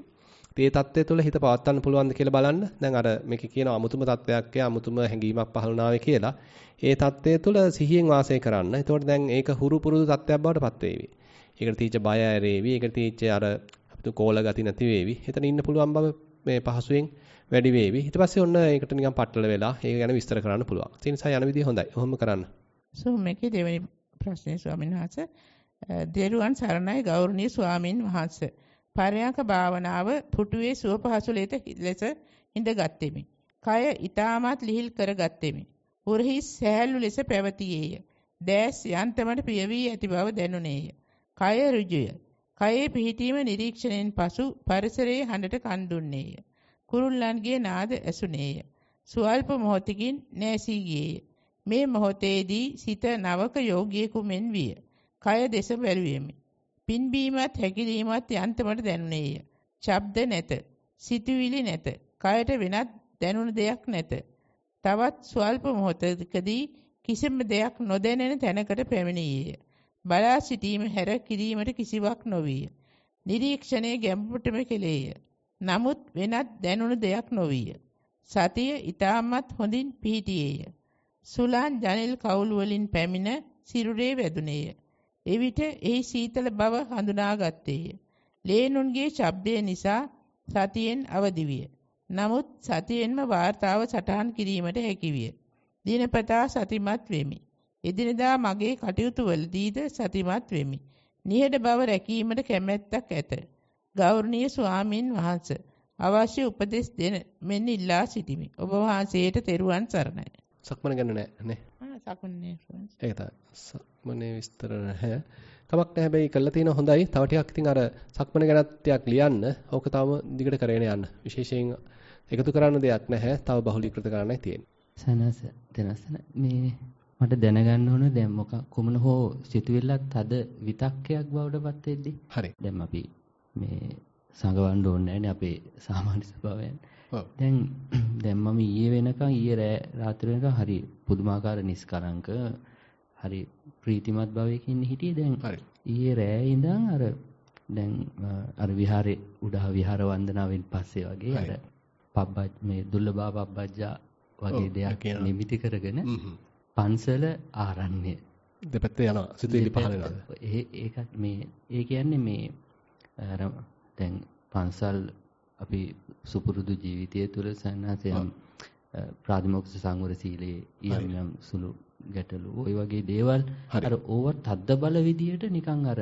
ඉතින් මේ தත්ත්වය තුළ හිත පවත්වන්න පුළුවන්ද කියලා බලන්න. දැන් අර මේකේ කියන අමුතුම தත්වයක් අමුතුම හැඟීමක් පහළුණාවේ කියලා. ඒ தත්ත්වය තුළ සිහියෙන් වාසය කරන්න. එතකොට දැන් ඒක හුරු පුරුදු தත්වයක් බවට පත් වේවි. ඒකට තීච්ච බය ඇරේවි. ඒකට තීච්ච අර අපිට කෝල ගති නැති වේවි. එතන ඉන්න පුළුවන් බව මේ පහසුවෙන් වැඩි වේවි. ඊට පස්සේ ඔන්න ඒකට නිකන් පටල වෙලා ඒක ගැන විස්තර කරන්න පුළුවන්. ඒ නිසා යන විදිය හොඳයි. ඔහොම කරන්න. සෝ මේකේ දෙවෙනි ප්‍රශ්නේ ස්වාමීන් වහන්සේ දේරුවන් සරණයි ගෞරවනීය ස්වාමින් වහන්සේ පරයන්ක භාවනාව පුටුවේ සුව පහසු ලෙස ඉඳගත්ෙමි. කය ඊටමත් ලිහිල් කරගත්ෙමි. උරහි සෑහළු ලෙස පැවතියේය. දැස් යන්තමට පිය වී ඇති බව දැනුනේය. කය ඍජුය. කයේ පිහිටීම නිරීක්ෂණයෙන් පසු පරිසරයේ හඬට කන් දුන්නේය. කුරුල්ලන්ගේ නාද ඇසුනේය. සුවල්ප මොහොතකින් නැසී ගියේය. මේ මොහොතේදී සිත නවක යෝගියෙකු මෙන් විය. කය දෙස බැලුවෙමි. පින්බීමත් හැකිලීමත් යන්තමට දැනුනේය. ශබ්ද නැත. සිතුවිලි නැත. කයට වෙනත් දැනුණු දෙයක් නැත. තවත් ස්වල්ප මොහොතකදී කිසිම දෙයක් නොදැනෙන තැනකට පැමිණියේය. බලා සිටීම හැර කිරීමට කිසිවක් නොවිය. නිරීක්ෂණයේ ගැඹුරටම කෙලේය. නමුත් වෙනත් දැනුණු දෙයක් නොවිය. සතිය ඊටමත් හොඳින් පිහිටියේය. සුලාන් ජනෙල් කවුළු වලින් පැමිණ සිරුරේ වැදුනේය. එවිට එහි සීතල බව හඳුනාගත්තේය. ලේනුන්ගේ ශබ්දය නිසා සතියෙන් අවදි විය. නමුත් සතියෙන්ම වාර්තාව සටහන් කිරීමට හැකි විය. දිනපතා සතිමත් වෙමි. එදිනදා මගේ කටයුතු වලදීද සතිමත් වෙමි. නිහඬ බව රැකීමට කැමැත්තක් ඇත. ගෞරවනීය ස්වාමින් වහන්සේ අවශ්‍ය උපදෙස් දෙන මෙන්න ඉල්ලා සිටිමි. ඔබ වහන්සේට තෙරුවන් සරණයි. සක්මන ගැන නෑ නේ. ආ සක්මනේ. ඒක තමයි. සක්මනේ විස්තර නැහැ. කමක් නැහැ හැබැයි කළා තියෙන හොඳයි. තව ටිකක් ඉතින් අර සක්මන ගැනත් ටිකක් ලියන්න. ඕක තාම දිගට කරගෙන යන්න. විශේෂයෙන් එකතු කරන්න දෙයක් නැහැ. තව බහුලීකృత කරන්නයි තියෙන්නේ. සනස දෙනසන මේ මට දැනගන්න ඕන දැන් මොක කොමන හෝ සිතුවිල්ලක් තද විතක්කයක් බවට පත් වෙද්දි හරි දැන් අපි මේ සංගවන්න ඕනේ නැහැ අපේ සාමාන්‍ය ස්වභාවයෙන් දැන් දැන් මම ඊයේ වෙනකන් ඊයේ රෑ රාත්‍රී වෙනකන් හරි පුදුමාකාර නිස්කලංක හරි ප්‍රීතිමත් භවයකින් හිටියේ දැන්. ඊයේ රෑ ඉඳන් අර දැන් අර විහාරේ උඩහ විහාර වන්දනාවෙන් පස්සේ වගේ අර පබ්බජ් මේ දුර්ලභා පබ්බජ්ජා වගේ දෙයක් නිමිති කරගෙන පන්සල ආරණ්‍ය දෙපැත්තේ යනවා සිතුවිලි පහල වෙනවා. ඒ ඒකත් මේ ඒ කියන්නේ මේ අර දැන් පන්සල් අපි සුපුරුදු ජීවිතය තුළ සන්නාසයම් ප්‍රාතිමෝක්ෂ සංවර සීලේ යම් යම් සුළු ගැටලු. ওই වගේ දේවල් අර ඕව තද්ද බල විදියට නිකන් අර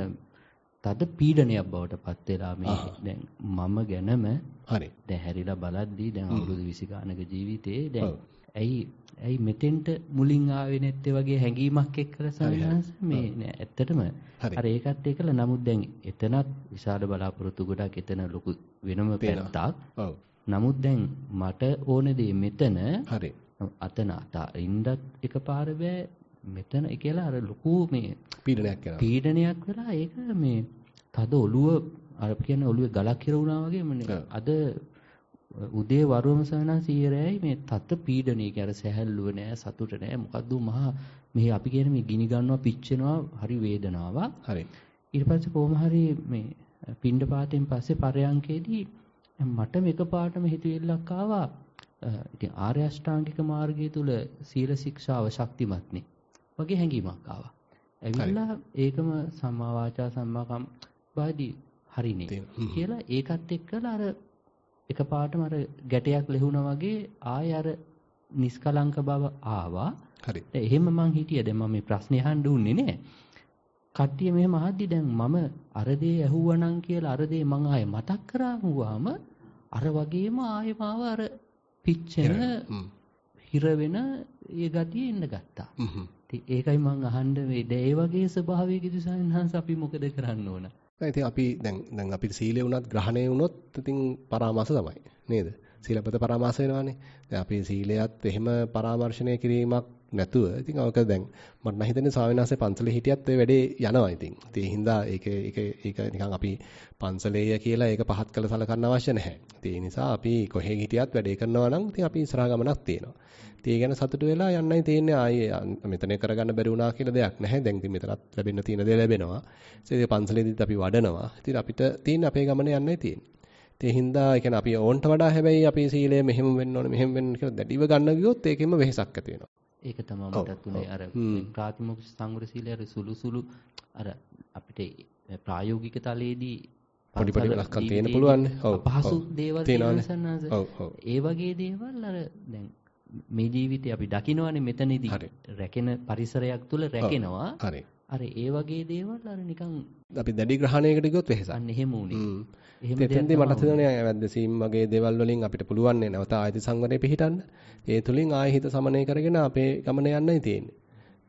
තද පීඩනයක් බවට පත් වෙලා මේ දැන් මම ගැනම හරි. දැන් හැරිලා බලද්දී දැන් අවුරුදු 20 ගානක ජීවිතේ දැන් ඇයි ඇයි මෙතෙන්ට මුලින් ආවේ නැත්තේ වගේ හැඟීමක් එක්කලා සවිනාස මේ නෑ ඇත්තටම අර ඒකත් එක්කලා. නමුත් දැන් එතනත් විශාල බලාපොරොත්තු ගොඩක් එතන ලොකු වෙනම පැත්තක්. නමුත් දැන් මට ඕන දේ මෙතන හරි අතන අතින්දත් එකපාර බෑ. මෙතන කියලා අර ලොකු මේ පීඩනයක් වෙනවා පීඩනයක් වෙලා ඒක මේ තද ඔළුව අර කියන්නේ ඔළුවේ ගලක් හිරුණා වගේ අද උදේ වරුවම සවනා සීරෑයි මේ තත් පීඩනයේ. කියන සැහැල්ලුව නෑ සතුට නෑ. මොකද්ද මහා මේ අපි කියන මේ ගිනි ගන්නවා පිච්චෙනවා හරි වේදනාවක්. හරි. ඊට පස්සේ කොහොම හරි මේ පින්ඩ පාතෙන් පස්සේ පරයන්කේදී මට මේක පාටම හිතවිල්ලක් ආවා ඉතින් ආර්ය අෂ්ටාංගික මාර්ගය තුල සීල ශික්ෂාව ශක්තිමත්නේ වගේ හැඟීමක් ආවා ඇවිල්ලා ඒකම සම්මා වාචා සම්මා කම්පාදී හරිනේ කියලා ඒකත් එක්කලා අර එකපාරටම අර ගැටයක් ලැබුණා වගේ ආය අර නිස්කලංක බව ආවා. හරි. එහෙම මං හිටිය දැන් මම මේ ප්‍රශ්නේ අහන්න උන්නේ නෑ. කට්ටිය මෙහෙම අහද්දි දැන් මම අර දේ ඇහුවනම් කියලා අර දේ මං ආයෙ මතක් කරාමුවාම අර වගේම ආයෙ මාව අර පිච්චෙන හිර වෙන ඒ ගතිය එන්න ගත්තා. ඒකයි මං අහන්න මේ ඒ වගේ ස්වභාවයකදී සයන්හන්ස අපි මොකද කරන්න ඕන? ඉතින් අපි දැන් දැන් අපිට සීලය වුණත් ග්‍රහණය වුණොත් ඉතින් පරාමාස තමයි නේද? සීලපද පරාමාස වෙනවානේ. දැන් අපි සීලයත් එහෙම පරාමර්ශණය කිරීමක් නැතුව ඉතින් අවක දැන් මට නම් හිතෙන්නේ ස්වාමීන් පන්සලේ හිටියත් ඒ වැඩේ යනවා ඉතින්. ඉතින් ඒ හින්දා ඒක ඒක ඒක නිකන් අපි පන්සලේය කියලා ඒක පහත් කළ සලකන්න අවශ්‍ය නැහැ. ඉතින් ඒ නිසා අපි කොහේ හිටියත් වැඩේ කරනවා නම් ඉතින් අපි ඉස්සරහ ගමනක් තියෙනවා. ඉතින් ඒ ගැන සතුටු වෙලා යන්නයි තියෙන්නේ ආයේ මෙතන කරගන්න බැරි වුණා කියලා දෙයක් නැහැ. දැන් ඉතින් මෙතනත් ලැබෙන්න තියෙන දේ ලැබෙනවා. ඒ පන්සලේදීත් අපි වඩනවා. ඉතින් අපිට තියෙන අපේ ගමනේ යන්නයි තියෙන්නේ. ඒ හින්දා ඒ කියන්නේ අපි ඕන්ට වඩා හැබැයි අපේ සීලය මෙහෙම වෙන්න ඕනේ මෙහෙම වෙන්න කියලා දැඩිව ගන්න ගියොත් ඒකෙම වෙහෙසක් ඇති වෙනවා. ඒක තමයි මටත් උනේ අර ප්‍රාතිමෝක්ෂ සංවර සීලය අර සුළු සුළු අර අපිට ප්‍රායෝගික තලයේදී පොඩි පොඩි වෙනස්කම් තියෙන්න පුළුවන්. ඔව්. පහසු දේවල් ඔව්. ඒ වගේ දේවල් අර දැන් මේ ජීවිතේ අපි දකිනවනේ මෙතනදී රැකෙන පරිසරයක් තුල රැකෙනවා. හරි. අර ඒ වගේ දේවල් අර නිකන් අපි දැඩි ග්‍රහණයකට ගියොත් වෙහසක්. අන්න එහෙම උනේ. එහෙම දෙයක් මට හිතෙනවා වැද්දසීම් වගේ දේවල් වලින් අපිට පුළුවන් නේ නැවත ආයති සංවරේ පිහිටන්න. ඒ තුලින් ආයෙ හිත සමනය කරගෙන අපේ ගමන යන්නයි තියෙන්නේ.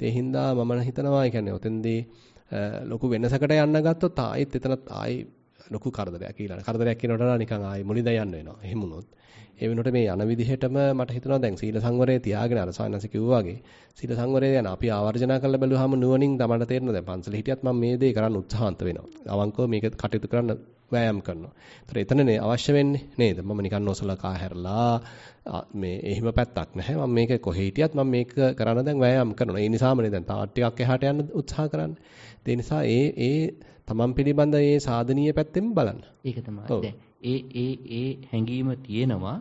ඒ හින්දා මම හිතනවා ඒ කියන්නේ ඔතෙන්දී ලොකු වෙනසකට යන්න ගත්තොත් ආයෙත් එතනත් ආයෙ ලොකු කරදරයක් ඊළඟ කරදරයක් කියනකොට නිකන් ආයේ මුලින්ද යන්න වෙනවා. එහෙම වුණොත් ඒ වෙනකොට මේ යන විදිහටම මට හිතෙනවා දැන් සීල සංවරය තියාගෙන අර සායනස කිව්වා වගේ සීල සංවරය යන අපි ආවර්ජනා කරලා බැලුවාම නුවණින් තමයි තේරෙනවා දැන් පන්සල හිටියත් මම මේ දේ කරන්න උත්සාහන්ත වෙනවා. අවංකව මේක කටයුතු කරන්න වෑයම් කරනවා. ඒතර එතනනේ අවශ්‍ය වෙන්නේ නේද? මම නිකන් නොසලකා හැරලා මේ එහෙම පැත්තක් නැහැ. මම මේක කොහේ හිටියත් මම මේක කරන්න දැන් වෑයම් කරනවා. ඒ නිසාමනේ දැන් තවත් ටිකක් එහාට යන්න උත්සාහ කරන්නේ. ඒ නිසා ඒ ඒ තමන් පිළිබඳ ඒ සාධනීය පැත්තෙන් බලන්න. ඒක තමයි. දැන් ඒ ඒ ඒ හැඟීම තියෙනවා.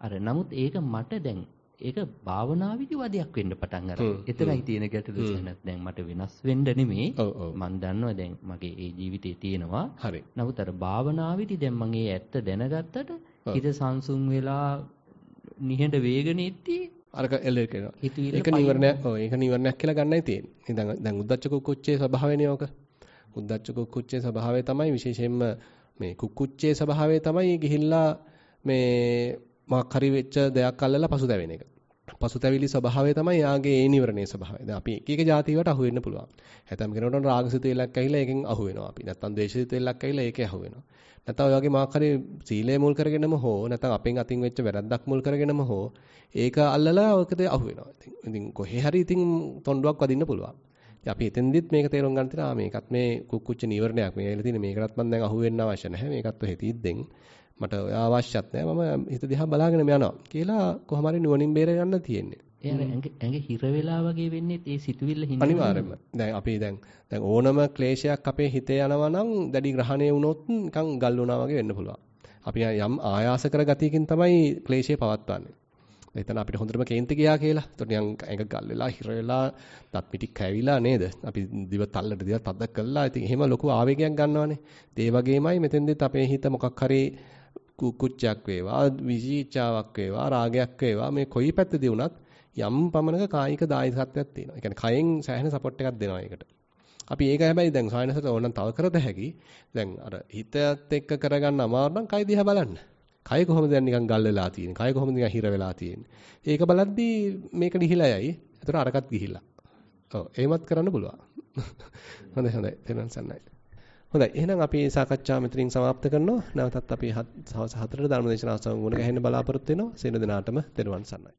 අර නමුත් ඒක මට දැන් ඒක භාවනාවේදී වදයක් වෙන්න පටන් අරන්. එතරම් තියෙන ගැටලු සෙනත් දැන් මට වෙනස් වෙන්න නෙමෙයි. මම දන්නවා දැන් මගේ ඒ ජීවිතේ තියෙනවා. හරි. නමුත් අර භාවනාවේදී දැන් මම ඒ ඇත්ත දැනගත්තට හිත සංසුන් වෙලා නිහඬ වේගන ඉද්දී අරක එල්ල කරනවා. ඒක නිවරණයක්. ඔව් ඒක නිවරණයක් කියලා ගන්නයි තියෙන්නේ. දැන් දැන් උද්දච්ච කුක්කුච්චේ ස්වභාවයනේ ඕක. උද්දච්ච කුක්කුච්චේ ස්වභාවය තමයි විශේෂයෙන්ම මේ කුක්කුච්චේ ස්වභාවය තමයි ගිහිල්ලා මේ මොකක් හරි වෙච්ච දෙයක් අල්ලලා පසුතැවෙන එක. පසුතැවිලි ස්වභාවය තමයි යාගේ ඒ නිවරණයේ ස්වභාවය. දැන් අපි එක එක જાති වලට අහු වෙන්න පුළුවන්. හැතම් කෙනෙකුට රාගසිත වෙලක් ඇහිලා ඒකෙන් අහු වෙනවා අපි. නැත්තම් ද්වේෂසිත වෙලක් ඇහිලා ඒකේ අහු වෙනවා. නැත්තම් ඔය වගේ මොකක් හරි සීලය මුල් කරගෙනම හෝ නැත්තම් අපෙන් අතින් වෙච්ච වැරද්දක් මුල් කරගෙනම හෝ ඒක අල්ලලා ඔකද අහු වෙනවා. ඉතින් ඉතින් කොහේ හරි ඉතින් තොණ්ඩුවක් වදින්න පුළුවන්. අපි එතෙන්දිත් මේක තේරුම් ගන්න තියෙනවා මේකත් මේ කුක්කුච්ච නිවරණයක්. මේ ඇවිල්ලා තියෙන මේකටත් මම දැන් අහු වෙන්න අවශ්‍ය නැහැ. මේකත් ඔය හිතීද්දෙන් මට ඔය අවශ්‍යත් නැහැ. මම හිත දිහා බලාගෙන යනවා කියලා කොහොම හරි නුවණින් බේර ගන්න තියෙන්නේ. අර ඇඟ හිර වෙලා වගේ වෙන්නේ ඒ සිතුවිල්ල හින්දා. අනිවාර්යයෙන්ම. දැන් අපි දැන් දැන් ඕනම ක්ලේශයක් අපේ හිතේ යනවා නම් දැඩි ග්‍රහණය වුණොත් නිකන් ගල් වුණා වගේ වෙන්න පුළුවන්. අපි යම් ආයාස කර ගතියකින් තමයි ක්ලේශය පවත්වන්නේ. එතන අපිට හොඳටම කේන්ති ගියා කියලා. එතකොට නිකන් ඇඟ ගල් වෙලා හිර වෙලා දත් මිටි කැවිලා නේද? අපි දිව තල්ලට දිව තද කළා. ඉතින් එහෙම ලොකු ආවේගයක් ගන්නවානේ. ඒ වගේමයි මෙතෙන්දිත් අපේ හිත මොකක් හරි කුකුච්චයක් වේවා, විචිචාවක් වේවා, රාගයක් වේවා මේ කොයි පැත්තදී වුණත් යම් පමණක කායික දායකත්වයක් තියෙනවා. ඒ කියන්නේ කයෙන් සෑහෙන සපෝට් එකක් දෙනවා ඒකට. අපි ඒක හැබැයි දැන් සායනසට ඕනනම් තව කරත හැකි. දැන් අර හිතත් එක්ක කරගන්න අමාරු නම් කය දිහා බලන්න. කය කොහොමද දැන් නිකන් ගල් වෙලා තියෙන්නේ? කය කොහොමද නිකන් හිර වෙලා තියෙන්නේ? ඒක බලද්දී මේක ගිහිලා යයි. ඒතර අරකට ගිහිලා. ඔව්. එහෙමත් කරන්න පුළුවන්. (laughs) හොඳයි හොඳයි. තේරුම් ගන්නයි. හොඳයි. එහෙනම් අපි මේ සාකච්ඡාව මෙතනින් සමාප්ත කරනවා. නැවතත් අපි සවස් 4ට ධර්මදේශනා සමගුණ ගැහෙන්න බලාපොරොත්තු වෙනවා. සේන දිනාටම තෙරුවන් සරණයි.